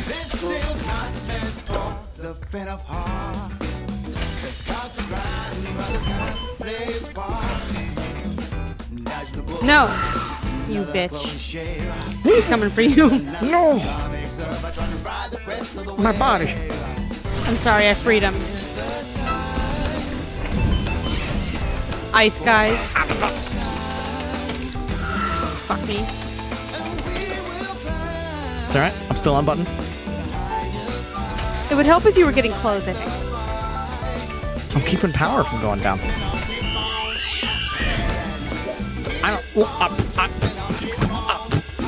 This deal's not meant for the faint of heart. The cops are riding, brothers gonna play his part. Dodge the bullet, No. You bitch. close. He's coming for you. No! Comics up, I try to ride the rest of the My body. I'm sorry, I freed him. Ice guys. Fuck me. It's alright. I'm still on button. It would help if you were getting close, I think. I'm keeping power from going down. I don't. Well, up, up.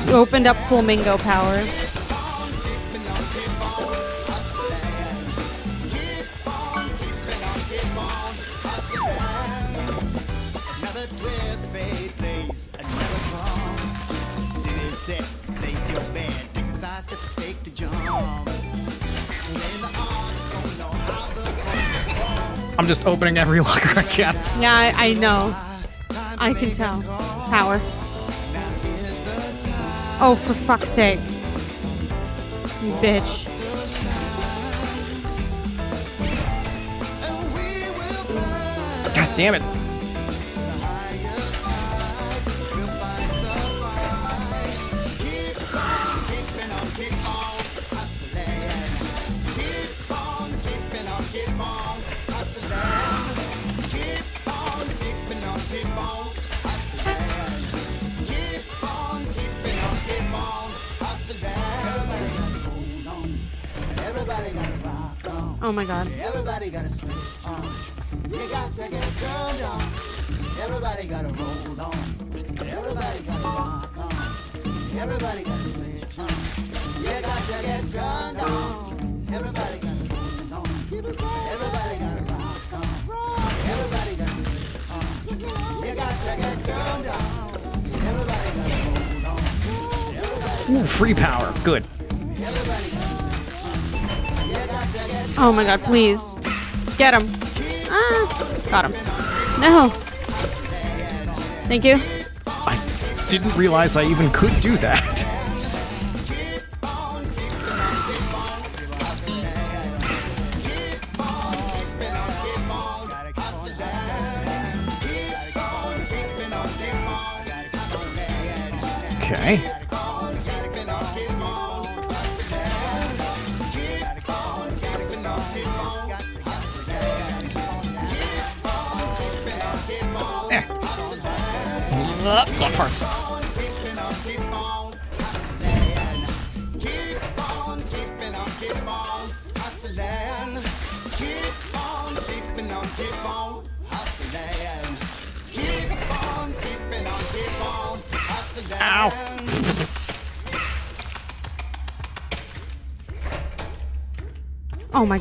You opened up flamingo power. Another place, another bomb. City set, place your bet, exercise take the jump. I'm just opening every locker I can. Yeah, I, I know. I can tell. Power. Oh, for fuck's sake. You bitch. God damn it. Oh my god. Everybody gotta switch on. You got to get turned on. Everybody gotta roll on. Everybody gotta rock on. Everybody gotta switch on. You got to get turned on. Everybody gotta roll on. Everybody gotta rock on. Everybody gotta switch on. You got to get turned on. Everybody gotta roll on. Ooh, free power. Good. Oh my god, please. Get him. Ah, got him. No. Thank you. I didn't realize I even could do that.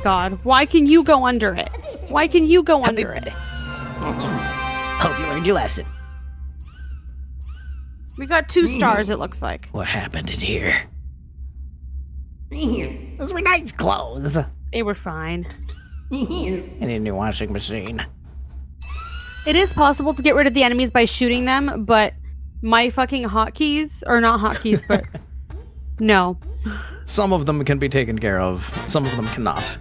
God. Why can you go under it? Why can you go under it? Hope you learned your lesson. We got two mm. stars, it looks like. What happened in here? Those were nice clothes. They were fine. And a new washing machine. It is possible to get rid of the enemies by shooting them, but my fucking hotkeys, or not hotkeys, but no. Some of them can be taken care of, some of them cannot.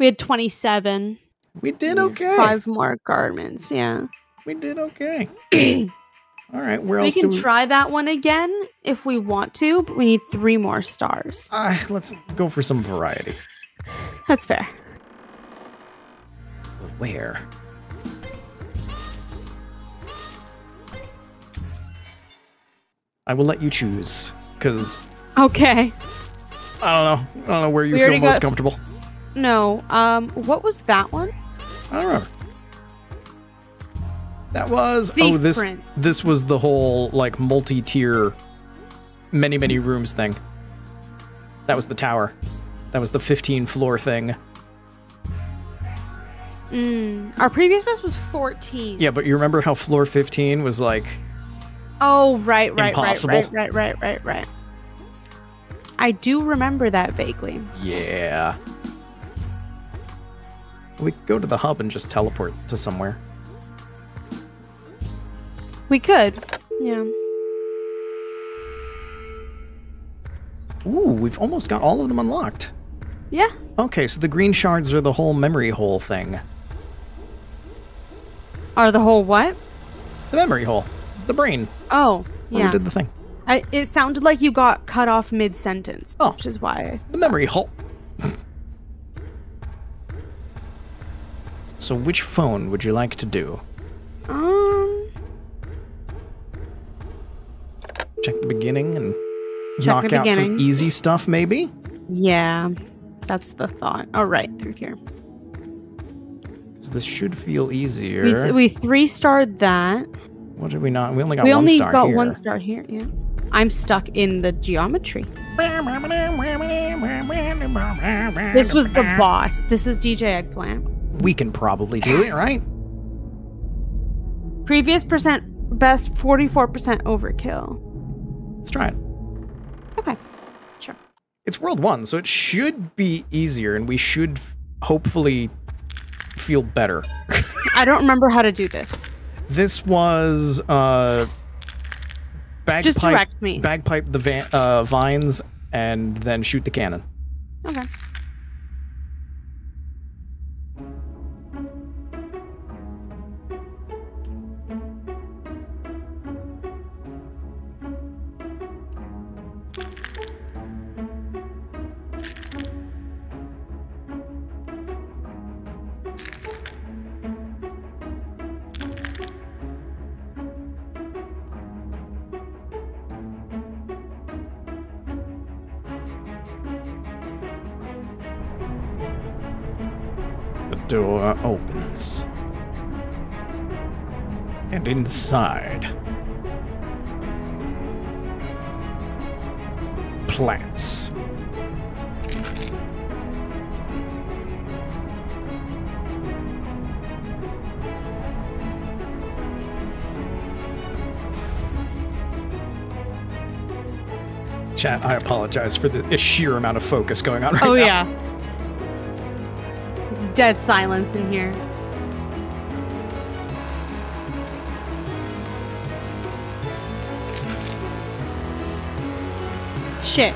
We had 27. We did okay. Five more garments, yeah. We did okay. All right, where We else can do we... try that one again if we want to, but we need three more stars. Uh, let's go for some variety. That's fair. Where? I will let you choose, because Okay. I don't know. I don't know where you We feel most got- comfortable. No. Um, what was that one? I don't know. That was Thief oh this print. this was the whole like multi-tier many many rooms thing. That was the tower. That was the 15 floor thing. Mm, our previous best was 14. Yeah, but you remember how floor 15 was like Oh, right, right, Impossible. right, right, right, right, right, right. I do remember that vaguely. yeah. We could go to the hub and just teleport to somewhere. We could. Yeah. Ooh, we've almost got all of them unlocked. Yeah. Okay, so the green shards are the whole memory hole thing. Are the whole what? The memory hole. The brain. Oh, yeah. we did the thing. I, it sounded like you got cut off mid sentence. Oh. Which is why I. The memory hole. So which phone would you like to do? Um. Check the beginning and knock out some easy stuff maybe? Yeah, that's the thought. All right, through here. This should feel easier. We, we three starred that. what did we not? We only got one star. we one only star got here. one star here. Yeah. I'm stuck in the geometry. This was the boss. This was DJ Eggplant. We can probably do it, right? Previous percent best 44% overkill. Let's try it. Okay. Sure. It's World 1, so it should be easier, and we should hopefully feel better. I don't remember how to do this. This was uh bagpipe, Just direct me. bagpipe the uh, vines and then shoot the cannon. Okay. Door opens. And inside. Plants. Chat, I apologize for the sheer amount of focus going on right oh now. yeah. Dead silence in here. Shit.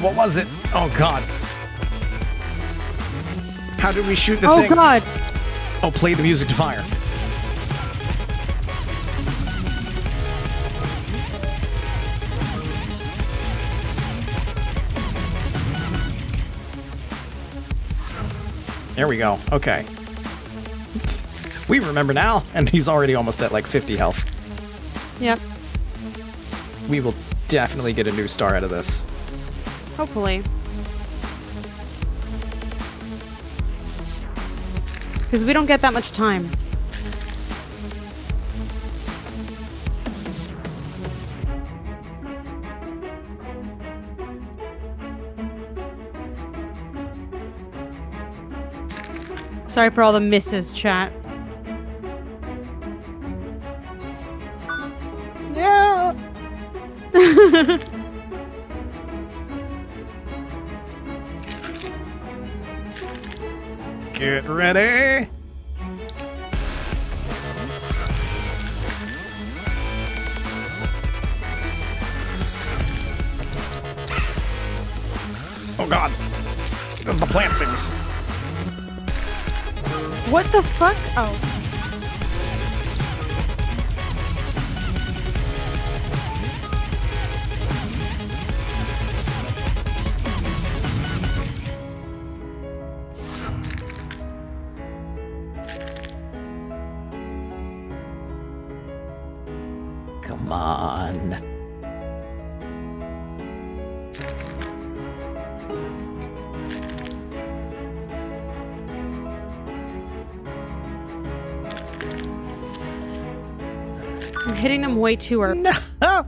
What was it? Oh god. How did we shoot the Oh thing? god. Oh, play the music to fire. There we go. Okay. We remember now, and he's already almost at like 50 health. Yep. We will definitely get a new star out of this. Hopefully. Because we don't get that much time. Sorry for all the misses, chat. Way too early. No. Oh,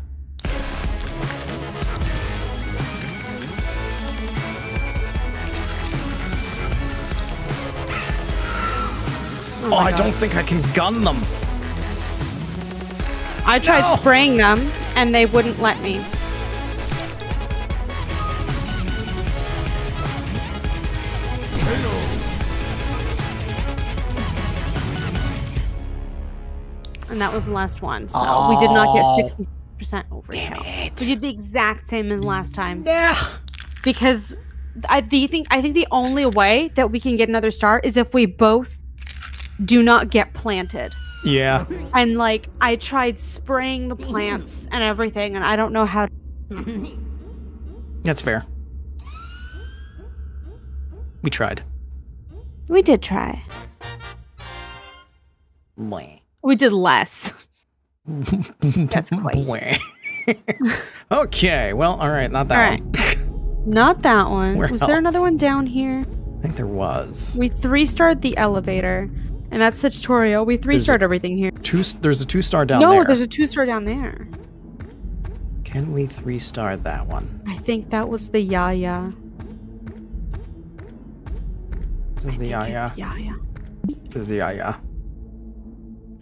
oh, my I don't think I can gun them. I tried No. spraying them and they wouldn't let me. That was the last one. So we did not get Oh. 60% overkill. We did the exact same as last time. Yeah. Because I the think I think the only way that we can get another star is if we both do not get planted. Yeah. And like I tried spraying the plants and everything, and I don't know how. That's fair. We tried. We did try. Mwah. We did less. That's crazy. Mwah. okay, well, all right, not that All one. Not that one. Where Was there another one down here? I think there was. We three starred the elevator, and that's the tutorial. We three starred everything here. Two. There's a two star down no, there. No, there's a two star down there. Can we three star that one? I think that was the Yaya. This is the Yaya. Yaya. This is the Yaya.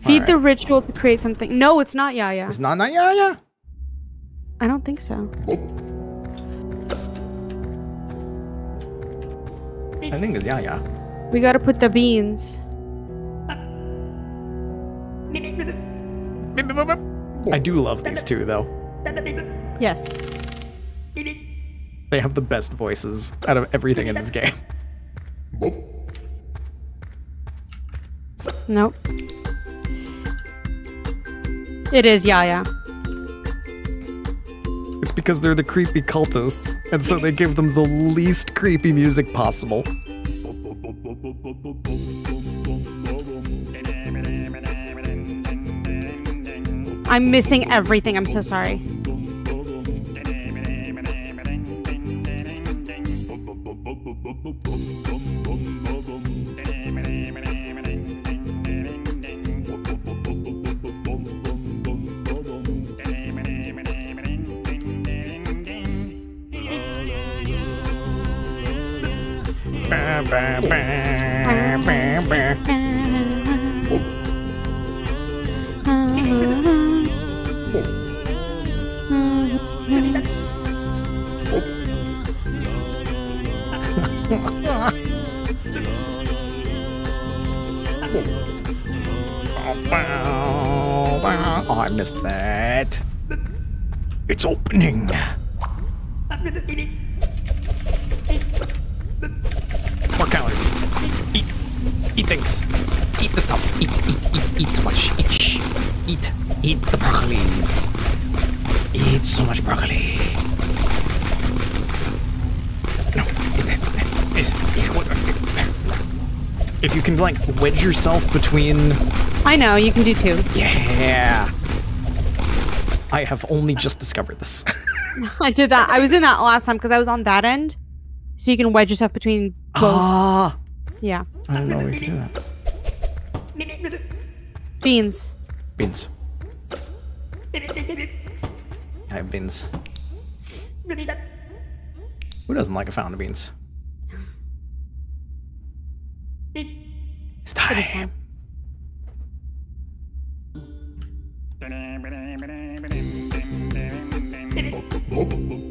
Feed Alright. the ritual to create something. No, it's not Yaya. It's not not Yaya. I don't think so. I think it's Yaya. We gotta put the beans. I do love these two though. Yes. They have the best voices out of everything in this game. Nope. It is Yaya. It's because they're the creepy cultists, and so they give them the least creepy music possible. I'm missing everything. I'm so sorry. Oh, I missed that. It's opening. Things. Eat the stuff. Eat, eat, eat, eat so much. Eat. shh. Eat. Eat the broccolis. Eat so much broccoli. No. This- If you can, like, wedge yourself between I know, you can do two. yeah. I have only just discovered this. I did that. I was doing that last time because I was on that end. So you can wedge yourself between both. Ah, yeah. I don't know we can do that. Beans. Beans. I have beans. Who doesn't like a fountain of beans? It's time. It is time. Welcome to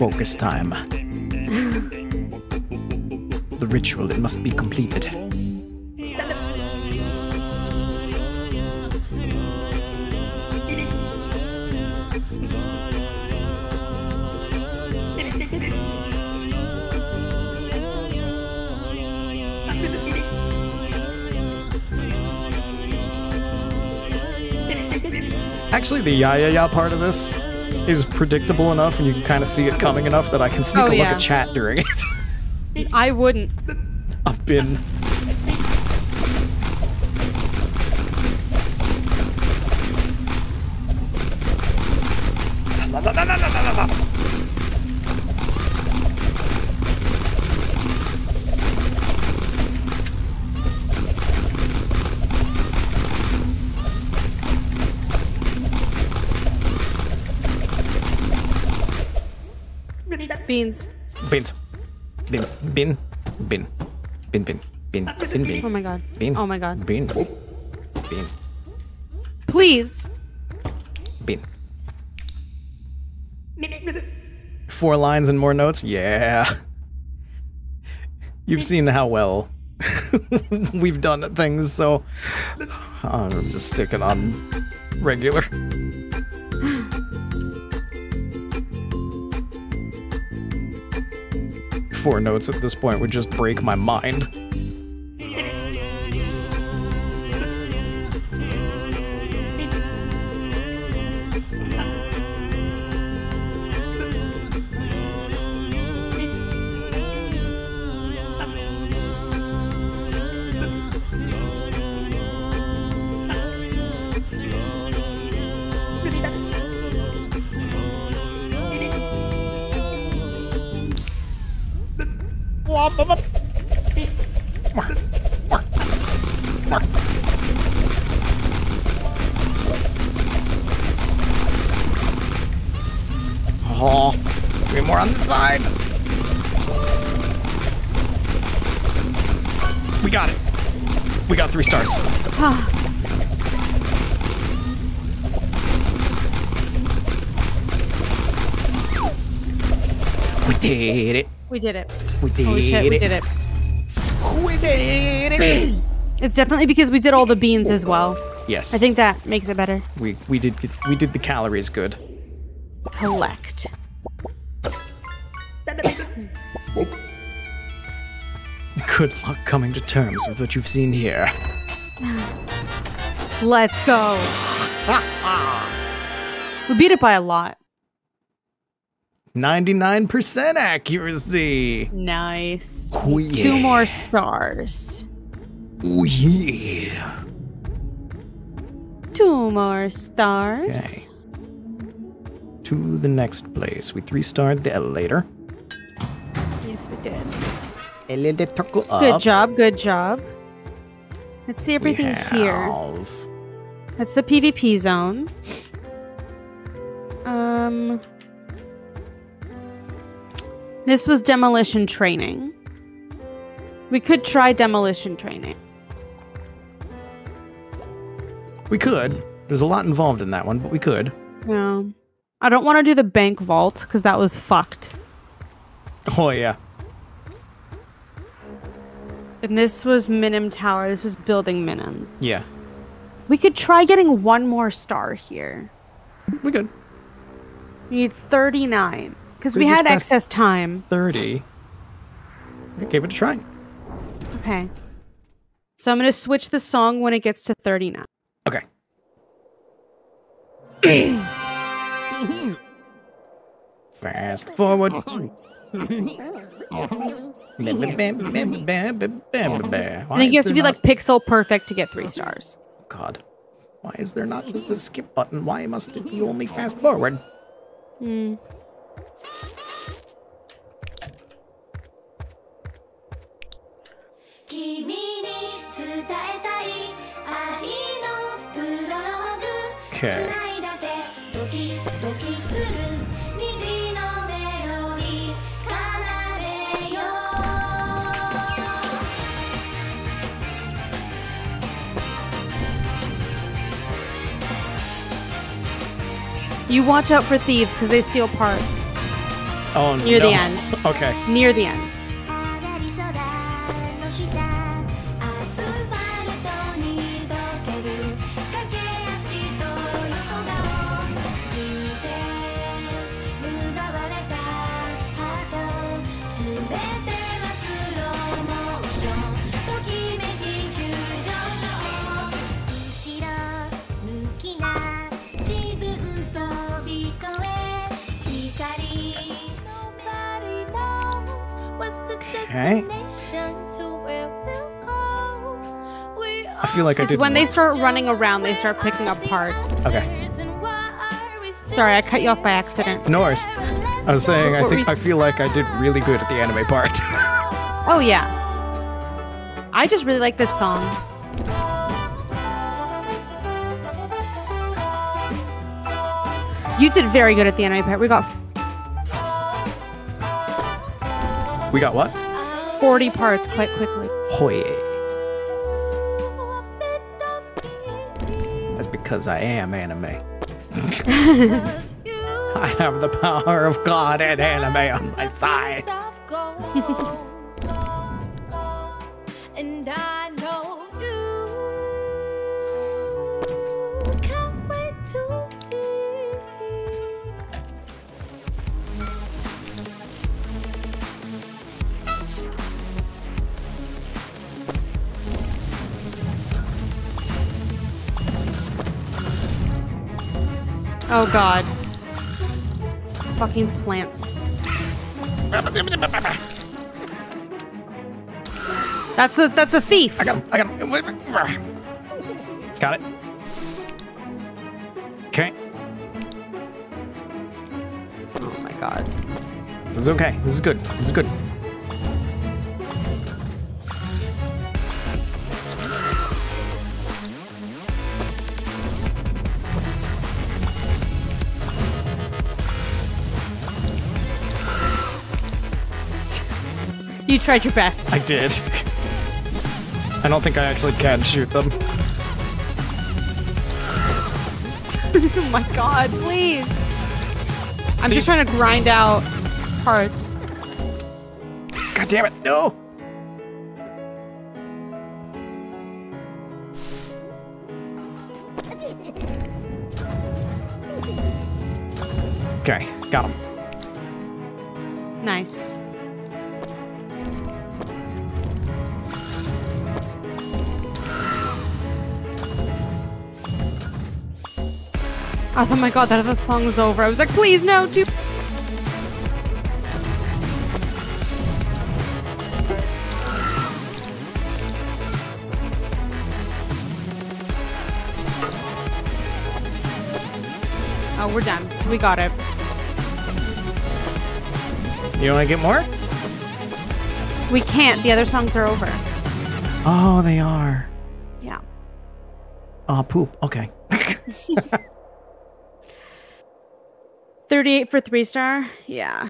focus time. the ritual, it must be completed. Actually, the ya ya ya part of this is predictable enough, and you can kind of see it coming enough that I can sneak Oh, a look at chat during it. I wouldn't. I've been. Beans. Beans. Bin. Bin. Bin. Bin. Bin. Bin. Bin. Bin. Oh my god. Bin. Oh my god. Bin. Bin. Please. Bin. Four lines and more notes? Yeah. You've seen how well we've done at things, so uh, I'm just sticking on regular. Four notes at this point would just break my mind. Did it. We did Holy shit, it. we did it. We did it. It's definitely because we did all the beans as well. yes. I think that makes it better. we we did we did the calories good. Collect. Good luck coming to terms with what you've seen here. Let's go. we beat it by a lot. 99% accuracy. Nice. Oh, yeah. Two more stars. Oh yeah. Two more stars. Okay. To the next place. We three starred the elevator. Yes, we did. Elevator go up. Good job. Good job. Let's see everything here. That's the PvP zone. Um, this was demolition training. We could try demolition training. We could. There's a lot involved in that one, but we could. Yeah. I don't want to do the bank vault because that was fucked. Oh yeah. And this was Minim Tower. This was building Minim. Yeah. We could try getting one more star here. We could. We need 39 because We had excess time. 30. We gave it a try. Okay. So I'm going to switch the song when it gets to 39. Okay. Fast forward. I think you have to be not- like pixel perfect to get three stars. God. Why is there not just a skip button? Why must it be only fast forward? Hmm.「Okay. You watch out for thieves because they steal parts. Oh, Near the end. Okay. near the end. Okay. destination to where we'll go. We I feel like I It's did. when they start running around, they start picking up parts. Okay. Sorry, I cut you off by accident. No worries. I was saying, I think I feel like I did really good at the anime part. Oh, yeah. I just really like this song. You did very good at the anime part. We got we got what? 40 parts quite quickly. Oh yeah. That's because I am anime. I have the power of God and anime on my side. Oh god. Fucking plants. That's a that's a thief. I got him. I got him. Got it. Okay. Oh my god. This is okay. This is good. This is good. You tried your best. I did. I don't think I actually can shoot them. oh my god, please. I'm just trying to grind out parts. God damn it. No. Okay, got him. Nice. Oh my god, that the song was over. I was like, please no, do Oh, we're done. We got it. You want to get more? We can't. The other songs are over. Oh, they are. Yeah. Oh, poop. Okay. 38 for three star. Yeah.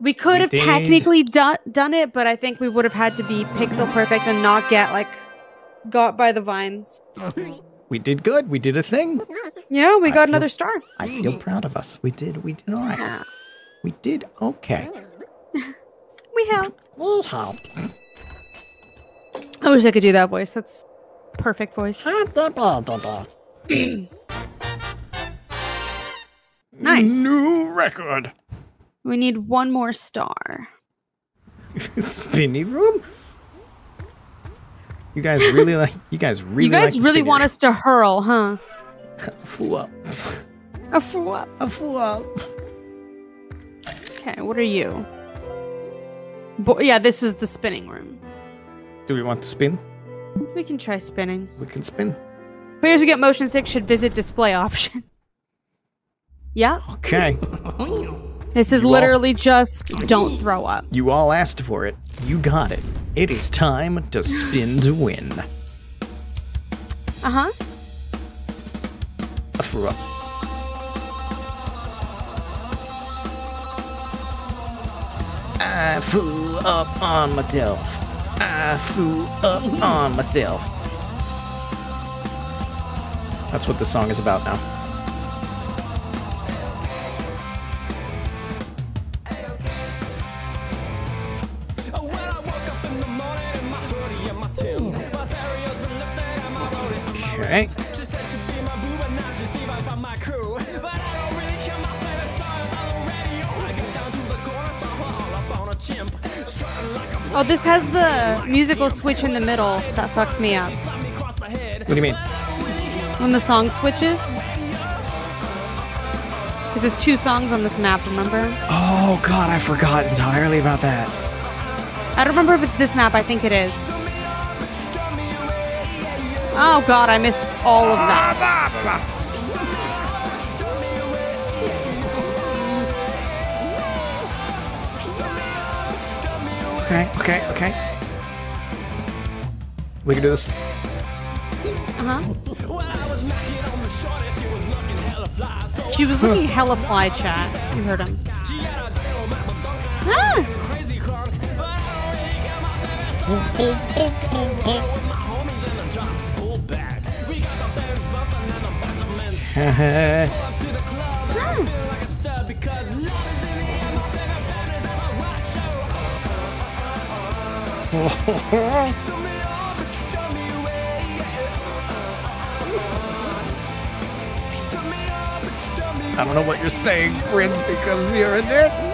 We could We have did. technically done done it, but I think we would have had to be pixel perfect and not get like got by the vines. We did good. We did a thing. Yeah, we I got feel- another star. I feel proud of us. We did. We did all right. Yeah. We did okay. We helped. We helped. I wish I could do that voice. That's perfect voice. Ah, Nice. New record. We need one more star. Spinny room. You guys really like. You guys really. you guys like really want room. us to hurl, huh? A Fool up. A fool up. A fool up. Okay, what are you? Bo- yeah, this is the spinning room. Do we want to spin? We can try spinning. We can spin. Players who get motion sick should visit display option. Yeah, Okay. this is You all- literally just don't throw up. You all asked for it. You got it. It is time to spin to win. Uh huh. A fool up. I flew up on myself. I flew up on myself. That's what this song is about now. Okay. Oh, this has the musical switch in the middle that fucks me up What do you mean? when the song switches. Because there's two songs on this map, remember? Oh god, I forgot entirely about that. I don't remember if it's this map. I think it is. Oh god, I missed all of that. Okay, okay, okay. We can do this. Uh huh. She was looking hella fly chat. You heard him. Ah! I don't know what you're saying, Prince, because you're a dick.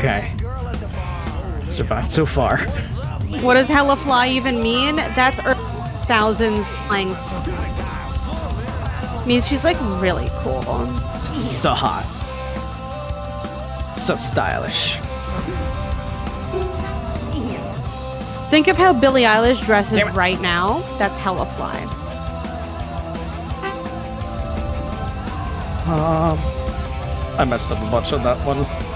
Okay. Survived so far. What does hella fly even mean? That's Earth thousands playing. Means she's like really cool. So hot. So stylish. Think of how Billie Eilish dresses right now. That's hella fly. Um, I messed up a bunch on that one.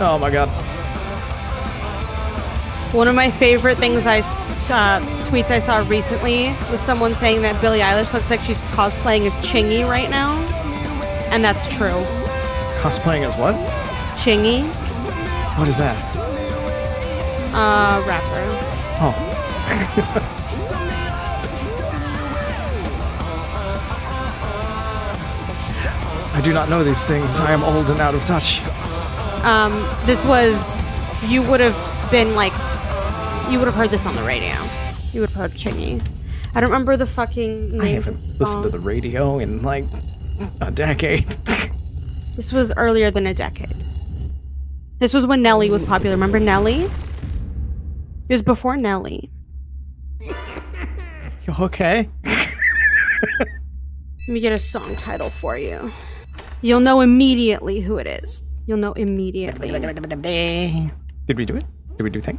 Oh my god. One of my favorite things I uh, tweets I saw recently was someone saying that Billie Eilish looks like she's cosplaying as Chingy right now, and that's true. Cosplaying as what? Chingy, What is that? uh, rapper. Oh. I do not know these things. I am old and out of touch. Um, this was you would have been like you would have heard this on the radio. You would have heard Chingy. I don't remember the fucking I haven't listened to the radio in like a decade. This was earlier than a decade. This was when Nelly was popular. Remember Nelly? It was before Nelly. You okay? Let me get a song title for you. You'll know immediately who it is. You'll know immediately. Did we do it? Did we do thing?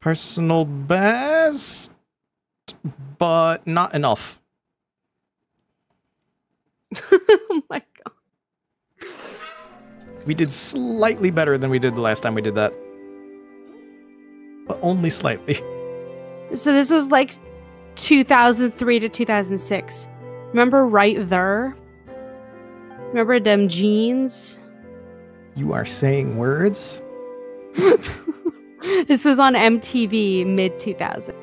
Personal best, but not enough. oh my god. We did slightly better than we did the last time we did that. But only slightly. So this was like 2003 to 2006. Remember right there? Remember them jeans? You are saying words? This was on MTV mid 2000.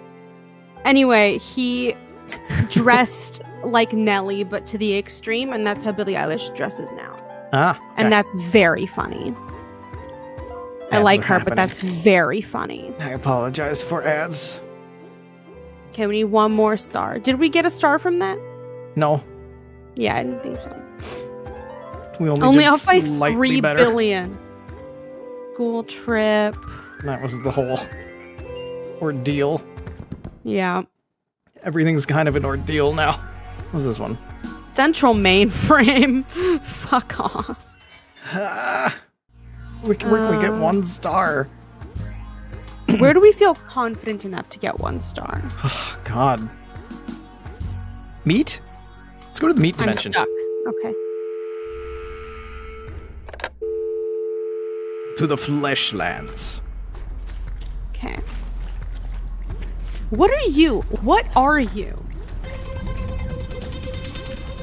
Anyway, he dressed like Nelly, but to the extreme, and that's how Billie Eilish dresses now. Ah. And that's very funny. I like her, but that's very funny. I apologize for ads. Okay, we need one more star. Did we get a star from that? No, Yeah, I didn't think so. We only, Only off by three better. billion. School trip. That was the whole ordeal. Yeah. Everything's kind of an ordeal now. What's this one? Central mainframe. Fuck off. We can, where can we get Uh, one star? Where do we feel confident enough to get one star? Oh, God. Meat? Let's go to the meat I'm dimension. stuck. Okay. To the fleshlands. Okay. What are you? What are you?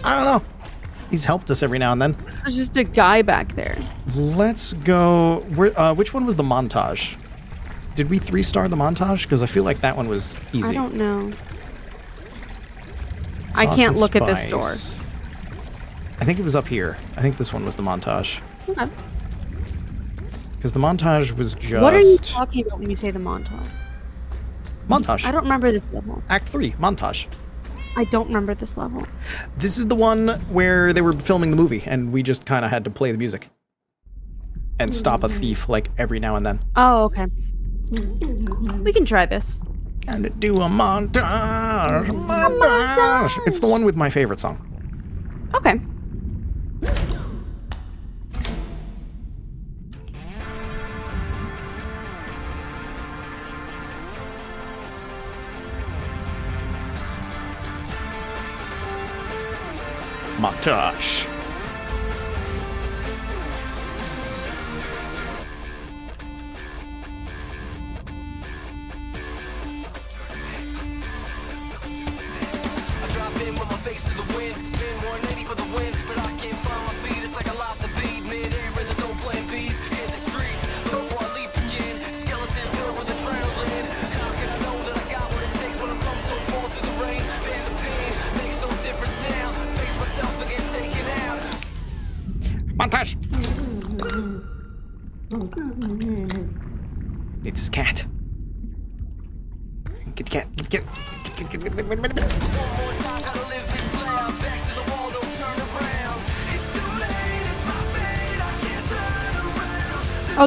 I don't know. He's helped us every now and then. There's just a guy back there. Let's go. Where? Uh, which one was the montage? Did we three star the montage? Because I feel like that one was easy. I don't know. I can't look at this door. I think it was up here. I think this one was the montage. Okay. Because the montage was just What are you talking about when you say the montage? montage. I don't remember this level. Act three montage. I don't remember this level. This is the one where they were filming the movie, and we just kind of had to play the music and stop a thief like every now and then. Oh, okay. We can try this. And do a montage, montage. It's the one with my favorite song. Okay. Matash.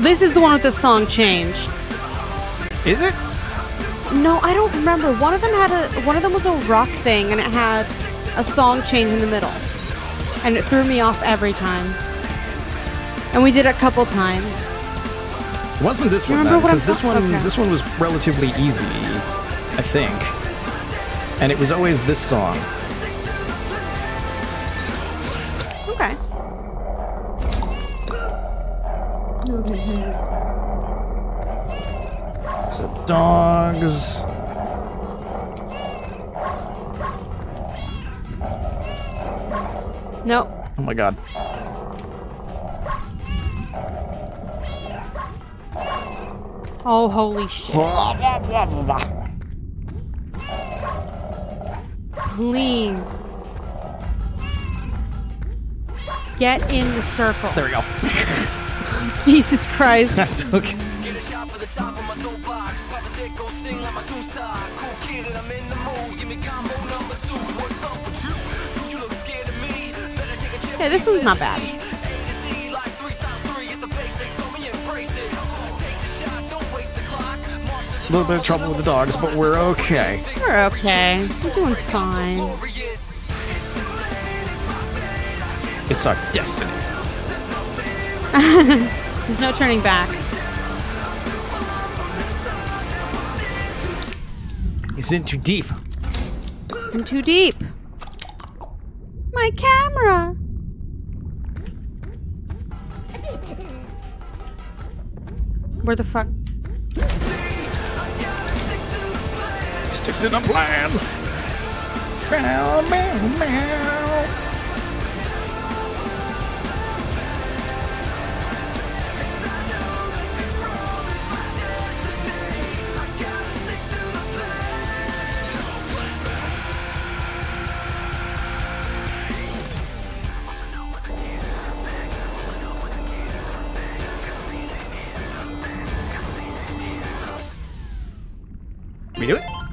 This is the one with the song change. Is it? No, I don't remember. One of them had a one of them was a rock thing and it had a song change in the middle. And it threw me off every time. And we did it a couple times. Wasn't this one remember what I'm because this one okay. this one was relatively easy, I think. And it was always this song. Oh my god. Oh holy shit. Please. Get in the circle. There we go. Jesus Christ. That's okay. Get a shot for the top of my soapbox. Papa said go sing like my two star. Cool kid and I'm in the mood. Give me combo number two. What's up Better take a chip. Yeah, this one's not bad. A to Z like three times three. It's the basics. So me embrace it. Take the shot. Don't waste the clock. March to the A little bit of trouble with the dogs, but we're okay. We're okay. We're doing fine. It's our destiny. There's no turning back. He's in too deep. I'm too deep. Where the fuck? Stick to the plan. Meow, meow, meow.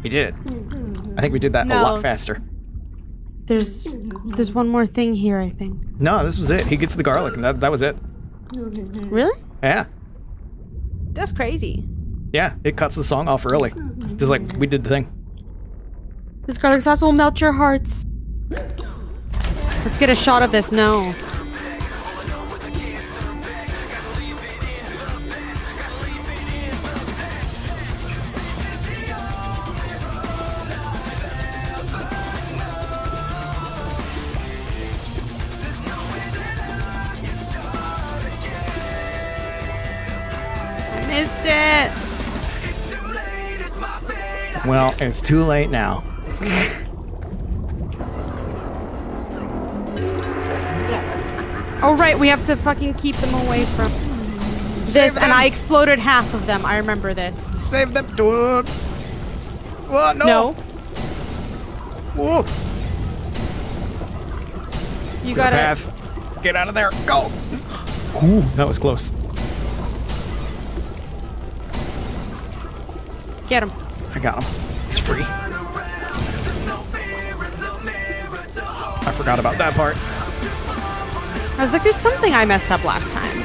We did it. Mm-hmm. I think we did that a lot faster. There's mm-hmm. there's one more thing here, I think. No, this was it. He gets the garlic, and that, that was it. Really? Yeah. That's crazy. Yeah, it cuts the song off early. Mm-hmm. Just like we did the thing. This garlic sauce will melt your hearts. Let's get a shot of this. No. It's too late now. Oh right, we have to fucking keep them away from this, and I exploded half of them. I remember this. Save them, dude. What? No. No, Whoa. you Clear gotta. path. Get out of there. Go. Ooh, that was close. Get him. I got him. He's free. I forgot about that part. I was like, there's something I messed up last time.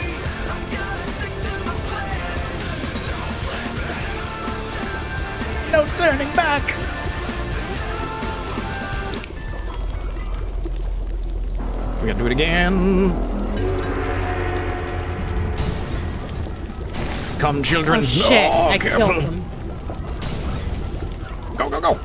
There's no turning back. We gotta do it again. Come, children. Oh shit! Oh, I careful. Killed him. Go, go, go.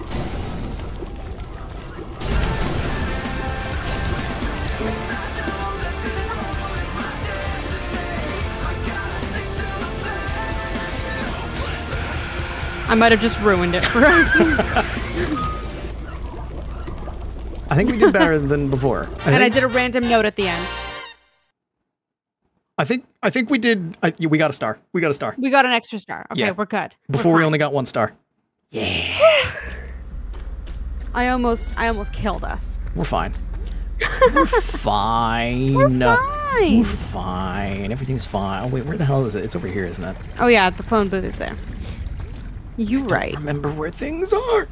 I might have just ruined it for us. I think we did better than before. I and I did a random note at the end. I think. I think we did. I, we got a star. We got a star. We got an extra star. Okay, Yeah. we're good. We're Before we only got one star. I almost, I almost killed us. We're fine. We're fine. We're fine. We're fine. fine. Everything's fine. Oh wait, where the hell is it? It's over here, isn't it? Oh yeah, the phone booth is there. You right. Remember where things are.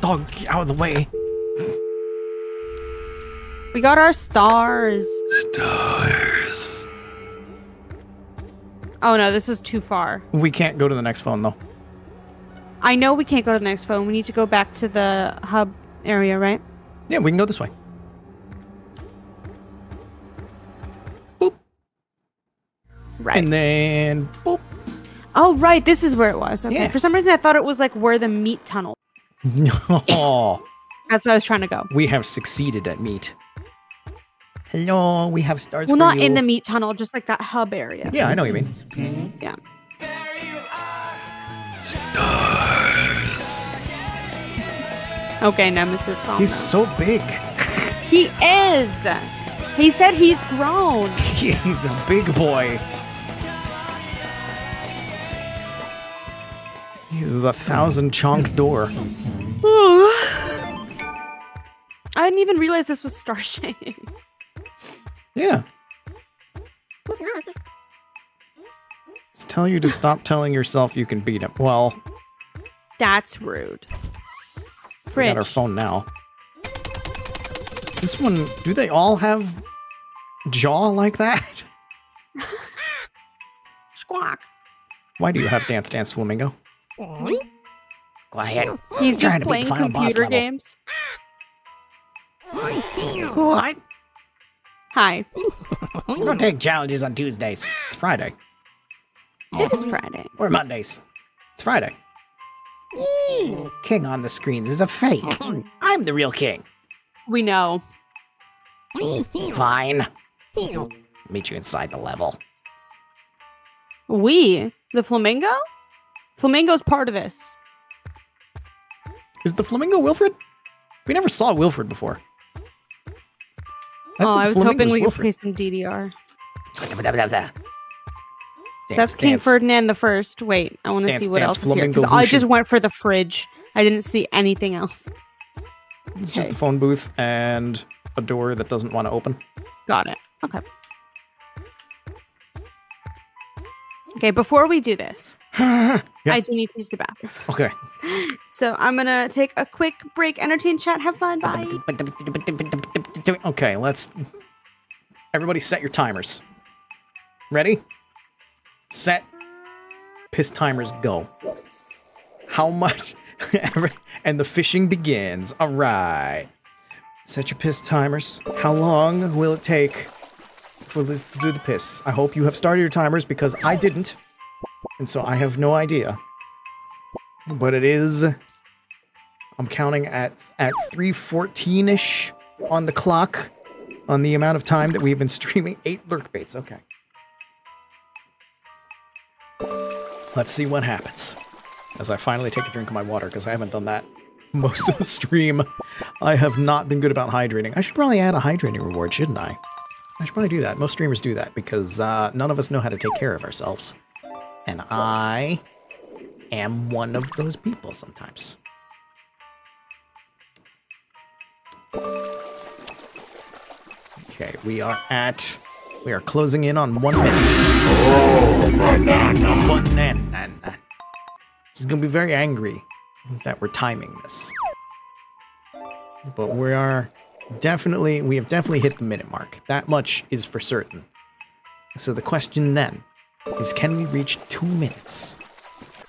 Dog, get out of the way. We got our stars. Stars. Oh no, this is too far. We can't go to the next phone though. I know we can't go to the next phone. We need to go back to the hub area, right? Yeah, we can go this way. Boop. Right. And then boop. oh, right. This is where it was. Okay. Yeah. For some reason, I thought it was like where the meat tunnel. Oh, That's where I was trying to go. we have succeeded at meat. Hello, we have stars Well, for not you. in the meat tunnel, just like that hub area. Yeah, I know what you mean. Yeah. Okay, Nemesis. Calm He's so big. He is. He said he's grown. He's a big boy. He's the thousand chonk door. Ooh. I didn't even realize this was Star Shade. Yeah. Let's tell you to stop telling yourself you can beat him. Well, That's rude. We got our phone now. This one, do they all have jaw like that? Squawk. Why do you have Dance Dance Flamingo? Quiet. He's Trying just to beat playing final computer level. games. What? Hi. We don't take challenges on Tuesdays. It's Friday. It is Friday. Or Mondays. It's Friday. King on the screens is a fake. I'm the real king. We know. Fine. Meet you inside the level. We? The flamingo? Flamingo's part of this. Is the flamingo Wilfred? We never saw Wilfred before. oh, I was hoping we could Wilfred. play some DDR. So that's King dance. Ferdinand the First. Wait, I want to see what dance, else is here. Because I just went for the fridge. I didn't see anything else. It's just Okay. the phone booth and a door that doesn't want to open. Got it. Okay. Okay, before we do this, Yeah. I do need to use the bathroom. Okay. So I'm gonna take a quick break, entertain, chat, have fun. Bye. Okay, let's. Everybody set your timers. Ready? Set. Piss timers go. How much? And the fishing begins. All right. Set your piss timers. How long will it take for Liz to do the piss? I hope you have started your timers because I didn't. And so I have no idea. But it is I'm counting at at 314ish on the clock on the amount of time that we've been streaming eight lurk baits. Okay. Let's see what happens. As I finally take a drink of my water, because I haven't done that most of the stream. I have not been good about hydrating. I should probably add a hydrating reward, shouldn't I? I should probably do that. Most streamers do that because uh, none of us know how to take care of ourselves. And I am one of those people sometimes. Okay, we are at. We are closing in on one minute. Oh, Banana. She's gonna be very angry that we're timing this. But we are definitely, we have definitely hit the minute mark. That much is for certain. So the question then is can we reach two minutes?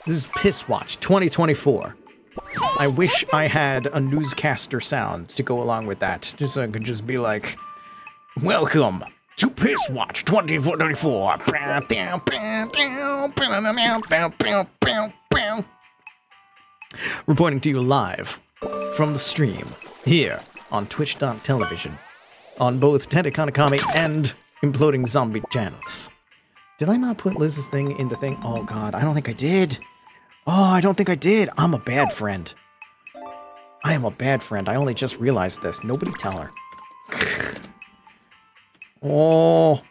This is Piss Watch 2024. I wish I had a newscaster sound to go along with that, just so I could just be like, Welcome to Piss Watch 2024. Reporting to you live from the stream here on Twitch.television on both Teddy Kanikami and Imploding Zombie channels. Did I not put Liz's thing in the thing? Oh god, I don't think I did. Oh, I don't think I did. I'm a bad friend. I am a bad friend. I only just realized this. Nobody tell her. Oh,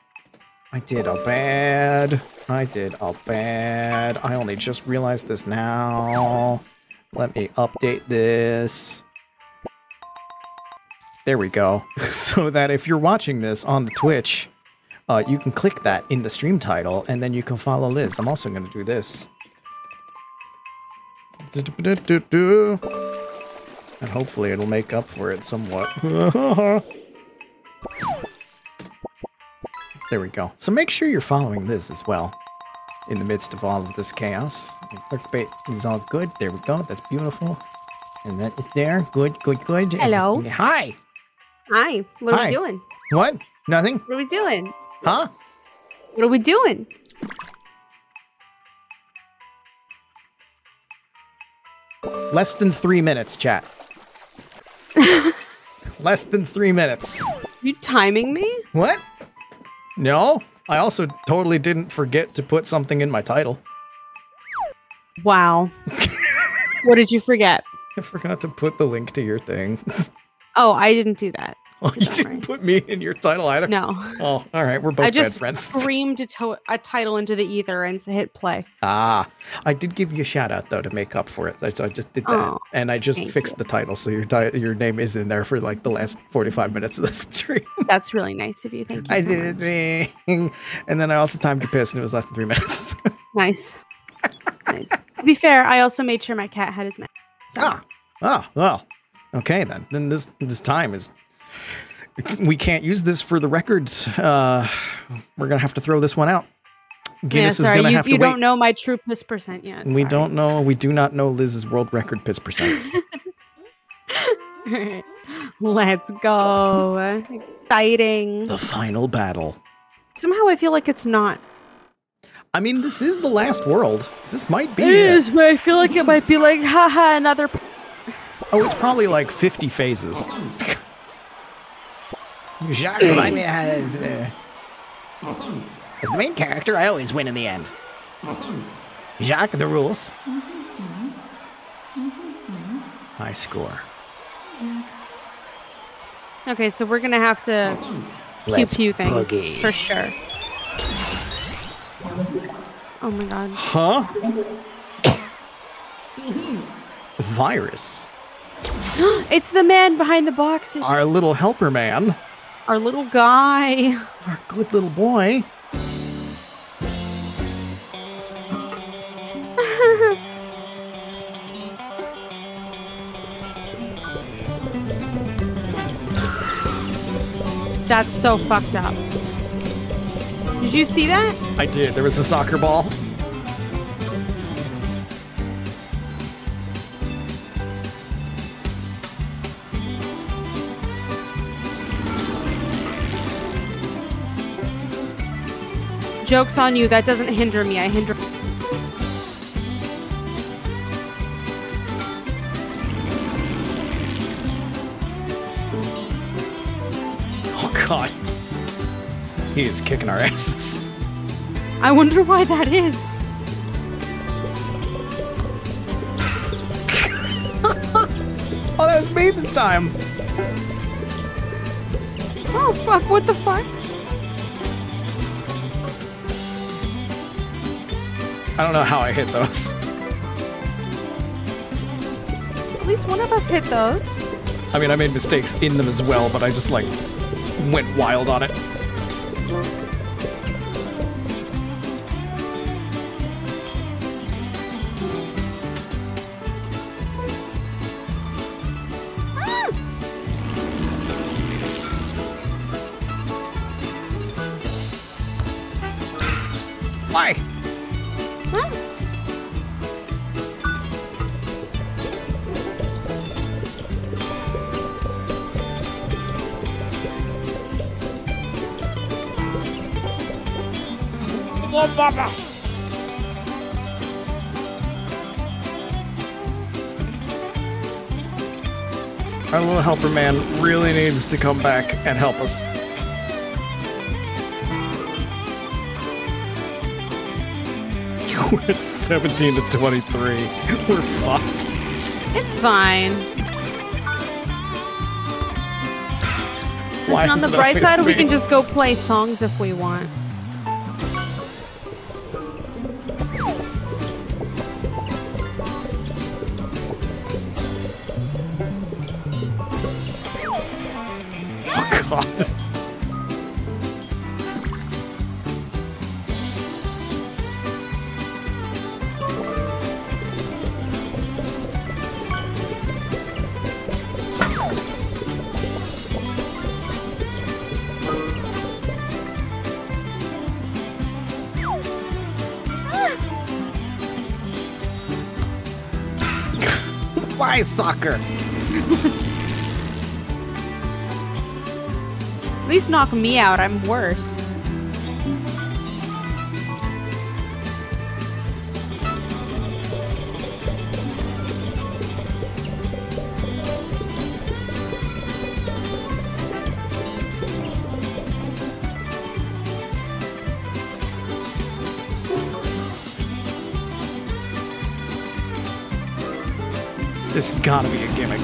I did a bad. I did a bad. I only just realized this now. Let me update this. There we go. so that if you're watching this on the Twitch, uh, you can click that in the stream title, and then you can follow Liz. I'm also going to do this. And hopefully it'll make up for it somewhat. there we go. So make sure you're following this as well. in the midst of all of this chaos. Clickbait is all good. There we go. That's beautiful. And that is there. Good, good, good. And- Hello. Hi. Hi. What are Hi. we doing? What? Nothing? What are we doing? Huh? What are we doing? Less than three minutes, chat. Less than three minutes. You timing me? What? No. I also totally didn't forget to put something in my title. Wow. what did you forget? I forgot to put the link to your thing. Oh, I didn't do that. Oh, you didn't put me in your title either? No. Oh, all right. We're both I just friends. screamed a, to- a title into the ether and hit play. Ah, I did give you a shout out though to make up for it. So I just did that, Oh, and I just fixed the title, so your ti- your name is in there for like the last forty five minutes of the stream. That's really nice of you. Thank you. I so did it, ding. and then I also timed your piss, and it was less than three minutes. Nice. nice. To be fair, I also made sure my cat had his mask. So. ah, oh, well, okay then. Then this this time is. We can't use this for the records. Uh, we're gonna have to throw this one out. Guinness yeah, is gonna you, have to you wait. don't know my true piss percent yet. we sorry. don't know. We do not know Liz's world record piss percent. Alright. Let's go. Exciting. the final battle. Somehow I feel like it's not. I mean, this is the last world. This might be. It it. is, but I feel like it might be like, haha, another. Oh, it's probably like 50 phases. Jacques Remy has. Uh, as the main character, I always win in the end. Jacques, the rules. High score. Okay, so we're gonna have to pew Let's pew things boogie. for sure. Oh my god. Huh? Virus. It's the man behind the box. Our little helper man. Our little guy. Our good little boy. That's so fucked up. Did you see that? I did. There was a soccer ball. Joke's on you. That doesn't hinder me. I hinder. Oh, God. He is kicking our asses. I wonder why that is. Oh, that was me this time. Oh fuck! What the fuck? I don't know how I hit those. At least one of us hit those. I mean, I made mistakes in them as well, but I just like went wild on it. Man really needs to come back and help us. We're 17 to 23. We're fucked. It's fine. Listen, on the bright side, we can just go play songs if we want. Soccer? At least knock me out. I'm worse. Gotta be a gimmick.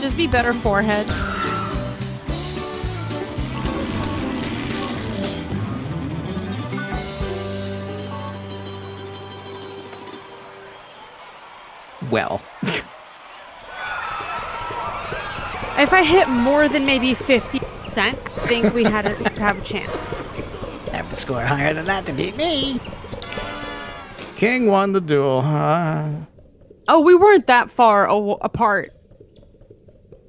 Just be better forehead. Well, If I hit more than maybe 50%, I think we had a, have a chance. Have to score higher than that to beat me. King won the duel. Huh? Oh, we weren't that far a- apart.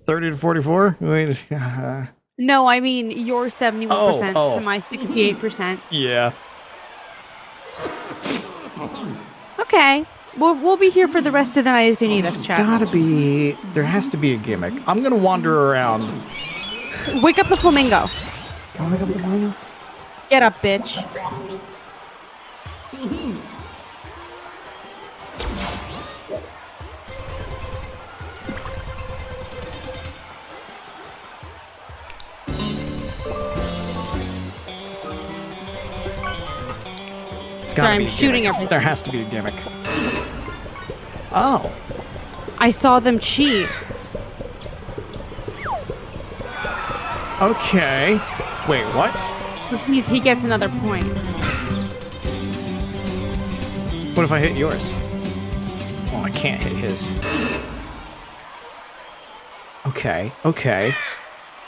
30 to 44? Wait, uh, No, I mean your 71% Oh, oh. to my 68%. yeah. Okay. We'll, we'll be here for the rest of the night if you need us, There's Chad. gotta be. There has to be a gimmick. I'm gonna wander around. Wake up the flamingo. Can I wake up the flamingo? Get up, bitch. Sorry, I'm shooting gimmick. everything. There has to be a gimmick. Oh. I saw them cheat. Okay. Wait, what? Which means he gets another point. What if I hit yours? Oh, I can't hit his. Okay, okay.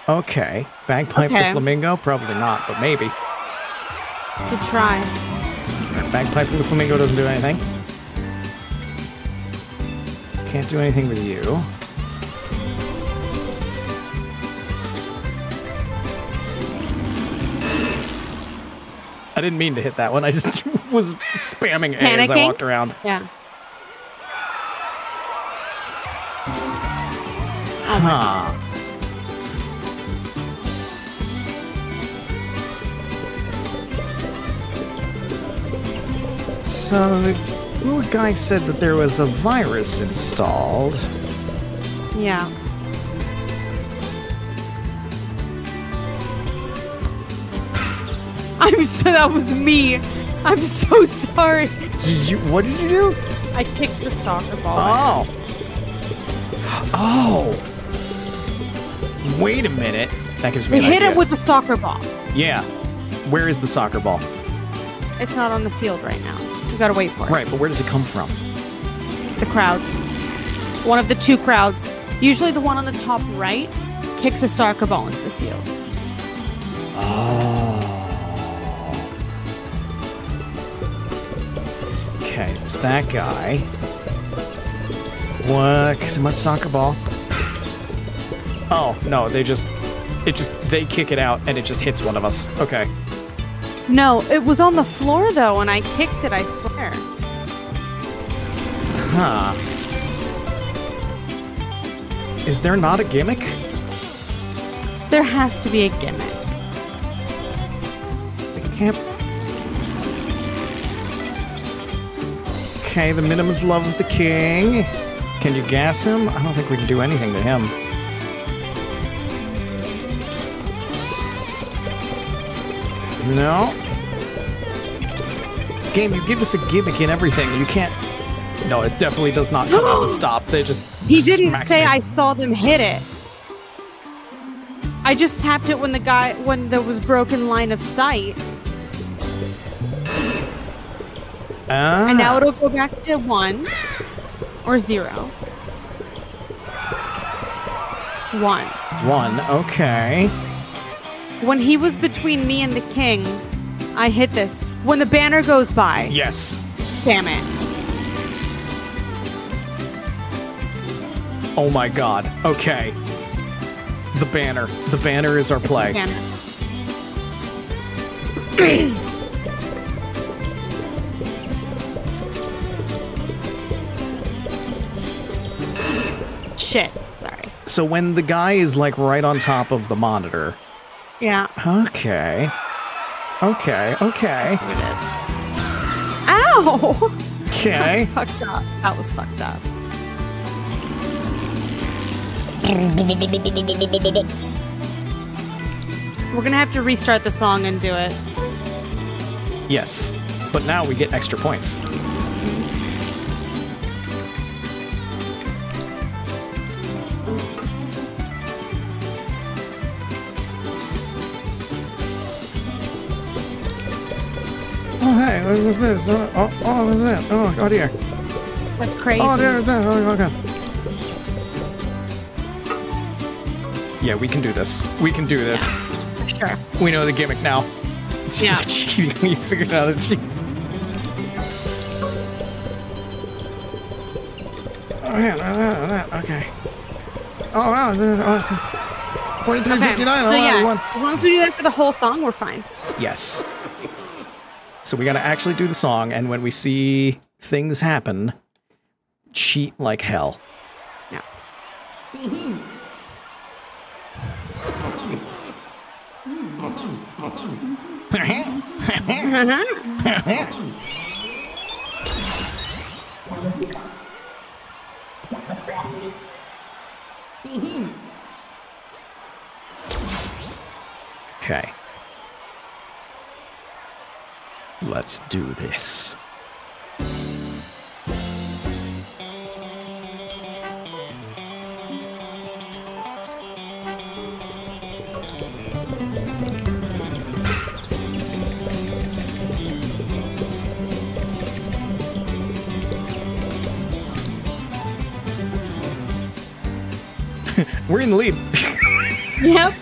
Okay. Bagpipe Okay. the flamingo? Probably not, but maybe. Good try. Bagpipe the flamingo doesn't do anything. Can't do anything with you. I didn't mean to hit that one. I just was spamming A as I walked around. Yeah. Huh. So the little guy said that there was a virus installed. Yeah. I'm so that was me. I'm so sorry. Did you? What did you do? I kicked the soccer ball. Oh. Oh. Wait a minute. That gives me We hit idea. it with the soccer ball. Yeah. Where is the soccer ball? It's not on the field right now. We gotta wait for it. Right, but where does it come from? The crowd. One of the two crowds. Usually the one on the top right kicks a soccer ball into the field. Oh. Okay, there's that guy. What? What soccer ball? Oh no, they just, it just they kick it out and it just hits one of us. Okay. No, it was on the floor though, and I kicked it, I swear. Huh. Is there not a gimmick? There has to be a gimmick. I can't. Okay, the Minimus love of the king. Can you gas him? I don't think we can do anything to him. No. Game, you give us a gimmick in everything. You can't. No, it definitely does not come out and stop. They just. He didn't say me. I saw them hit it. I just tapped it when the guy when there was broken line of sight, Ah. and now it'll go back to one or zero. One. One. Okay. When he was between me and the king, I hit this. When the banner goes by, Yes. spam it. Oh my god. Okay. The banner. The banner is our play. shit. Sorry. So when the guy is like right on top of the monitor. Yeah. Okay. Okay. Okay. Ow! Okay. That was fucked up. That was fucked up. We're gonna have to restart the song and do it. Yes. But now we get extra points. Oh, hey, what's this? Oh, oh, oh what's that? Oh, oh dear. That's crazy. Oh, there is that. Oh, okay. Yeah, we can do this. We can do this. For sure. We know the gimmick now. It's just Yeah. cheating. We figured out it's cheating. Oh, yeah, that, that, that, okay. Oh, wow. it's, uh, oh, 43, Okay. So oh, yeah, you as long as we do that for the whole song, we're fine. Yes. So we got to actually do the song, and when we see things happen, cheat like hell. Yeah. Okay. Let's do this. We're in the lead. Yep.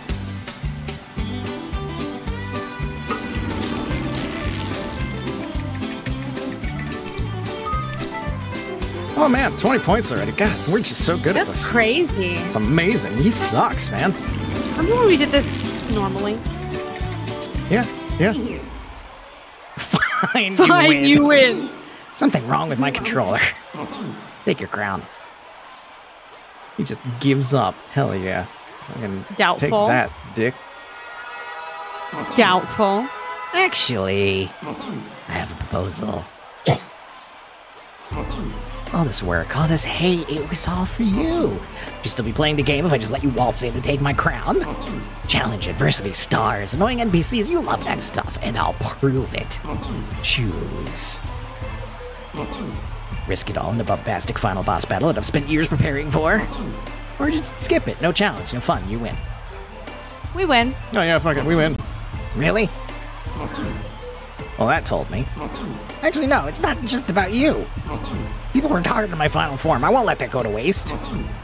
Oh man, 20 points already. God, we're just so good at That's this. crazy. It's amazing. He sucks, man. Remember when we did this normally? Yeah, yeah. Fine, Fine, you win. you win. Something wrong with my controller. Take your crown. He just gives up. Hell yeah. Fucking Take Doubtful. that, dick. Doubtful. Actually, I have a proposal. All this work, all this hate, it was all for you. Would You'd still be playing the game if I just let you waltz in and take my crown? Challenge, adversity, stars, annoying NPCs, you love that stuff, and I'll prove it. Choose. Risk it all in the bombastic final boss battle that I've spent years preparing for? Or just skip it, no challenge, no fun, you win. We win. Oh yeah, fuck it, we win. Really? Well, that told me. Actually, no, it's not just about you. People worked hard in my final form. I won't let that go to waste.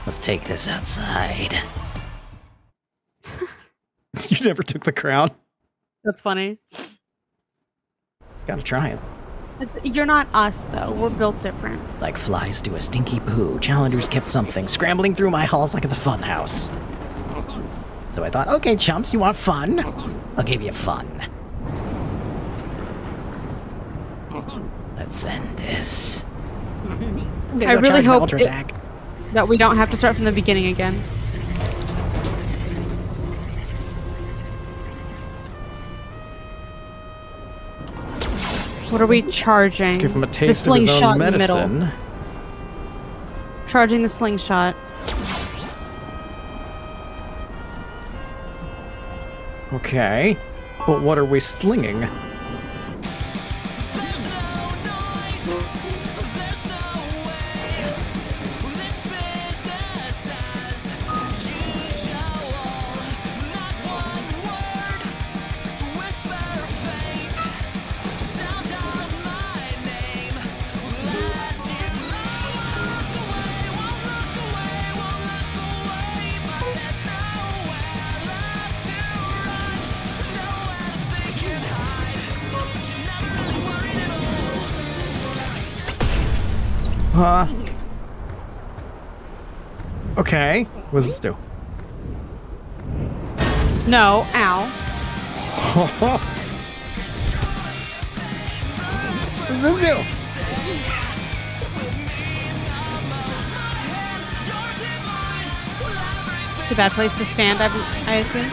Let's take this outside. you never took the crown. That's funny. Gotta try it. It's, you're not us though. We're built different. Like flies to a stinky poo, challengers kept something, scrambling through my halls like it's a fun house. So I thought, okay, chumps, you want fun? I'll give you fun. Let's end this. I'm gonna I go really hope it- That we don't have to start from the beginning again. What are we charging? Let's give him a the taste of his own in the medicine. Charging the slingshot. Okay, but what are we slinging? Okay, what does this do? No, ow. what does this do? It's a bad place to stand, I, I assume.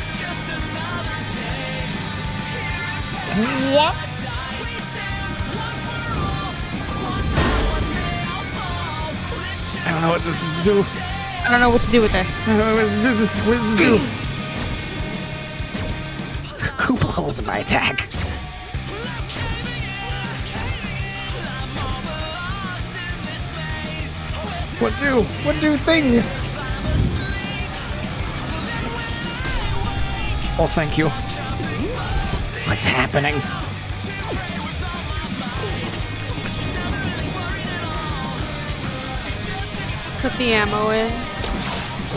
What? I don't know what this is do. I don't know what to do with this. I don't what this is. What does this do? Who pulls my attack? What do? What do thing? Oh, thank you. What's happening? Put the ammo in.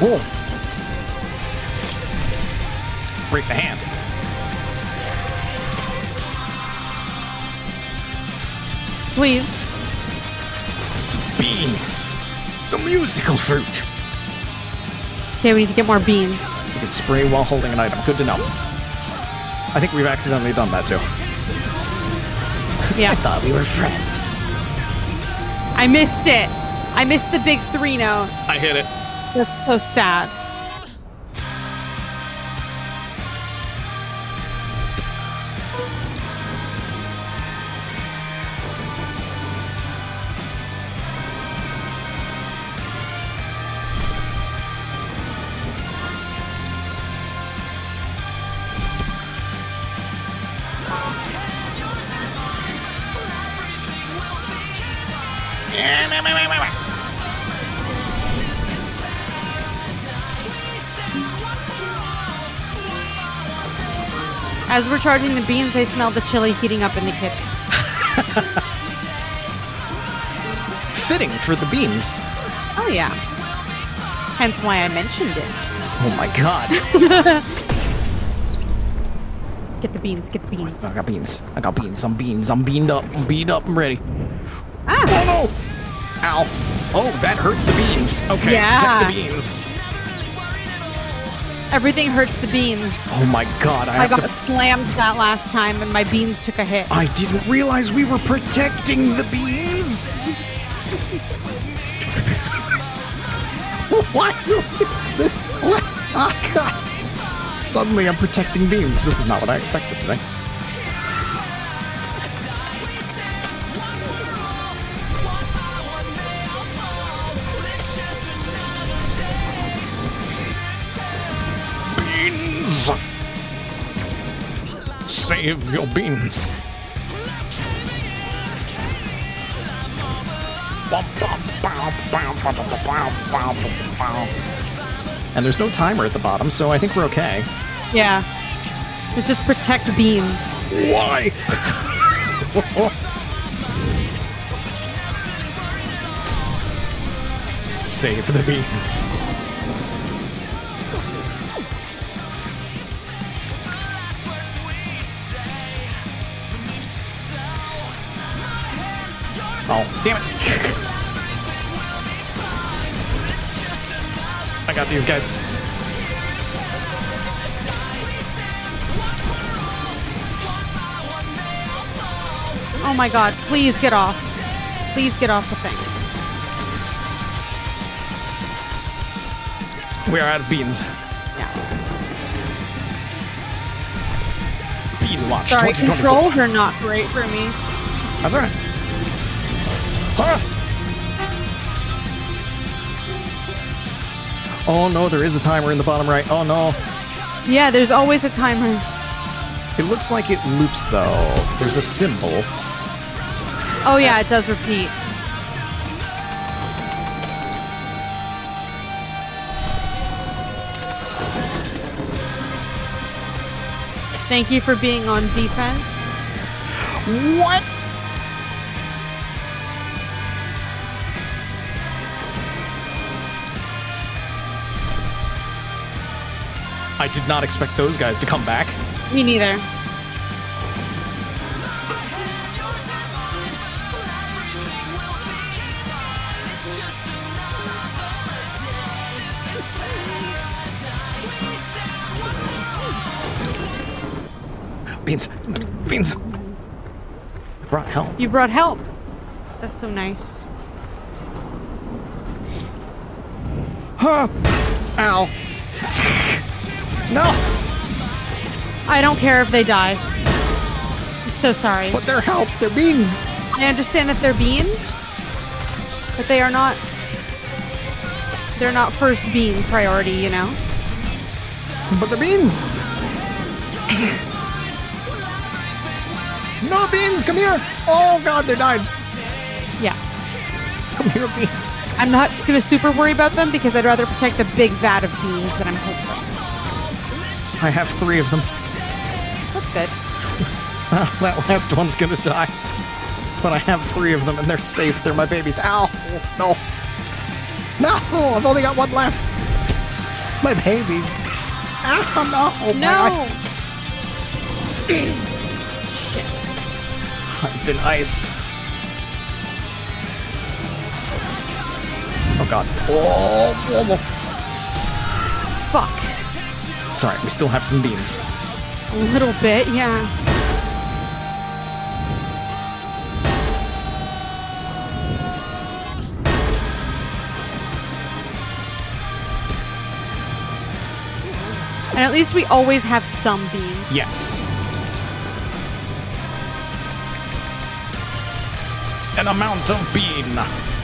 Whoa. Break the hand. please. Beans. The musical fruit. Okay, we need to get more beans. You can spray while holding an item. Good to know. I think we've accidentally done that too. Yeah, I Thought we were friends. I missed it. I missed the big three note. I hit it. That's so sad. Charging the beans, I smell the chili heating up in the kitchen. Fitting for the beans. Oh yeah. Hence why I mentioned it. Oh my god. Get the beans, get the beans. I got beans. I got beans. I'm beans. I'm beaned up. I'm beaned up. I'm ready. Ah! Oh no! Ow. Oh, that hurts the beans. Okay, Yeah. protect the beans. Everything hurts the beans. Oh my god, I I got to. slammed that last time and my beans took a hit. I didn't realize we were protecting the beans. what? This, what? Oh god. Suddenly I'm protecting beans. This is not what I expected today. Save your beans. And there's no timer at the bottom, so I think we're okay. Yeah. Let's just protect beans. Why? Save the beans. Oh, damn it. I got these guys. Oh my god, please get off. Please get off the thing. We are out of beans. Yeah. Bean Watch Sorry, controls are not great for me. That's alright. Huh? Oh no, there is a timer in the bottom right. Oh no. Yeah, there's always a timer. It looks like it loops though. There's a symbol. Oh yeah, it does repeat. Thank you for being on defense. What? I did not expect those guys to come back. Me neither. Beans. Beans. Brought help. You brought help. That's so nice. Huh. Ow. No. I don't care if they die. I'm so sorry. But they're help. They're beans. I understand that they're beans, but they are not. They're not first bean priority, you know. But they're beans. no beans. Come here. Oh god, they died. Yeah. Come here, beans. I'm not gonna super worry about them because I'd rather protect the big vat of beans that I'm hoping. I have three of them. That's good. Ah, that last one's gonna die. But I have three of them and they're safe. They're my babies. Ow! No. No! I've only got one left. My babies. Ow, no! No. My- I've been iced. Oh god. Oh, oh, oh. It's alright, we still have some beans. A little bit, yeah. And at least we always have some beans. Yes. An amount of bean.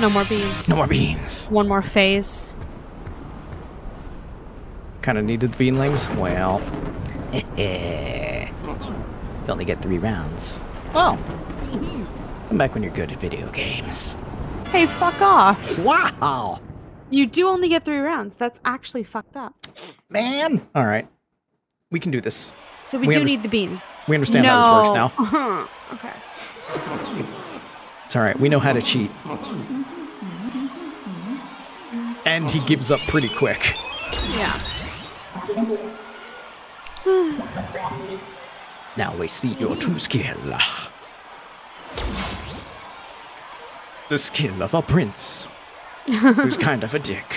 No more beans. No more beans. One more phase. Kind of needed the beanlings. Well, you only get three rounds. Oh. Come back when you're good at video games. Hey, fuck off. Wow. You do only get three rounds. That's actually fucked up. Man. All right. We can do this. So we, We do need the beans. We understand how this works now. now. okay. It's all right. We know how to cheat. And he gives up pretty quick. Yeah. Now we see your true skill. The skill of a prince. who's kind of a dick.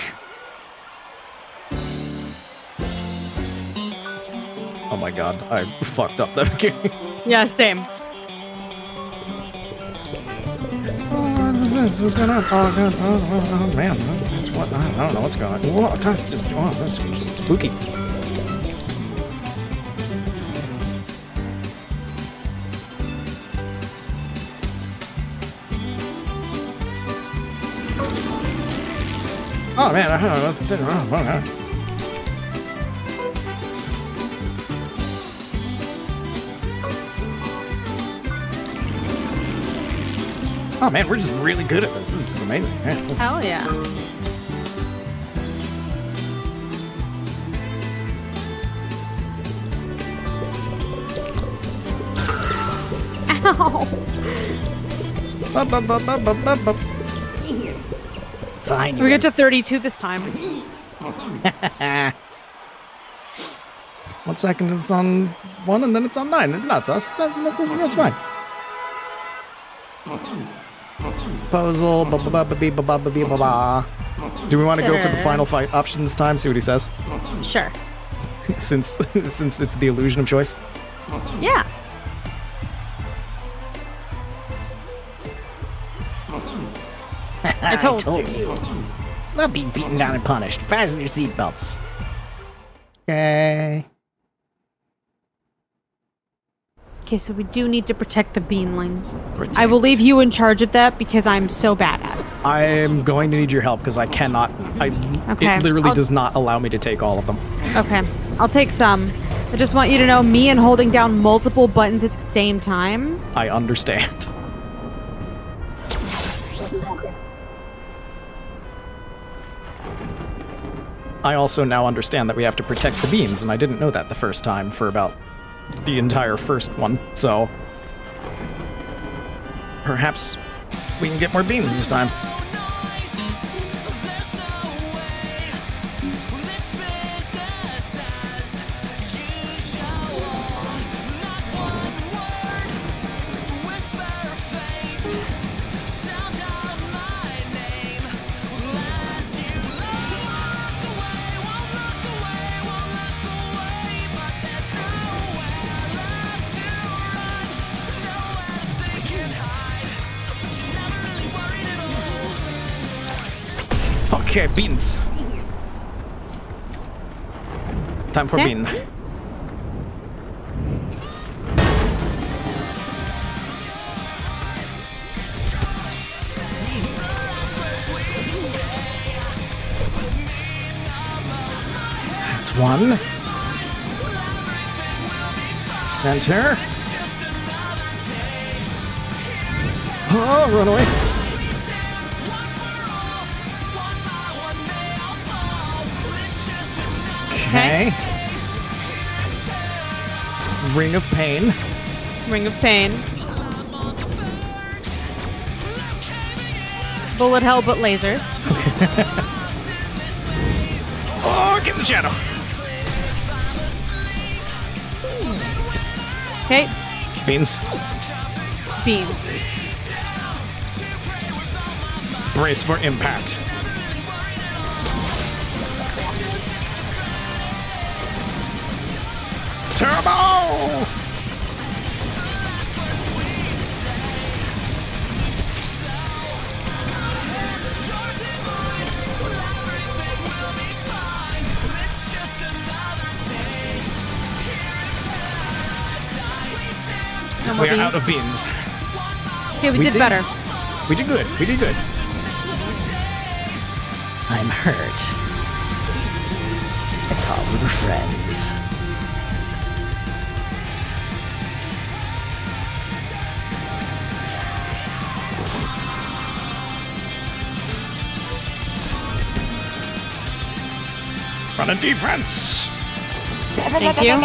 Oh my god, I fucked up that game. Yeah, same. Oh, what is this? What's going on? Oh, god. Oh, oh, oh, man. What? I don't know what's going on. Whoa. Just, oh, that's spooky. Oh, man. I don't know. what's- oh, oh, Oh, man. We're just really good at this. This is amazing. man. Hell yeah. Ow. Fine. We get to 32 this time. One second it's on one, and then it's on nine. It's not sus. That's, that's, that's, that's fine. Proposal. Do we want to go for the final fight option this time? See what he says. Sure. since since it's the illusion of choice. Yeah. I told, you. Not being beaten down and punished. Fasten your seatbelts. Okay. Okay, so we do need to protect the beanlings. Protect. I will leave you in charge of that because I'm so bad at it. I'm going to need your help because I cannot. I Okay, it literally I'll- does not allow me to take all of them. Okay, I'll take some. I just want you to know me and holding down multiple buttons at the same time. I understand. I also now understand that we have to protect the beans, and I didn't know that the first time for about the entire first one, so perhaps we can get more beans this time. Okay. That's one. Center. Oh, run away. Ring of Pain. Ring of Pain. Bullet hell, but lasers. Oh, get in the shadow. Okay, Beans. beans. Brace for impact. Turbo! No We are beans. out of beans. Okay, we, We did, did- better. We did good. We did good. I'm hurt. I thought we were friends. Run a defense. Thank you.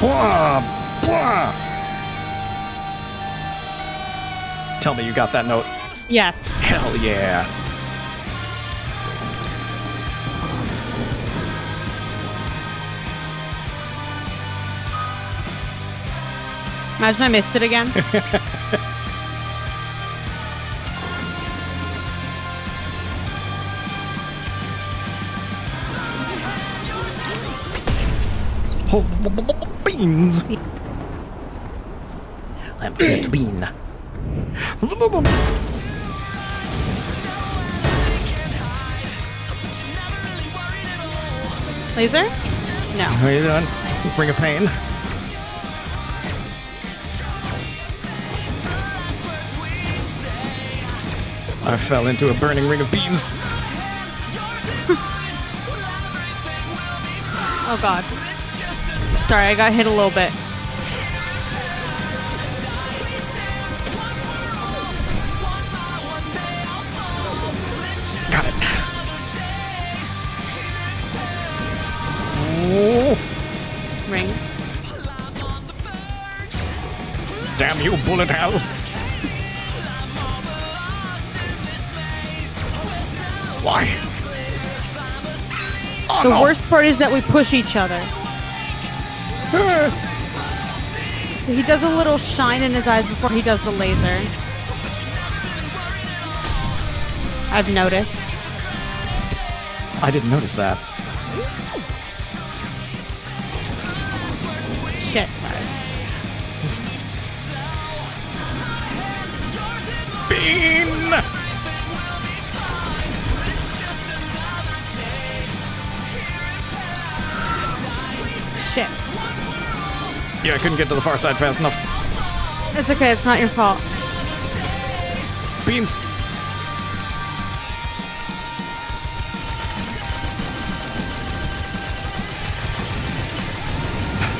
Blah, blah. Tell me you got that note. Yes. Hell yeah. Imagine I missed it again. Beans. I'm here bean. Laser? No. How you doing? Ring of pain. I fell into a burning ring of beans. Oh god. Sorry, I got hit a little bit. Got it. Ring. damn you, bullet hell. Worst part is that we push each other. He does a little shine in his eyes before he does the laser. I've noticed. I didn't notice that. Couldn't get to the far side fast enough. It's okay, it's not your fault. Beans!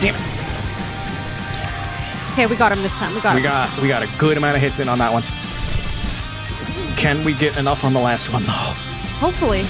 Damn it. Okay, we got him this time. We got We got we got a good amount of hits in on that one. Can we get enough on the last one though? Hopefully.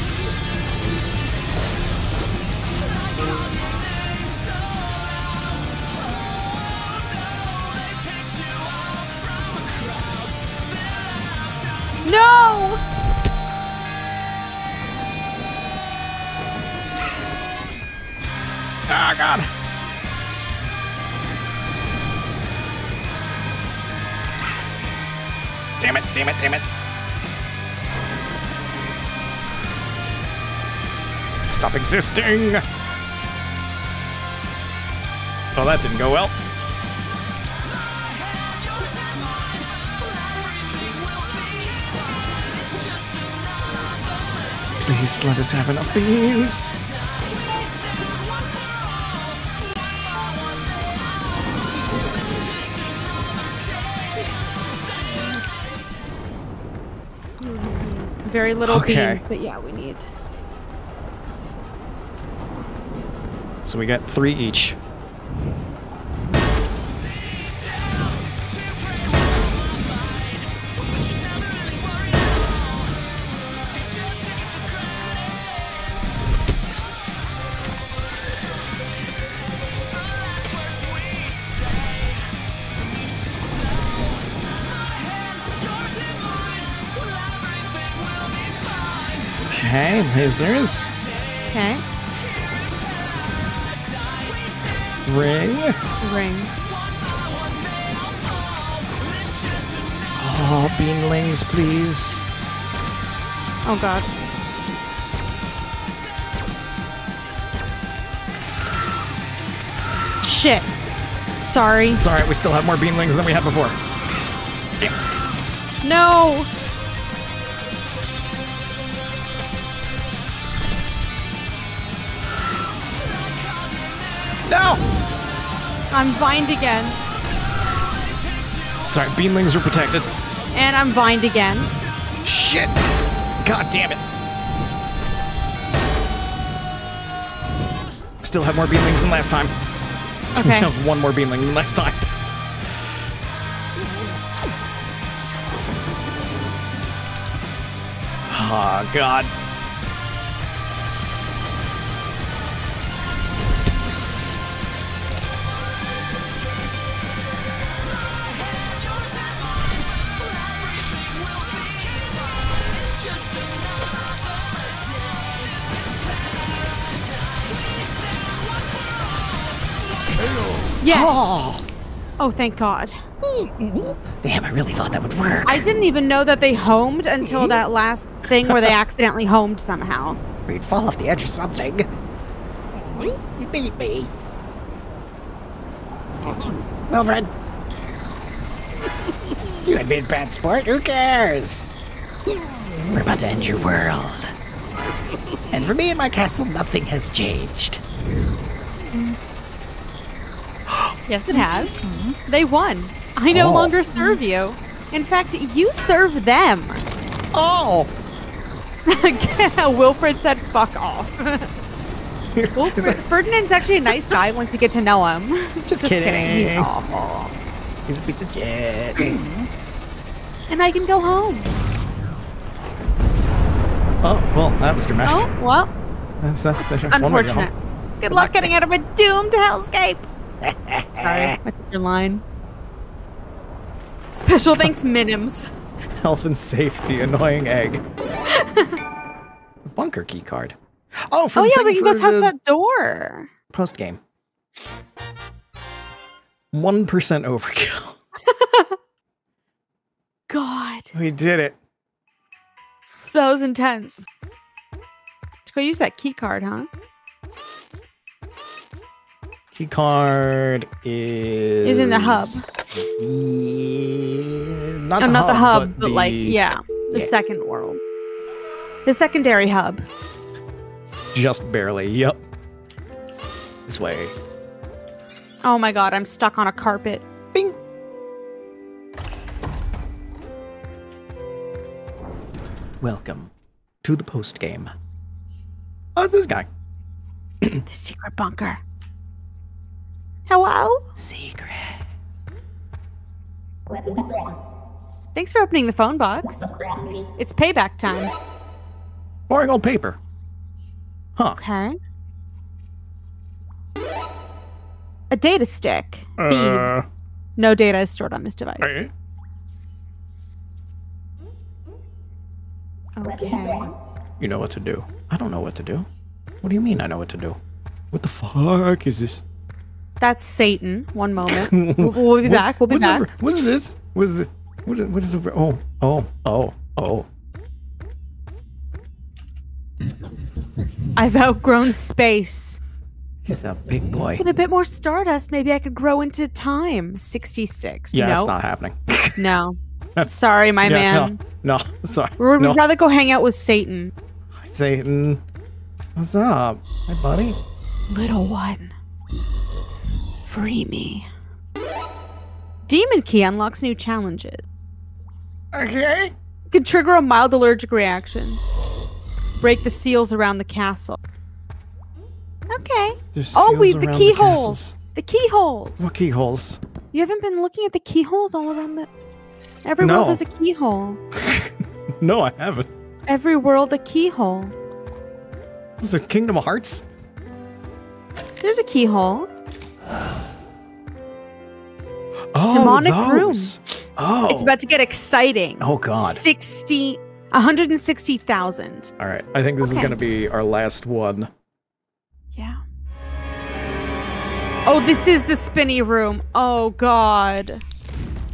Stop existing. Oh, that didn't go well. Please let us have enough beans. Very little Okay. bean, but yeah, we need. So we got three each. Okay, lasers. Ring. Ring. Oh, beanlings, please. Oh god. Shit. Sorry. Sorry, we still have more beanlings than we had before. No. No! I'm vined again. Alright, beanlings are protected. And I'm vined again. Shit! God damn it. Still have more beanlings than last time. Okay. have one more beanling than last time. Oh, God. Yes. Oh. thank God. Damn, I really thought that would work. I didn't even know that they homed until that last thing where they accidentally homed somehow. We'd fall off the edge or something. You beat me. Wilfred. You had been bad sport. Who cares? We're about to end your world. And for me and my castle, nothing has changed. Yes, it has. Mm-hmm. They won. I no Oh. longer serve you. In fact, you serve them. Oh! Wilfred said, fuck off. Wilfred, Ferdinand's actually a nice guy once you get to know him. Just He's kidding. awful. He's a piece of shit. And I can go home. oh, well, that was dramatic. Oh, well, That's, that's, that's one way go. unfortunate. Good luck getting out of a doomed hellscape. Sorry, what's your line? Special thanks, Minims. Health and safety, annoying egg. Bunker key card. Oh, for Oh yeah, thing we can go for test that door. Post game. One percent overkill. God, We did it. that was intense. Let's go use that key card, huh? Key card is Is in the hub. the- not oh, the not hub, the hub, but, the- like yeah, the yeah. second world, the secondary hub. just barely. Yep. This way. Oh my God, I'm stuck on a carpet. Bing. Welcome to the post game. Oh, it's this guy. The secret bunker. Hello? Secret. Thanks for opening the phone box. It's payback time. Boring old paper. Huh. Okay. A data stick. Beads. Uh, No data is stored on this device. eh? Okay. You know what to do. I don't know what to do. What do you mean I know what to do? What the fuck is this? That's Satan. One moment. We'll, we'll be back. We'll be What's back. over- what is this? What is it? What is, what is over? Oh, oh, oh, oh. I've outgrown space. He's a big boy. With a bit more stardust, maybe I could grow into time. 66. Yeah, no. that's not happening. No. Sorry, my yeah, man. No, no, sorry. We'd no. rather go hang out with Satan. Hi Satan. What's up? Hi, buddy. Little one. Free me. Demon Key unlocks new challenges. Okay. Could trigger a mild allergic reaction. Break the seals around the castle. Okay. There's Oh, we seals the keyholes. castles. The keyholes. What keyholes? You haven't been looking at the keyholes all around the. Every No. world has a keyhole. No, I haven't. Every world a keyhole. Was it Kingdom of Hearts? There's a keyhole. Oh, Demonic those. Oh. It's about to get exciting. Oh God. 60 160,000. All right. I think this is gonna be our last one. Yeah. Oh, this is the spinny room. Oh god.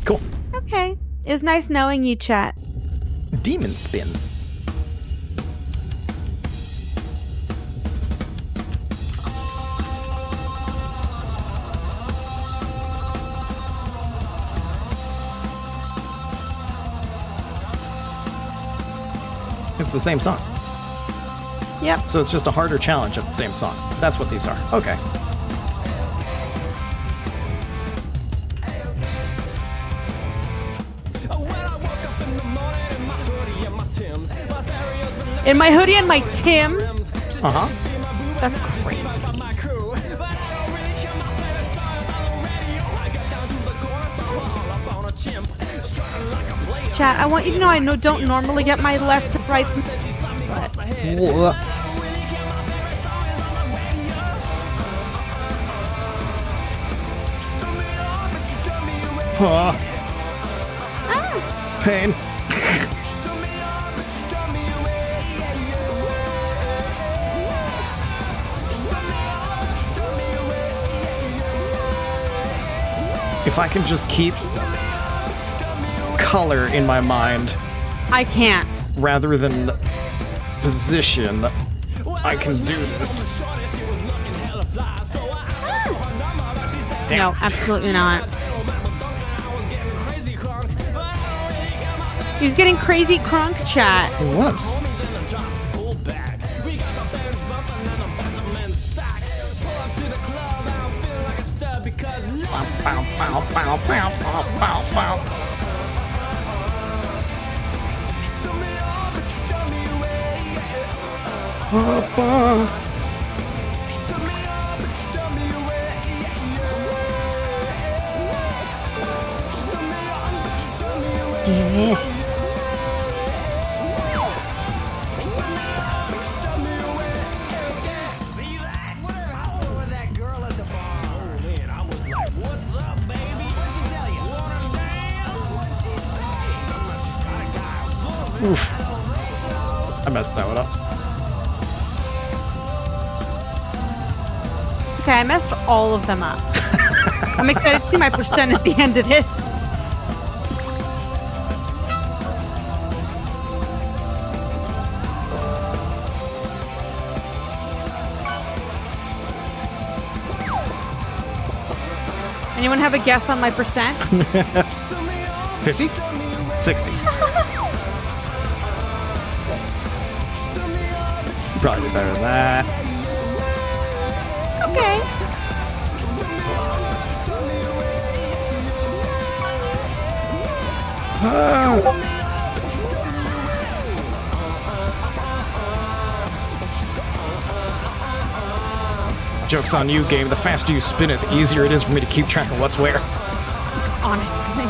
Cool. Okay. It's nice knowing you, chat. Demon spin. It's the same song. Yep. So it's just a harder challenge of the same song. That's what these are. Okay. In my hoodie and my Tim's. Uh huh. That's crazy. Chat, I want you to know I no, don't normally get my lefts and rights. Ah. Pain. If I can just keep color in my mind I can't. rather than position, I can do this. No, absolutely not. He was getting crazy crunk chat. It was. Bow, bow, bow, bow, bow, bow, bow. Papa. Oof. I messed that one up. Okay, I messed all of them up. I'm excited to see my percent at the end of this. Anyone have a guess on my percent? 50? 60. Probably better than that. Joke's on you, game. The faster you spin it, the easier it is for me to keep track of what's where. Honestly.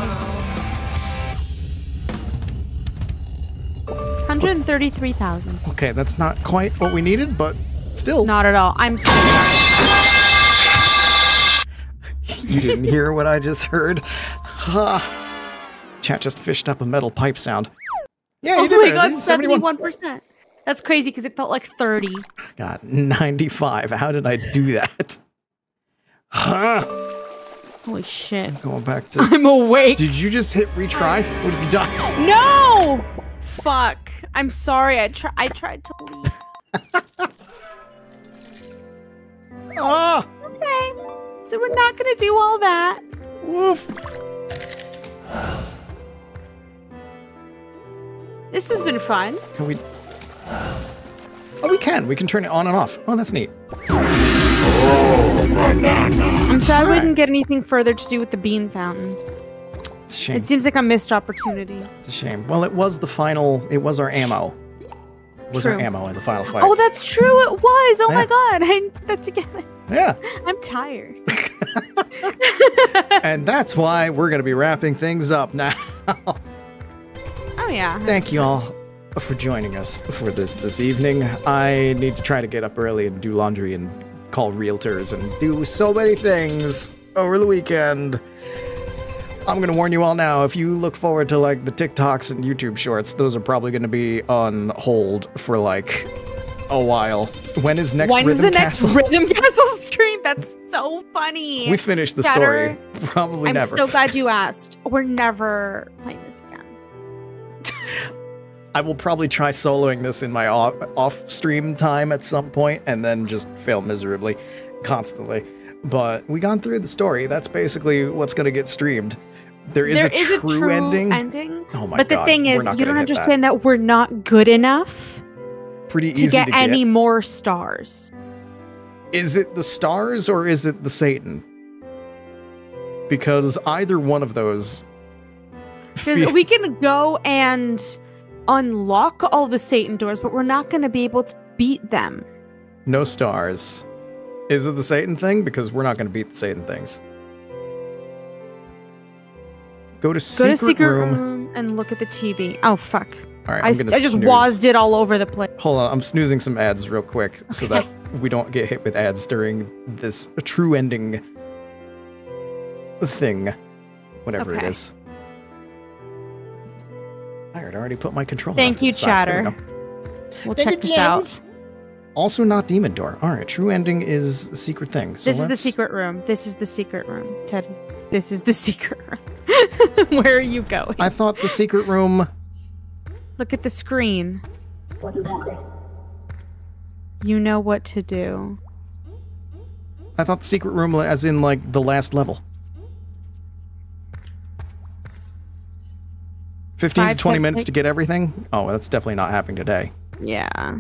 133,000. Okay, that's not quite what we needed, but still. Not at all. I'm so sorry. you didn't hear what I just heard. Ha. Chat just fished up a metal pipe sound. Yeah, you Oh did my god, 71. 71%. That's crazy because it felt like 30. God, 95. How did I do that? Huh. Holy shit. I'm Going back to. I'm awake. Did you just hit retry? What if you die? No! Fuck. I'm sorry. I try I tried to leave. Ah! Okay. So we're not gonna do all that. Woof. This has been fun. Can we? Oh, we can. We can turn it on and off. Oh, that's neat. I'm sad we didn't get anything further to do with the bean fountain. It's a shame. It seems like a missed opportunity. It's a shame. Well, it was the final. It was our ammo. It was our ammo in the final fight. Oh, that's true. It was. Oh my god. I that together. yeah. I'm tired. and that's why we're gonna be wrapping things up now. Yeah. Thank you all for joining us for this this evening. I need to try to get up early and do laundry and call realtors and do so many things over the weekend. I'm gonna warn you all now. If you look forward to like the TikToks and YouTube shorts, those are probably gonna be on hold for like a while. When is next When's Rhythm the next Rhythm Castle stream? That's so funny. we finished the Chatter. story. Probably I'm never. so glad you asked. We're never playing this. I will probably try soloing this in my off, off stream time at some point and then just fail miserably constantly. But we gone through the story. That's basically what's going to get streamed. There is, There a, is true ending. ending. Oh my but the thing is, you don't hit that. understand that. we're not good enough Pretty to get to any more stars. Is it the stars or is it the Satan? Because either one of those. Because we can go and unlock all the Satan doors, but we're not going to be able to beat them. no stars. Is it the Satan thing? Because we're not going to beat the Satan things. Go to Go secret, to secret room. room. and look at the TV. Oh fuck! All right, I, I'm s- gonna I just wazzed it all over the place. Hold on, I'm snoozing some ads real quick so that we don't get hit with ads during this true ending thing, whatever it Okay. is. I had already put my controller. Thank you, the we Chatter. We'll check this out. Also, not Demon Door. All right, true ending is a secret thing. So This is the secret room. This is the secret room, Ted. This is the secret room. Where are you going? I thought the secret room. Look at the screen. You know what to do. I thought the secret room, as in like the last level. Fifteen Five to twenty steps minutes take- to get everything. Oh, that's definitely not happening today. Yeah.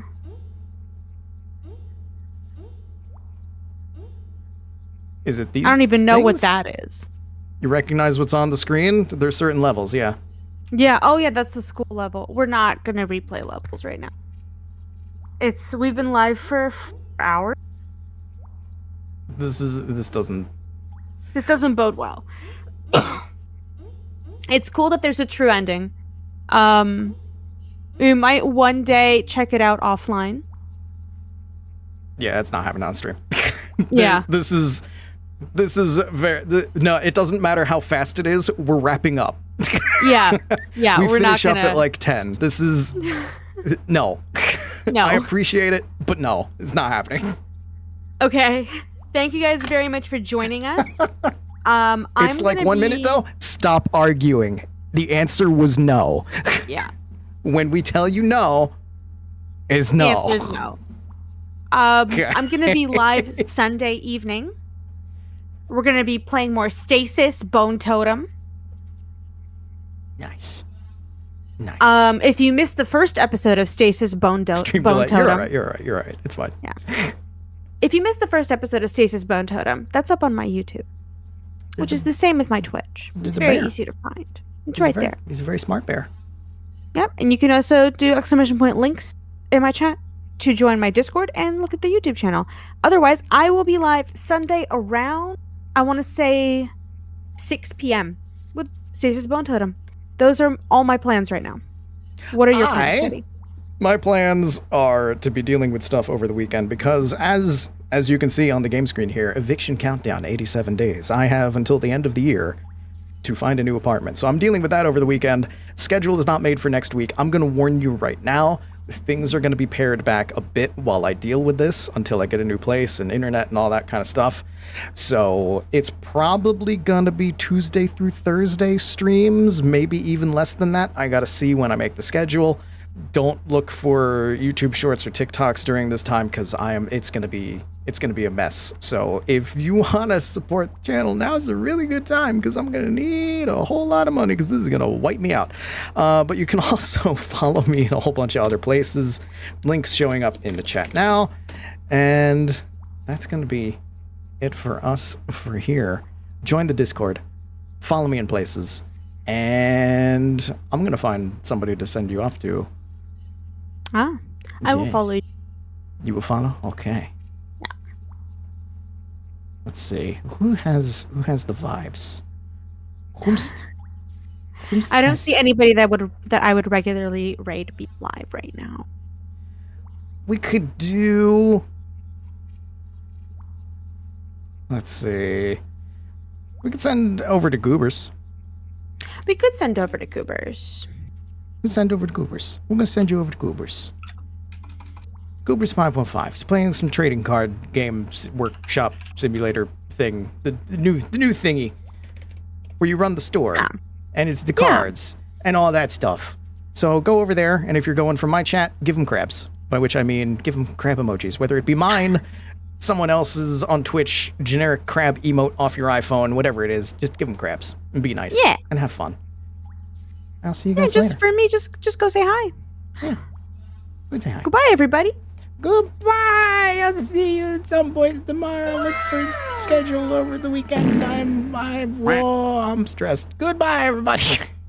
Is it these? I don't even know what that is. You recognize what's on the screen? There's certain levels, yeah. Yeah. Oh, yeah. That's the school level. We're not gonna replay levels right now. It's we've been live for four hours. This is this doesn't. This doesn't bode well. it's cool that there's a true ending. Um, we might one day check it out offline. Yeah, it's not happening on stream. Yeah. This is this is very the, no. It doesn't matter how fast it is. We're wrapping up. Yeah. Yeah. we we're not finish up gonna. at like ten. This is no. No. I appreciate it, but no, it's not happening. Okay. Thank you guys very much for joining us. Um, It's I'm like one minute though. Stop arguing. The answer was no. Yeah. When we tell you no, is The no. answer is no. Um. I'm gonna be live Sunday evening. We're gonna be playing more Stasis Bone Totem. Nice. Nice. Um, if you missed the first episode of Stasis Bone, Do- Bone. Totem, You're alright. You're alright. You're alright. It's fine. Yeah. if you missed the first episode of Stasis Bone Totem, that's up on my YouTube, which is the same as my Twitch. It's very bear. easy to find. It's right very- there. He's a very smart bear. Yep, and you can also do exclamation point links in my chat to join my Discord and look at the YouTube channel. Otherwise, I will be live Sunday around I want to say 6 p.m. with Stasis Bone Totem. Those are all my plans right now. What are your I- plans, Teddy? my plans are to be dealing with stuff over the weekend because as as you can see on the game screen here, eviction countdown 87 days. I have until the end of the year to find a new apartment. So I'm dealing with that over the weekend. Schedule is not made for next week. I'm going to warn you right now. Things are going to be pared back a bit while I deal with this until I get a new place and internet and all that kind of stuff. So it's probably going to be Tuesday through Thursday streams, maybe even less than that. I got to see when I make the schedule. Don't look for YouTube shorts or TikToks during this time because I am it's going to be it's going to be a mess. So if you want to support the channel, now is a really good time because I'm going to need a whole lot of money because this is going to wipe me out. Uh, but you can also follow me in a whole bunch of other places. Links showing up in the chat now. And that's going to be it for us for here. Join the Discord. Follow me in places. And I'm going to find somebody to send you off to. Ah, I will follow you. You will follow? Okay. Let's see. Who has who has the vibes? Who's, who's I don't see anybody that would that I would regularly raid be live right now. We could do. Let's see. We could send over to Goobers. We could send over to Goobers. We send over to Goobers. We're gonna send you over to Goobers. Goobers five one five. He's playing some trading card game workshop simulator thing. The, the new the new thingy where you run the store Yeah. and it's the Yeah. cards and all that stuff. So go over there and if you're going from my chat, give them crabs. By which I mean give them crab emojis, whether it be mine, someone else's on Twitch, generic crab emote off your iPhone, whatever it is. Just give them crabs and be nice. Yeah. and have fun. I'll see you guys Yeah, just later. for me, just just go say hi. Yeah. Good day. Goodbye, everybody. Goodbye. I'll see you at some point tomorrow. Look for schedule over the weekend. I'm I'm well, I'm stressed. Goodbye, everybody.